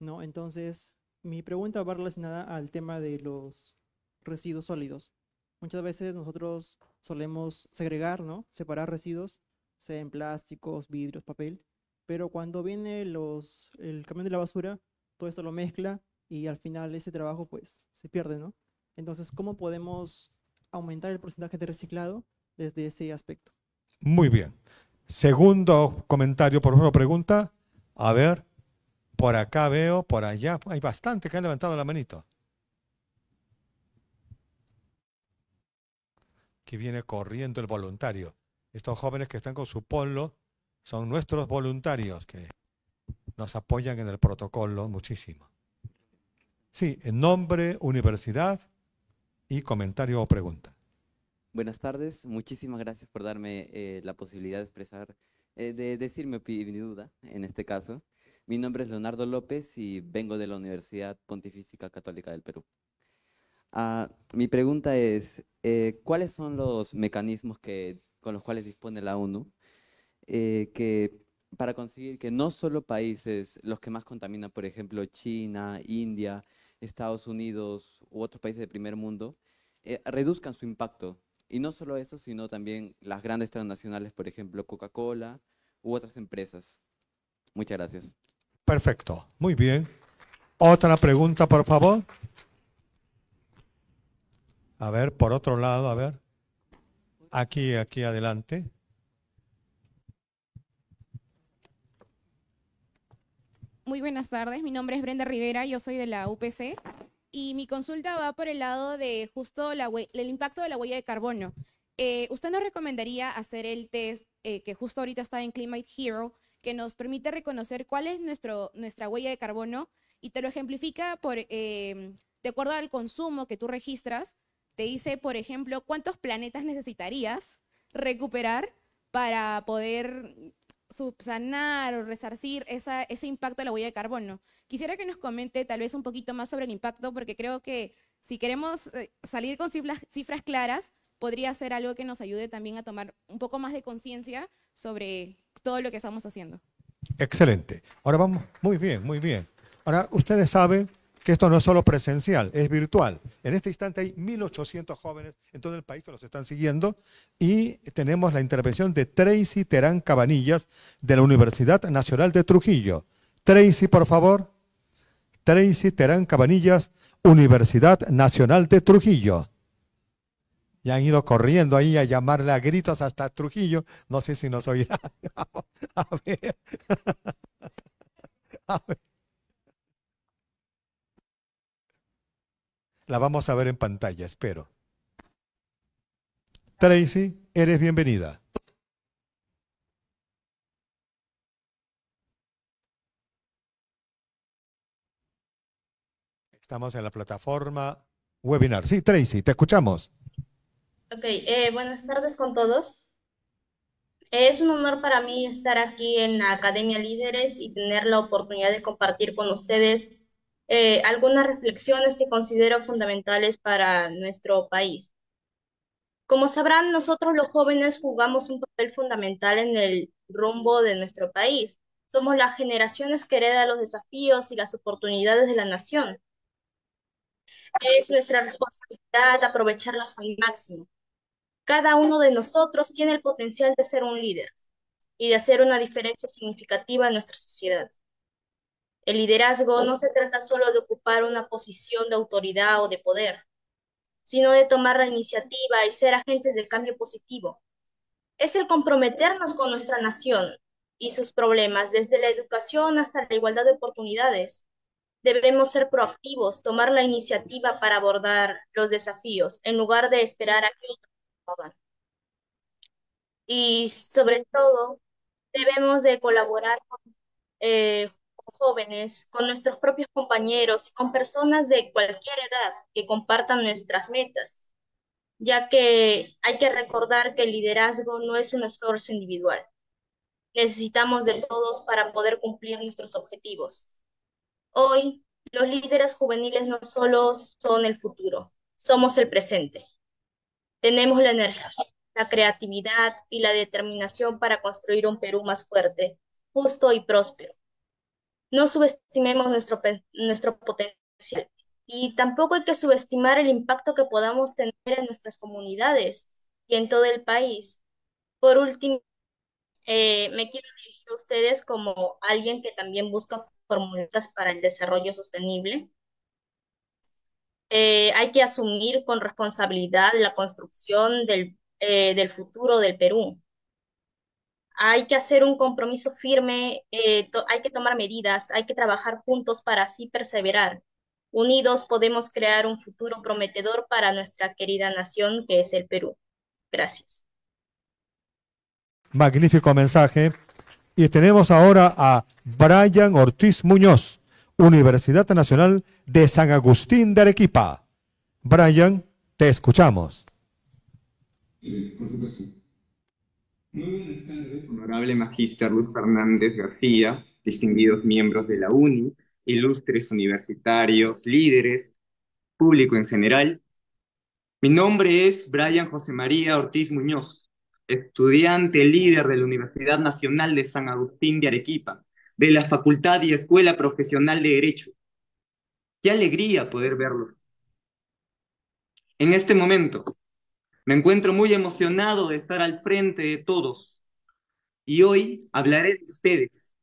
¿no? Entonces, mi pregunta va relacionada al tema de los residuos sólidos. Muchas veces nosotros solemos segregar, ¿no? Separar residuos, sea en plásticos, vidrios, papel, pero cuando viene los, el camión de la basura, todo esto lo mezcla y al final ese trabajo pues se pierde, ¿no? Entonces, ¿cómo podemos aumentar el porcentaje de reciclado desde ese aspecto? Muy bien. Segundo comentario, por favor, pregunta. A ver, por acá veo, por allá, hay bastante que han levantado la manito. Que viene corriendo el voluntario. Estos jóvenes que están con su polo son nuestros voluntarios que nos apoyan en el protocolo muchísimo. Sí, en nombre, universidad y comentario o pregunta. Buenas tardes, muchísimas gracias por darme eh, la posibilidad de expresar, eh, de decir mi, duda en este caso. Mi nombre es Leonardo López y vengo de la Universidad Pontifícia Católica del Perú. Ah, mi pregunta es, eh, ¿cuáles son los mecanismos que, con los cuales dispone la ONU que para conseguir que no solo países, los que más contaminan, por ejemplo, China, India, Estados Unidos u otros países de primer mundo eh, reduzcan su impacto. Y no solo eso, sino también las grandes transnacionales, por ejemplo, Coca-Cola u otras empresas. Muchas gracias. Perfecto, muy bien. Otra pregunta, por favor. A ver, por otro lado, a ver. Aquí, aquí adelante. Muy buenas tardes, mi nombre es Brenda Rivera, yo soy de la UPC y mi consulta va por el lado de justo el impacto de la huella de carbono. Eh, ¿Usted nos recomendaría hacer el test eh, que justo ahorita está en Climate Hero, que nos permite reconocer cuál es nuestro, nuestra huella de carbono y te lo ejemplifica por, eh, de acuerdo al consumo que tú registras? Te dice, por ejemplo, cuántos planetas necesitarías recuperar para poder subsanar o resarcir esa, ese impacto de la huella de carbono. Quisiera que nos comente tal vez un poquito más sobre el impacto, porque creo que si queremos eh, salir con cifras, cifras claras, podría ser algo que nos ayude también a tomar un poco más de conciencia sobre todo lo que estamos haciendo. Excelente. Ahora vamos, muy bien, muy bien. Ahora, ustedes saben que esto no es solo presencial, es virtual. En este instante hay 1.800 jóvenes en todo el país que los están siguiendo y tenemos la intervención de Tracy Terán Cabanillas de la Universidad Nacional de Trujillo. Tracy, por favor. Tracy Terán Cabanillas, Universidad Nacional de Trujillo. Ya han ido corriendo ahí a llamarle a gritos hasta Trujillo. No sé si nos oirá. a ver. a ver. La vamos a ver en pantalla, espero. Tracy, eres bienvenida. Estamos en la plataforma webinar. Sí, Tracy, te escuchamos. Ok, eh, buenas tardes con todos. Es un honor para mí estar aquí en la Academia Líderes y tener la oportunidad de compartir con ustedes eh, algunas reflexiones que considero fundamentales para nuestro país. Como sabrán, nosotros los jóvenes jugamos un papel fundamental en el rumbo de nuestro país. Somos las generaciones que heredan los desafíos y las oportunidades de la nación. Es nuestra responsabilidad aprovecharlas al máximo. Cada uno de nosotros tiene el potencial de ser un líder y de hacer una diferencia significativa en nuestra sociedad. El liderazgo no se trata solo de ocupar una posición de autoridad o de poder, sino de tomar la iniciativa y ser agentes del cambio positivo. Es el comprometernos con nuestra nación y sus problemas, desde la educación hasta la igualdad de oportunidades, Debemos ser proactivos, tomar la iniciativa para abordar los desafíos, en lugar de esperar a que otros lo hagan. Y sobre todo, debemos de colaborar con, eh, jóvenes, con nuestros propios compañeros, con personas de cualquier edad que compartan nuestras metas, ya que hay que recordar que el liderazgo no es un esfuerzo individual. Necesitamos de todos para poder cumplir nuestros objetivos. Hoy, los líderes juveniles no solo son el futuro, somos el presente. Tenemos la energía, la creatividad y la determinación para construir un Perú más fuerte, justo y próspero. No subestimemos nuestro, nuestro potencial y tampoco hay que subestimar el impacto que podamos tener en nuestras comunidades y en todo el país. Por último, eh, me quiero dirigir a ustedes como alguien que también busca fórmulas para el desarrollo sostenible. Eh, hay que asumir con responsabilidad la construcción del, eh, del futuro del Perú. Hay que hacer un compromiso firme, hay que tomar medidas, hay que trabajar juntos para así perseverar. Unidos podemos crear un futuro prometedor para nuestra querida nación que es el Perú. Gracias. Magnífico mensaje. Y tenemos ahora a Brian Ortiz Muñoz, Universidad Nacional de San Agustín de Arequipa. Brian, te escuchamos. Honorable magíster Luz Fernández García, distinguidos miembros de la UNI, ilustres universitarios, líderes, público en general. Mi nombre es Brian José María Ortiz Muñoz estudiante líder de la Universidad Nacional de San Agustín de Arequipa, de la Facultad y Escuela Profesional de Derecho. Qué alegría poder verlo. En este momento me encuentro muy emocionado de estar al frente de todos y hoy hablaré de ustedes,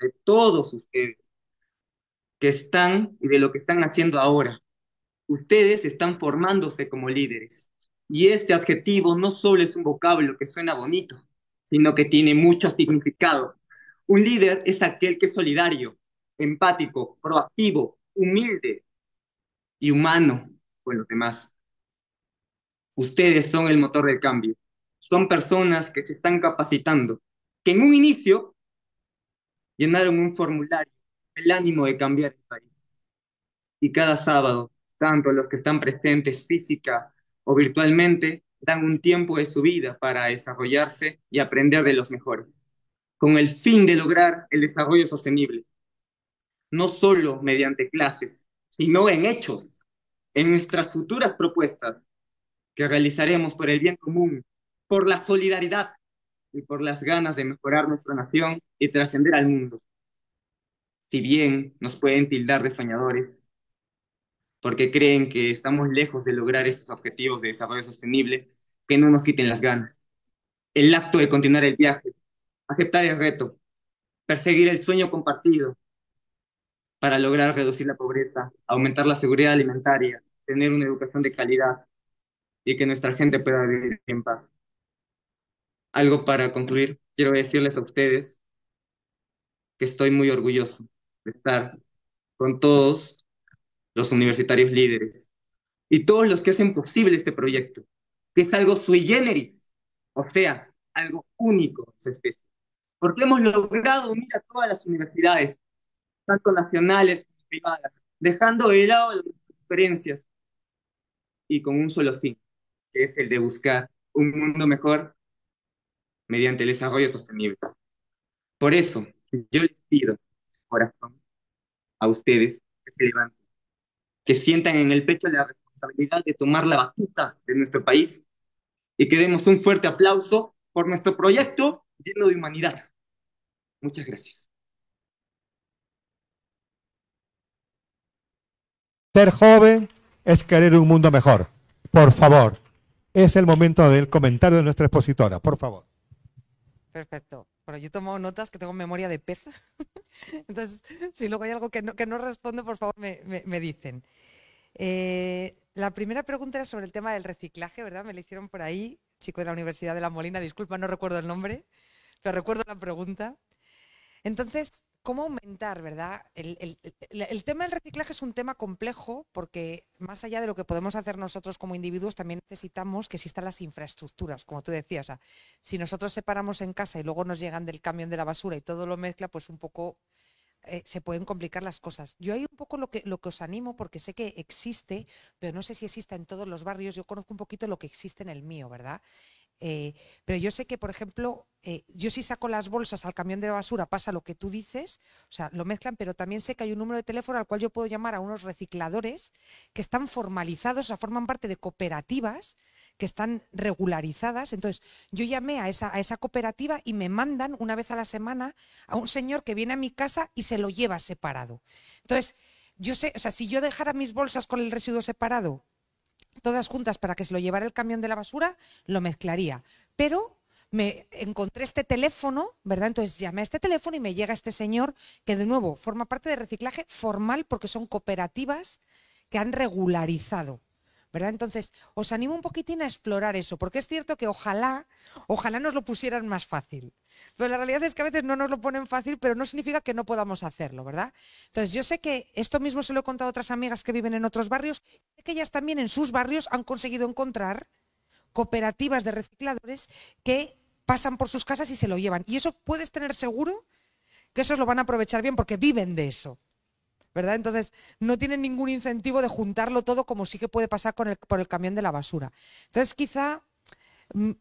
de todos ustedes que están y de lo que están haciendo ahora. Ustedes están formándose como líderes y este adjetivo no solo es un vocablo que suena bonito, sino que tiene mucho significado. Un líder es aquel que es solidario, empático, proactivo, humilde y humano con los demás. Ustedes son el motor del cambio. Son personas que se están capacitando, que en un inicio llenaron un formulario, el ánimo de cambiar el país. Y cada sábado, tanto los que están presentes física o virtualmente dan un tiempo de su vida para desarrollarse y aprender de los mejores, con el fin de lograr el desarrollo sostenible, no solo mediante clases, sino en hechos, en nuestras futuras propuestas que realizaremos por el bien común, por la solidaridad y por las ganas de mejorar nuestra nación y trascender al mundo. Si bien nos pueden tildar de soñadores, porque creen que estamos lejos de lograr esos objetivos de desarrollo sostenible, que no nos quiten las ganas. El acto de continuar el viaje, aceptar el reto, perseguir el sueño compartido para lograr reducir la pobreza, aumentar la seguridad alimentaria, tener una educación de calidad y que nuestra gente pueda vivir en paz. Algo para concluir, quiero decirles a ustedes que estoy muy orgulloso de estar con todos los universitarios líderes y todos los que hacen posible este proyecto, que es algo sui generis, o sea, algo único en su especie. Porque hemos logrado unir a todas las universidades, tanto nacionales como privadas, dejando de lado las diferencias y con un solo fin, que es el de buscar un mundo mejor mediante el desarrollo sostenible. Por eso, yo les pido, corazón, a ustedes que se levanten, que sientan en el pecho la responsabilidad de tomar la batuta de nuestro país y que demos un fuerte aplauso por nuestro proyecto lleno de humanidad. Muchas gracias. Ser joven es querer un mundo mejor. Por favor, es el momento del comentario de nuestra expositora. Por favor. Perfecto. Bueno, yo tomo notas que tengo memoria de pez. Entonces, si luego hay algo que no, respondo, por favor me, me, dicen. Eh, la primera pregunta era sobre el tema del reciclaje, ¿verdad? Me la hicieron por ahí, chico de la Universidad de La Molina, disculpa, no recuerdo el nombre, pero recuerdo la pregunta. Entonces, ¿cómo aumentar, verdad? El, tema del reciclaje es un tema complejo porque más allá de lo que podemos hacer nosotros como individuos, también necesitamos que existan las infraestructuras, como tú decías. si nosotros separamos en casa y luego nos llegan del camión de la basura y todo lo mezcla, pues un poco eh, se pueden complicar las cosas. Yo hay un poco lo que, lo que os animo, porque sé que existe, pero no sé si existe en todos los barrios. Yo conozco un poquito lo que existe en el mío, ¿verdad? Eh, pero yo sé que, por ejemplo, eh, yo si saco las bolsas al camión de la basura pasa lo que tú dices, o sea, lo mezclan, pero también sé que hay un número de teléfono al cual yo puedo llamar a unos recicladores que están formalizados, o sea, forman parte de cooperativas que están regularizadas. Entonces, yo llamé a esa, a esa cooperativa y me mandan una vez a la semana a un señor que viene a mi casa y se lo lleva separado. Entonces, yo sé, o sea, si yo dejara mis bolsas con el residuo separado, todas juntas para que se lo llevara el camión de la basura, lo mezclaría. Pero me encontré este teléfono, ¿verdad? Entonces llamé a este teléfono y me llega este señor que de nuevo forma parte de reciclaje formal porque son cooperativas que han regularizado. ¿verdad? Entonces, os animo un poquitín a explorar eso, porque es cierto que ojalá, ojalá nos lo pusieran más fácil. Pero la realidad es que a veces no nos lo ponen fácil, pero no significa que no podamos hacerlo, ¿verdad? Entonces, yo sé que esto mismo se lo he contado a otras amigas que viven en otros barrios, que ellas también en sus barrios han conseguido encontrar cooperativas de recicladores que pasan por sus casas y se lo llevan. Y eso puedes tener seguro que esos lo van a aprovechar bien porque viven de eso. ¿verdad? Entonces, no tienen ningún incentivo de juntarlo todo como sí que puede pasar con el, por el camión de la basura. Entonces, quizá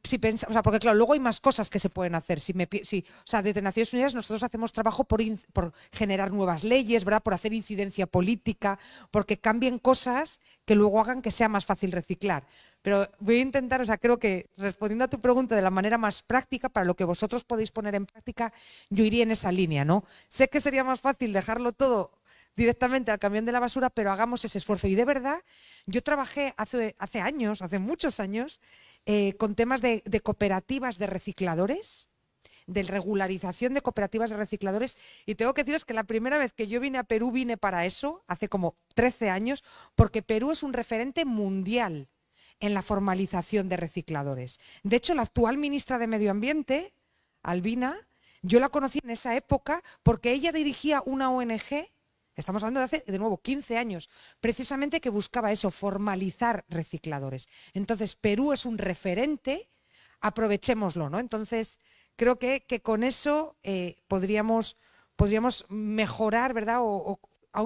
sea, porque claro, luego hay más cosas que se pueden hacer. Si desde Naciones Unidas nosotros hacemos trabajo por, generar nuevas leyes. Por hacer incidencia política, porque cambien cosas que luego hagan que sea más fácil reciclar. Pero voy a intentar, o sea, creo que respondiendo a tu pregunta de la manera más práctica, para lo que vosotros podéis poner en práctica, yo iría en esa línea, ¿no? Sé que sería más fácil dejarlo todo directamente al camión de la basura, pero hagamos ese esfuerzo. Y de verdad, yo trabajé hace años, hace muchos años, eh, con temas de, cooperativas de recicladores, de regularización de cooperativas de recicladores. Y tengo que deciros que la primera vez que yo vine a Perú vine para eso, hace como 13 años, porque Perú es un referente mundial en la formalización de recicladores. De hecho, la actual ministra de Medio Ambiente, Albina, yo la conocí en esa época porque ella dirigía una ONG Estamos hablando de hace, de nuevo, 15 años, precisamente que buscaba eso, formalizar recicladores. Entonces, Perú es un referente, aprovechémoslo, ¿no? Entonces, creo que, con eso eh, podríamos, podríamos mejorar, ¿verdad? O,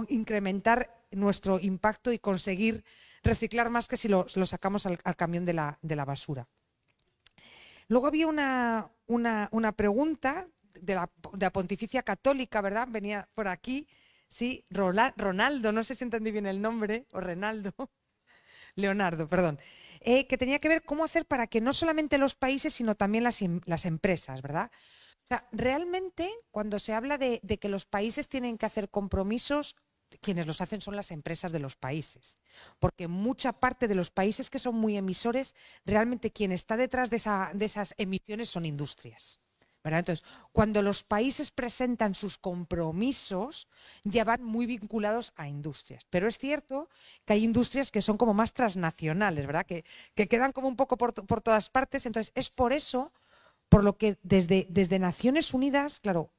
incrementar nuestro impacto y conseguir reciclar más que si lo, sacamos al, camión de la, de la, basura. Luego había una, una, pregunta de la, de la Pontificia Católica, ¿verdad? Venía por aquí Sí, Ronaldo, no sé si entendí bien el nombre, o Renaldo, Leonardo, perdón, eh, que tenía que ver cómo hacer para que no solamente los países, sino también las, las empresas, ¿verdad? O sea, realmente cuando se habla de, de que los países tienen que hacer compromisos, quienes los hacen son las empresas de los países. Porque mucha parte de los países que son muy emisores, realmente quien está detrás de, esa, de esas emisiones son industrias. Entonces, cuando los países presentan sus compromisos, ya van muy vinculados a industrias. Pero es cierto que hay industrias que son como más transnacionales, ¿verdad? Que, quedan como un poco por, todas partes. Entonces, es por eso, por lo que desde, desde Naciones Unidas, claro,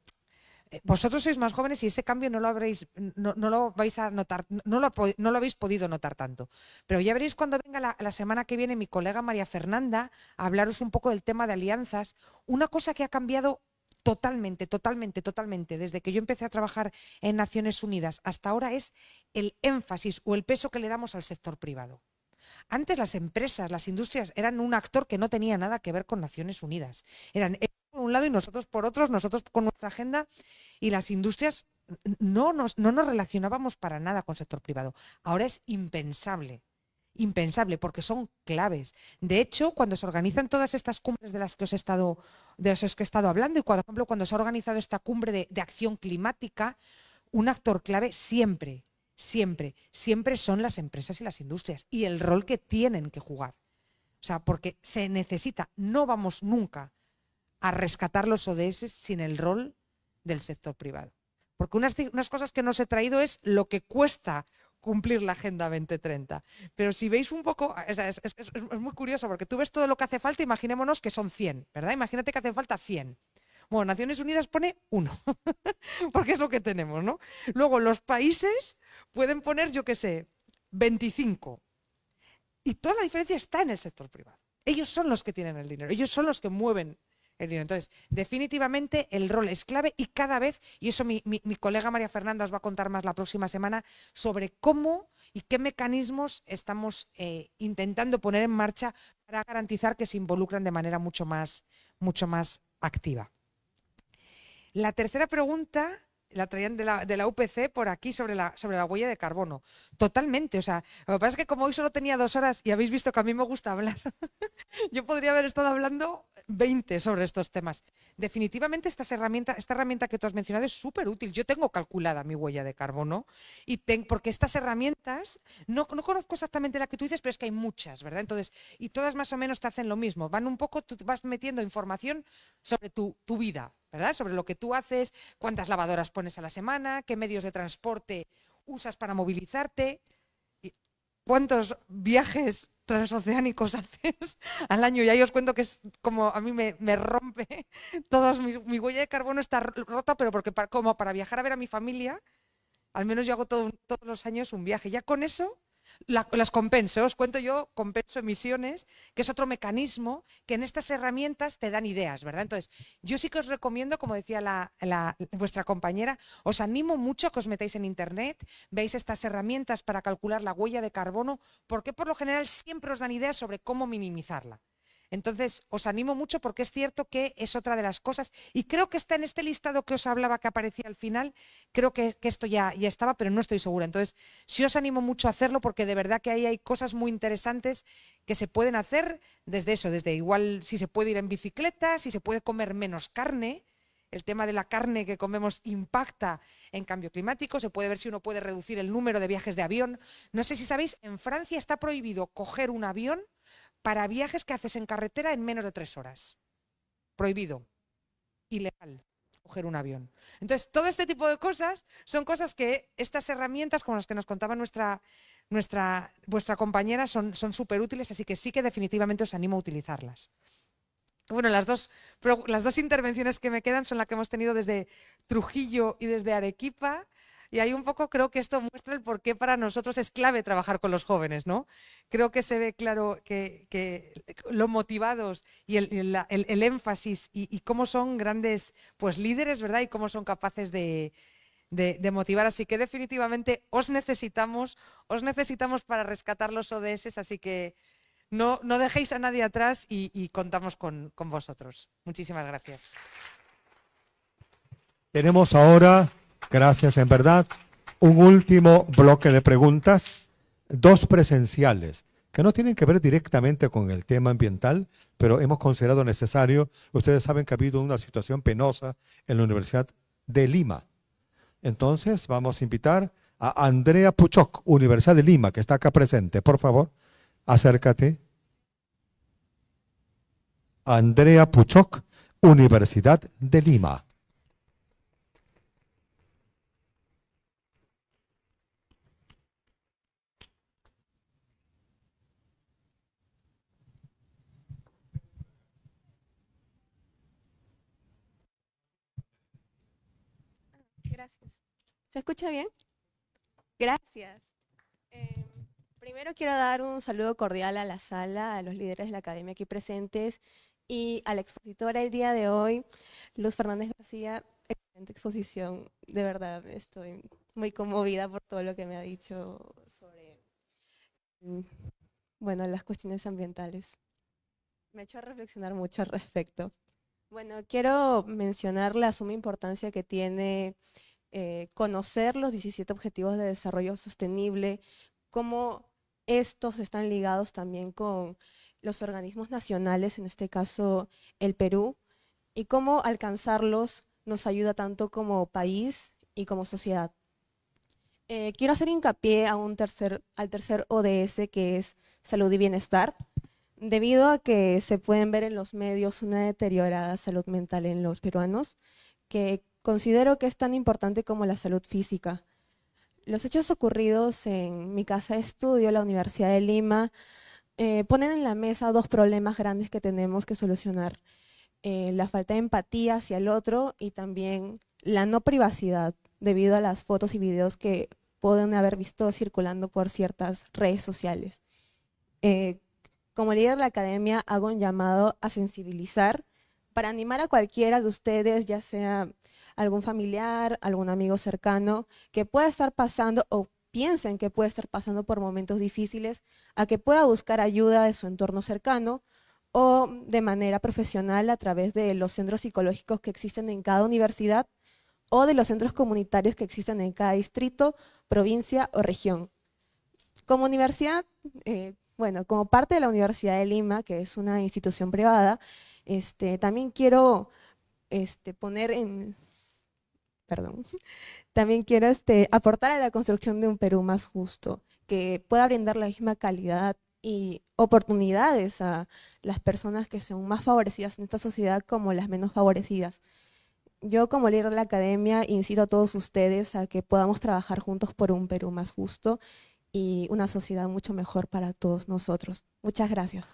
vosotros sois más jóvenes y ese cambio no lo habréis, no, lo vais a notar, no lo, no lo habéis podido notar tanto. Pero ya veréis cuando venga la, la semana que viene mi colega María Fernanda a hablaros un poco del tema de alianzas. Una cosa que ha cambiado totalmente, totalmente, totalmente, desde que yo empecé a trabajar en Naciones Unidas hasta ahora es el énfasis o el peso que le damos al sector privado. Antes las empresas, las industrias eran un actor que no tenía nada que ver con Naciones Unidas. Eran un lado y nosotros por otros, nosotros con nuestra agenda y las industrias no nos, no nos relacionábamos para nada con sector privado. Ahora es impensable. Impensable, porque son claves. De hecho, cuando se organizan todas estas cumbres de las que os he estado, de las que he estado hablando, y cuando, por ejemplo, cuando se ha organizado esta cumbre de acción climática, un actor clave siempre, siempre, siempre son las empresas y las industrias y el rol que tienen que jugar. O sea, porque se necesita, no vamos nunca a rescatar los ODS sin el rol del sector privado. Porque unas, unas cosas que nos he traído es lo que cuesta cumplir la Agenda 2030. Pero si veis un poco, es- es- es muy curioso, porque tú ves todo lo que hace falta, imaginémonos que son 100, ¿verdad? Imagínate que hace falta 100. Bueno, Naciones Unidas pone uno, porque es lo que tenemos, ¿no? Luego, los países pueden poner, yo qué sé, 25. Y toda la diferencia está en el sector privado. Ellos son los que tienen el dinero, ellos son los que mueven Entonces, definitivamente el rol es clave y cada vez, y eso mi colega María Fernanda os va a contar más la próxima semana, sobre cómo y qué mecanismos estamos eh, intentando poner en marcha para garantizar que se involucran de manera mucho más, mucho más activa. La tercera pregunta la traían de la, de la UPC por aquí sobre la, sobre la huella de carbono. Totalmente. O sea, lo que pasa es que como hoy solo tenía dos horas y habéis visto que a mí me gusta hablar, yo podría haber estado hablando 20 sobre estos temas. Definitivamente estas herramientas, esta herramienta que tú has mencionado es súper útil. Yo tengo calculada mi huella de carbono y porque estas herramientas, no, no conozco exactamente la que tú dices, pero es que hay muchas, ¿verdad? Entonces, y todas más o menos te hacen lo mismo. Van un poco, tú vas metiendo información sobre tu, tu vida, ¿verdad? Sobre lo que tú haces, cuántas lavadoras pones a la semana, qué medios de transporte usas para movilizarte, cuántos viajes transoceánicos haces al año. Y ahí os cuento que es como a mí me, me rompe todos mis- mi huella de carbono está ro- rota, pero porque pa- como para viajar a ver a mi familia, al menos yo hago todos los años un viaje. Ya con eso la- las compenso. Os cuento yo, compenso emisiones, que es otro mecanismo que en estas herramientas te dan ideas, ¿verdad? Entonces, yo sí que os recomiendo, como decía la- la- vuestra compañera, os animo mucho que os metáis en Internet, veáis estas herramientas para calcular la huella de carbono, porque por lo general siempre os dan ideas sobre cómo minimizarla. Entonces, os animo mucho porque es cierto que es otra de las cosas. Y creo que está en este listado que os hablaba que aparecía al final. Creo que, esto ya, ya estaba, pero no estoy segura. Entonces, sí os animo mucho a hacerlo porque de verdad que ahí hay cosas muy interesantes que se pueden hacer desde eso, desde igual si se puede ir en bicicleta, si se puede comer menos carne. El tema de la carne que comemos impacta en cambio climático. Se puede ver si uno puede reducir el número de viajes de avión. No sé si sabéis, en Francia está prohibido coger un avión para viajes que haces en carretera en menos de tres horas. Prohibido. Ilegal coger un avión. Entonces, todo este tipo de cosas son cosas que estas herramientas, como las que nos contaba nuestra, nuestra, vuestra compañera, son súper útiles, así que sí que definitivamente os animo a utilizarlas. Bueno, las dos, las dos intervenciones que me quedan son las que hemos tenido desde Trujillo y desde Arequipa. Y ahí un poco creo que esto muestra el por qué para nosotros es clave trabajar con los jóvenes, ¿no? Creo que se ve claro que, que lo motivados y el, énfasis y, cómo son grandes pues, líderes, ¿verdad? Y cómo son capaces de, motivar. Así que definitivamente os necesitamos, os necesitamos para rescatar los ODS, así que no, dejéis a nadie atrás y, y contamos con, con vosotros. Muchísimas gracias. Tenemos ahora, gracias en verdad, un último bloque de preguntas, dos presenciales, que no tienen que ver directamente con el tema ambiental, pero hemos considerado necesario. Ustedes saben que ha habido una situación penosa en la Universidad de Lima. Entonces, vamos a invitar a Andrea Puchoc, Universidad de Lima, que está acá presente. Por favor, acércate. Andrea Puchoc, Universidad de Lima. Gracias. ¿Se escucha bien? Gracias. Eh, primero quiero dar un saludo cordial a la sala, a los líderes de la academia aquí presentes y a la expositora el día de hoy, Luz Fernández García. Excelente exposición, de verdad estoy muy conmovida por todo lo que me ha dicho sobre mm, bueno, las cuestiones ambientales. Me ha hecho reflexionar mucho al respecto. Bueno, quiero mencionar la suma importancia que tiene eh, conocer los 17 Objetivos de Desarrollo Sostenible, cómo estos están ligados también con los organismos nacionales, en este caso el Perú, y cómo alcanzarlos nos ayuda tanto como país y como sociedad. Eh, quiero hacer hincapié a un tercer, al tercer ODS que es salud y bienestar, debido a que se pueden ver en los medios una deteriorada salud mental en los peruanos, que considero que es tan importante como la salud física. Los hechos ocurridos en mi casa de estudio, la Universidad de Lima, eh, ponen en la mesa dos problemas grandes que tenemos que solucionar. Eh, la falta de empatía hacia el otro y también la no privacidad debido a las fotos y videos que pueden haber visto circulando por ciertas redes sociales. Eh, como líder de la academia hago un llamado a sensibilizar para animar a cualquiera de ustedes, ya sea algún familiar, algún amigo cercano, que pueda estar pasando o piensen que puede estar pasando por momentos difíciles, a que pueda buscar ayuda de su entorno cercano o de manera profesional a través de los centros psicológicos que existen en cada universidad o de los centros comunitarios que existen en cada distrito, provincia o región. Como universidad, eh, bueno, como parte de la Universidad de Lima, que es una institución privada, este, también quiero este, poner en, perdón, también quiero este, aportar a la construcción de un Perú más justo, que pueda brindar la misma calidad y oportunidades a las personas que son más favorecidas en esta sociedad como las menos favorecidas. Yo como líder de la academia incito a todos ustedes a que podamos trabajar juntos por un Perú más justo y una sociedad mucho mejor para todos nosotros. Muchas gracias.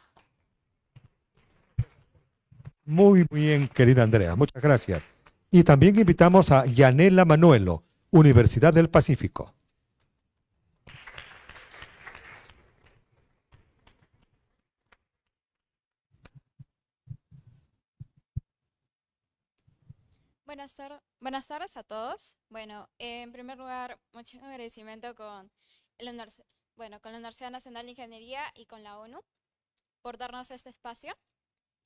Muy bien, querida Andrea, muchas gracias. Y también invitamos a Yanela Manuelo, Universidad del Pacífico. Buenas, buenas tardes a todos. Bueno, en primer lugar, mucho agradecimiento con, el bueno, con la Universidad Nacional de Ingeniería y con la ONU por darnos este espacio.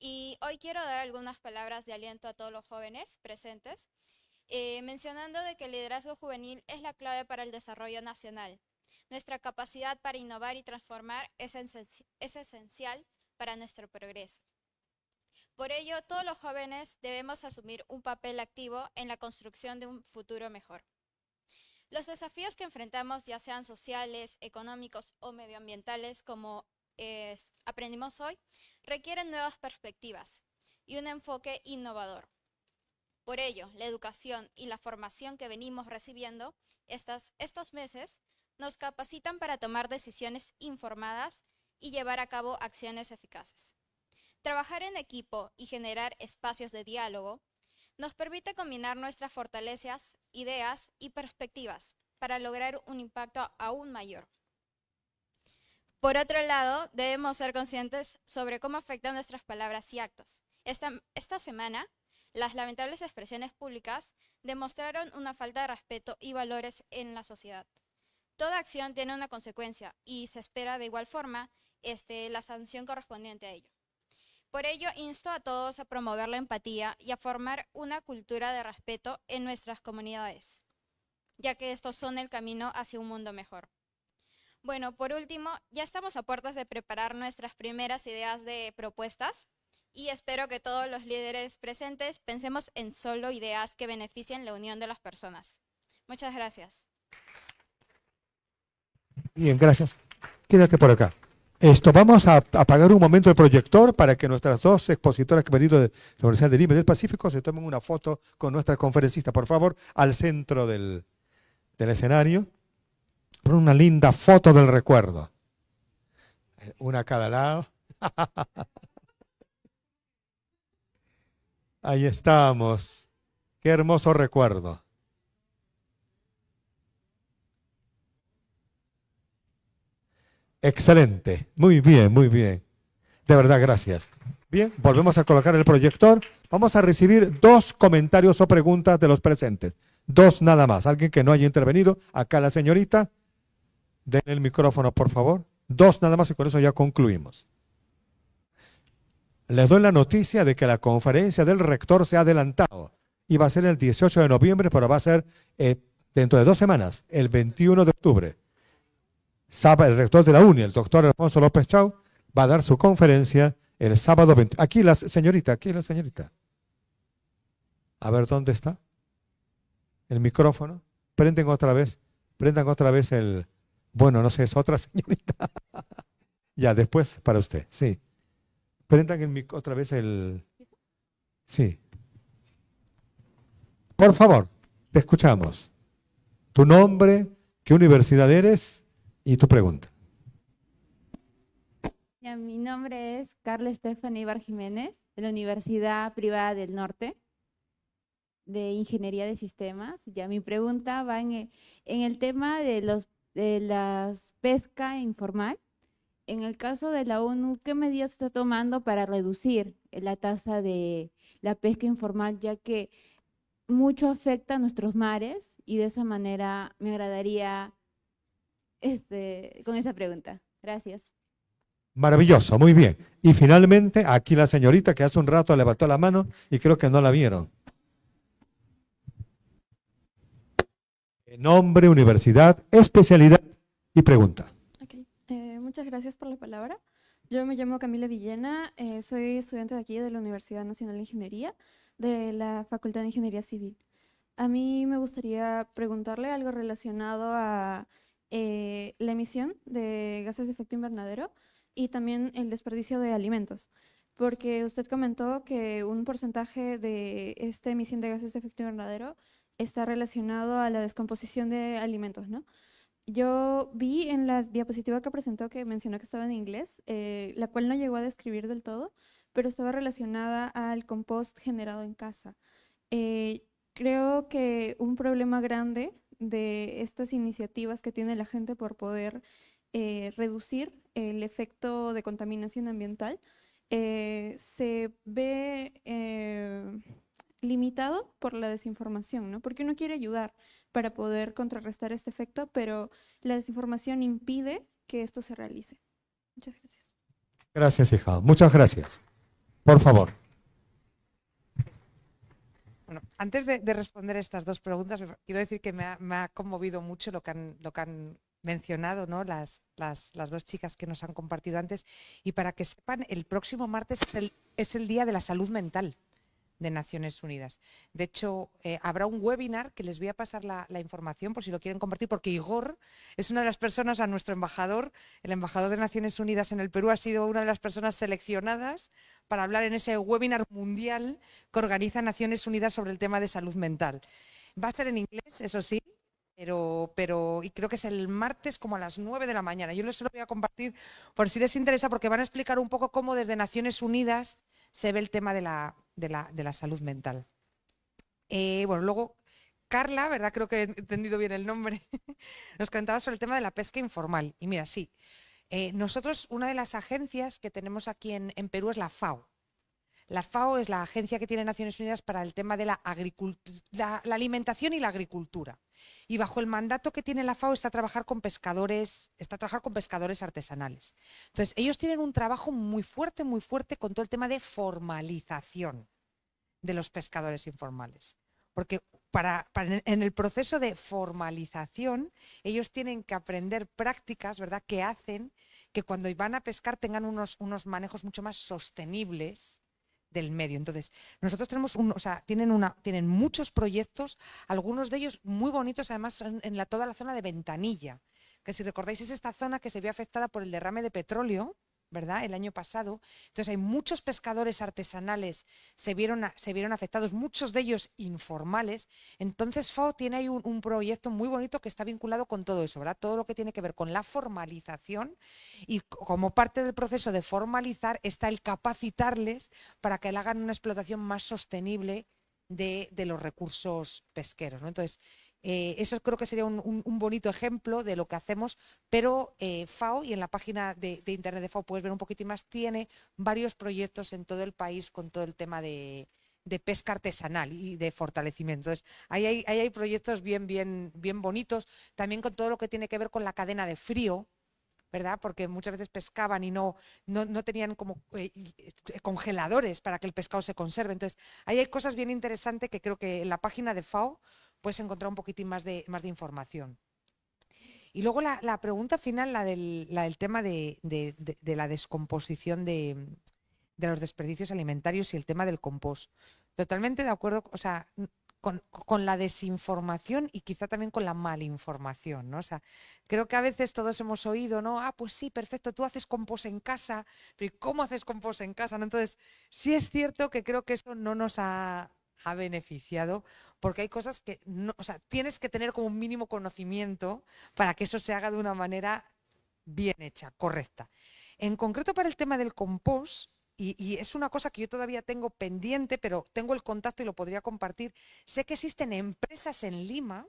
Y hoy quiero dar algunas palabras de aliento a todos los jóvenes presentes, eh, mencionando de que el liderazgo juvenil es la clave para el desarrollo nacional. Nuestra capacidad para innovar y transformar es, es esencial para nuestro progreso. Por ello, todos los jóvenes debemos asumir un papel activo en la construcción de un futuro mejor. Los desafíos que enfrentamos, ya sean sociales, económicos o medioambientales, como aprendimos hoy, requieren nuevas perspectivas y un enfoque innovador. Por ello, la educación y la formación que venimos recibiendo estos meses nos capacitan para tomar decisiones informadas y llevar a cabo acciones eficaces. Trabajar en equipo y generar espacios de diálogo nos permite combinar nuestras fortalezas, ideas y perspectivas para lograr un impacto aún mayor. Por otro lado, debemos ser conscientes sobre cómo afectan nuestras palabras y actos. Esta, semana, las lamentables expresiones públicas demostraron una falta de respeto y valores en la sociedad. Toda acción tiene una consecuencia y se espera de igual forma este, la sanción correspondiente a ello. Por ello, insto a todos a promover la empatía y a formar una cultura de respeto en nuestras comunidades, ya que estos son el camino hacia un mundo mejor. Bueno, por último, ya estamos a puertas de preparar nuestras primeras ideas de propuestas y espero que todos los líderes presentes pensemos en solo ideas que beneficien la unión de las personas. Muchas gracias. Bien, gracias. Quédate por acá. Esto, vamos a apagar un momento el proyector para que nuestras dos expositoras que han venido de la Universidad de Lima del Pacífico se tomen una foto con nuestra conferencista, por favor, al centro del, del escenario. Pon una linda foto del recuerdo. Una a cada lado. Ahí estamos. Qué hermoso recuerdo. Excelente. Muy bien, muy bien. De verdad, gracias. Bien, volvemos a colocar el proyector. Vamos a recibir dos comentarios o preguntas de los presentes. Dos nada más. Alguien que no haya intervenido. Acá la señorita. Denle el micrófono, por favor. Dos nada más y con eso ya concluimos. Les doy la noticia de que la conferencia del rector se ha adelantado. Iba a ser el 18 de noviembre, pero va a ser eh, dentro de dos semanas, el 21 de octubre. El rector de la UNI, el doctor Alfonso López Chau, va a dar su conferencia el sábado 20. Aquí la señorita, aquí la señorita. A ver, ¿dónde está? El micrófono. Prenden otra vez, prendan otra vez el... Bueno, no sé, es otra señorita. ya, después para usted, sí. Prendan otra vez el... Sí. Por favor, te escuchamos. Tu nombre, qué universidad eres y tu pregunta. mi nombre es Carla Stephanie Ibar Jiménez, de la Universidad Privada del Norte, de Ingeniería de Sistemas. Ya mi pregunta va en, el tema de, los, de la pesca informal. En el caso de la ONU, ¿qué medidas está tomando para reducir la tasa de la pesca informal, ya que mucho afecta a nuestros mares y de esa manera me agradaría este, con esa pregunta. Gracias. Maravilloso, muy bien. Y finalmente, aquí la señorita que hace un rato levantó la mano y creo que no la vieron. Nombre, universidad, especialidad y pregunta. Eh, muchas gracias por la palabra. Yo me llamo Camila Villena, eh, soy estudiante de aquí de la Universidad Nacional de Ingeniería de la Facultad de Ingeniería Civil. A mí me gustaría preguntarle algo relacionado a eh, la emisión de gases de efecto invernadero y también el desperdicio de alimentos. Porque usted comentó que un porcentaje de esta emisión de gases de efecto invernadero está relacionado a la descomposición de alimentos, ¿no? Yo vi en la diapositiva que presentó que mencionó que estaba en inglés, eh, la cual no llegó a describir del todo, pero estaba relacionada al compost generado en casa. Eh, creo que un problema grande de estas iniciativas que tiene la gente por poder eh, reducir el efecto de contaminación ambiental eh, se ve limitado por la desinformación, ¿no? Porque uno quiere ayudar para poder contrarrestar este efecto, pero la desinformación impide que esto se realice. Muchas gracias. Gracias, hija. Muchas gracias. Por favor. Bueno, antes de, responder estas dos preguntas, quiero decir que me ha, conmovido mucho lo que han, lo que han mencionado ¿no? las, las, dos chicas que nos han compartido antes. Y para que sepan, el próximo martes es el, es el Día de la Salud Mental de Naciones Unidas. De hecho, eh, habrá un webinar que les voy a pasar la, información por si lo quieren compartir, porque Igor es una de las personas, a nuestro embajador, el embajador de Naciones Unidas en el Perú, ha sido una de las personas seleccionadas para hablar en ese webinar mundial que organiza Naciones Unidas sobre el tema de salud mental. Va a ser en inglés, eso sí, pero, y creo que es el martes como a las 9 de la mañana. Yo les lo voy a compartir por si les interesa, porque van a explicar un poco cómo desde Naciones Unidas se ve el tema de la, de la, salud mental. Eh, bueno, luego Carla, ¿verdad? Creo que he entendido bien el nombre, nos comentaba sobre el tema de la pesca informal. Y mira, sí, eh, nosotros, una de las agencias que tenemos aquí en, Perú es la FAO. La FAO es la agencia que tiene Naciones Unidas para el tema de la, la, alimentación y la agricultura. Y bajo el mandato que tiene la FAO está trabajar con pescadores, está a trabajar con pescadores artesanales. Entonces, ellos tienen un trabajo muy fuerte, muy fuerte con todo el tema de formalización de los pescadores informales. Porque para, en el proceso de formalización, ellos tienen que aprender prácticas, ¿verdad?, que hacen que cuando van a pescar tengan unos, unos manejos mucho más sostenibles del medio. Entonces, nosotros tenemos un, o sea, tienen una, tienen muchos proyectos, algunos de ellos muy bonitos, además en, la, toda la zona de Ventanilla, que si recordáis es esta zona que se vio afectada por el derrame de petróleo El año pasado. Entonces hay muchos pescadores artesanales se vieron, se vieron afectados, muchos de ellos informales. Entonces FAO tiene ahí un, proyecto muy bonito que está vinculado con todo eso, ¿verdad? Todo lo que tiene que ver con la formalización y como parte del proceso de formalizar está el capacitarles para que hagan una explotación más sostenible de, los recursos pesqueros. Entonces, Eh, eso creo que sería un, bonito ejemplo de lo que hacemos, pero eh, FAO, y en la página de, internet de FAO puedes ver un poquitín más, tiene varios proyectos en todo el país con todo el tema de, pesca artesanal y de fortalecimiento. Entonces, ahí hay, hay proyectos bien, bien, bien bonitos, también con todo lo que tiene que ver con la cadena de frío, ¿verdad? Porque muchas veces pescaban y no, no, no tenían como eh, congeladores para que el pescado se conserve. Entonces, ahí hay cosas bien interesantes que creo que en la página de FAO puedes encontrar un poquitín más de, más de información. Y luego la, pregunta final, la del, tema de, la descomposición de, los desperdicios alimentarios y el tema del compost. Totalmente de acuerdo, o sea, con, la desinformación y quizá también con la malinformación, ¿no? O sea, creo que a veces todos hemos oído, ¿no? Ah, pues sí, perfecto, tú haces compost en casa, pero ¿y cómo haces compost en casa? Entonces, sí es cierto que creo que eso no nos ha, ha beneficiado, porque hay cosas que o sea, tienes que tener como un mínimo conocimiento para que eso se haga de una manera bien hecha, correcta. En concreto para el tema del compost, y, y es una cosa que yo todavía tengo pendiente, pero tengo el contacto y lo podría compartir, sé que existen empresas en Lima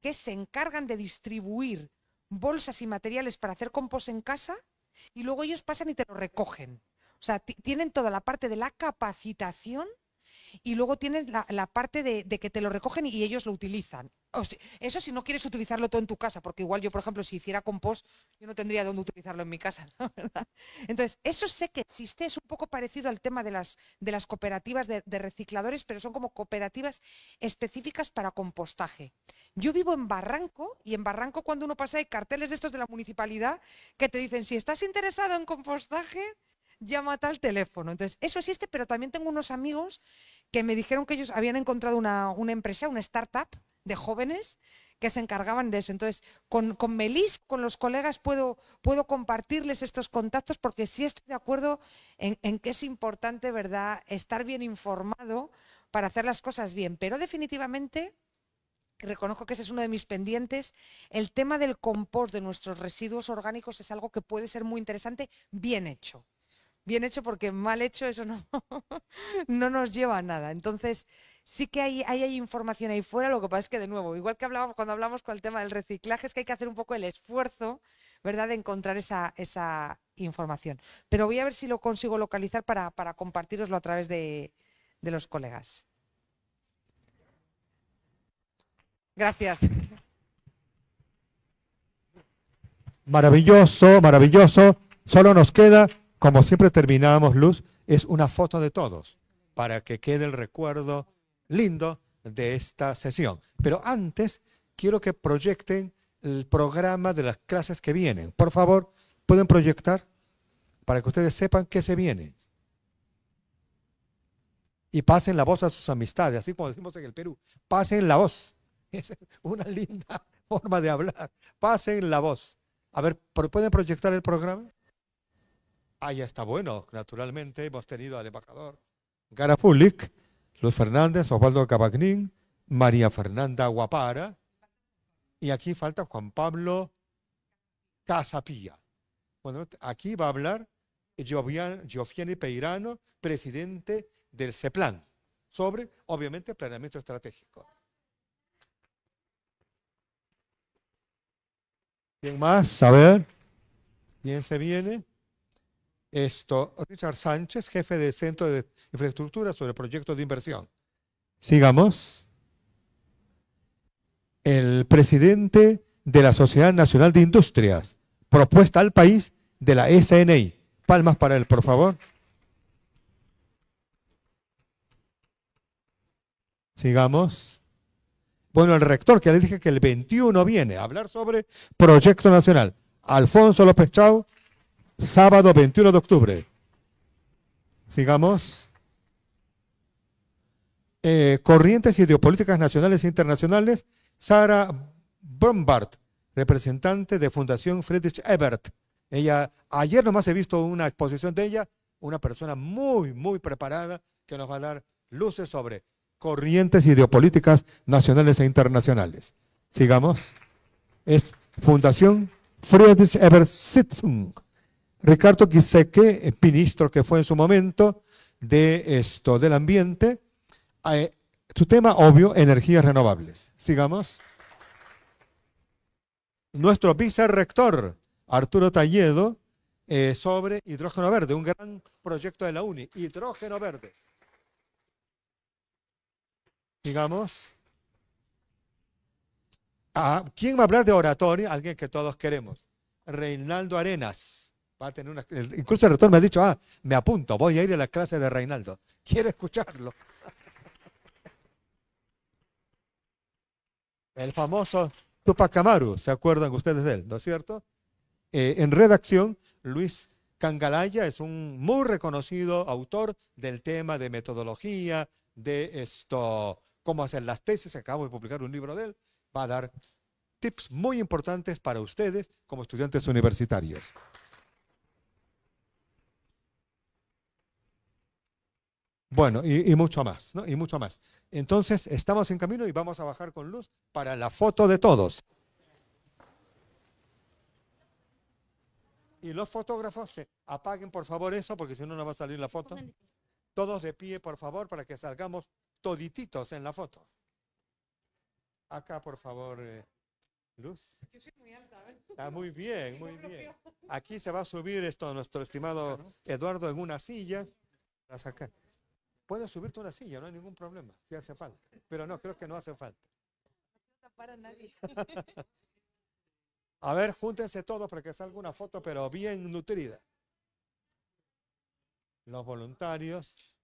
que se encargan de distribuir bolsas y materiales para hacer compost en casa y luego ellos pasan y te lo recogen. O sea, ti- tienen toda la parte de la capacitación y luego tienen la, parte de, que te lo recogen y ellos lo utilizan. Eso si no quieres utilizarlo todo en tu casa, porque igual yo, por ejemplo, si hiciera compost, yo no tendría dónde utilizarlo en mi casa, ¿no? Entonces, eso sé que existe, es un poco parecido al tema de las, de las cooperativas de, de recicladores, pero son como cooperativas específicas para compostaje. Yo vivo en Barranco y en Barranco cuando uno pasa hay carteles de estos de la municipalidad que te dicen, si estás interesado en compostaje, llama a tal teléfono. Entonces, eso existe, pero también tengo unos amigos que me dijeron que ellos habían encontrado una, una empresa, una startup de jóvenes que se encargaban de eso. Entonces, con, con Melis, con los colegas, puedo, puedo compartirles estos contactos porque sí estoy de acuerdo en, en que es importante, ¿verdad?, estar bien informado para hacer las cosas bien. Pero definitivamente reconozco que ese es uno de mis pendientes. El tema del compost de nuestros residuos orgánicos es algo que puede ser muy interesante, bien hecho. Bien hecho porque mal hecho eso no, no nos lleva a nada. Entonces, sí que hay, hay, información ahí fuera, lo que pasa es que de nuevo, igual que hablábamos cuando hablamos con el tema del reciclaje, es que hay que hacer un poco el esfuerzo, ¿verdad?, de encontrar esa, esa información. Pero voy a ver si lo consigo localizar para, para compartiroslo a través de, de los colegas. Gracias. Maravilloso, maravilloso. Solo nos queda, como siempre terminamos, Luz, es una foto de todos para que quede el recuerdo lindo de esta sesión. Pero antes, quiero que proyecten el programa de las clases que vienen. Por favor, ¿pueden proyectar? Para que ustedes sepan qué se viene. Y pasen la voz a sus amistades, así como decimos en el Perú. Pasen la voz. Es una linda forma de hablar. Pasen la voz. A ver, ¿pro- ¿pueden proyectar el programa? Ah, ya está bueno. Naturalmente hemos tenido al embajador Gara Fulik, Luz Fernández, Osvaldo Cabagnín, María Fernanda Guapara. Y aquí falta Juan Pablo Casapía. Bueno, aquí va a hablar Giovian- Giofiani Peirano, presidente del CEPLAN, sobre, obviamente, planeamiento estratégico. ¿Quién más? A ver. ¿Quién se viene? Esto, Richard Sánchez, jefe del Centro de Infraestructura sobre proyectos de inversión. Sigamos. El presidente de la Sociedad Nacional de Industrias, propuesta al país de la SNI. Palmas para él, por favor. Sigamos. Bueno, el rector, que le dije que el 21 viene a hablar sobre proyecto nacional. Alfonso López Chau, sábado 21 de octubre. Sigamos. Eh, corrientes y geopolíticas nacionales e internacionales, Sara Bombard, representante de Fundación Friedrich Ebert. Ella, ayer nomás he visto una exposición de ella, una persona muy, muy preparada que nos va a dar luces sobre corrientes y geopolíticas nacionales e internacionales. Sigamos. Es Fundación Friedrich Ebert Stiftung. Ricardo Giesecke, eh, ministro que fue en su momento de esto del ambiente, eh, su tema obvio, energías renovables. Sigamos. Nuestro vicerrector, Arturo Talledo, eh, sobre hidrógeno verde, un gran proyecto de la UNI, hidrógeno verde. Sigamos. Ah, ¿Quién va a hablar de oratoria? Alguien que todos queremos. Reinaldo Arenas. Va a tener una, incluso el rector me ha dicho, ah, me apunto, voy a ir a la clase de Reinaldo. Quiero escucharlo. El famoso Tupac Amaru, ¿se acuerdan ustedes de él, no es cierto? Eh, en redacción, Luis Cangalaya es un muy reconocido autor del tema de metodología, de esto, cómo hacer las tesis. Acabo de publicar un libro de él. Va a dar tips muy importantes para ustedes como estudiantes universitarios. Bueno, y, y mucho más, ¿no? Y mucho más. Entonces, estamos en camino y vamos a bajar con luz para la foto de todos. Y los fotógrafos, se apaguen por favor eso, porque si no, no va a salir la foto. Todos de pie, por favor, para que salgamos todititos en la foto. Acá, por favor, eh, Luz. Ah, muy bien, muy bien. Aquí se va a subir esto nuestro estimado Eduardo en una silla. A sacar. Puedes subirte a una silla, no hay ningún problema, si hace falta. Pero no, creo que no hace falta. A ver, júntense todos para que salga una foto, pero bien nutrida. Los voluntarios.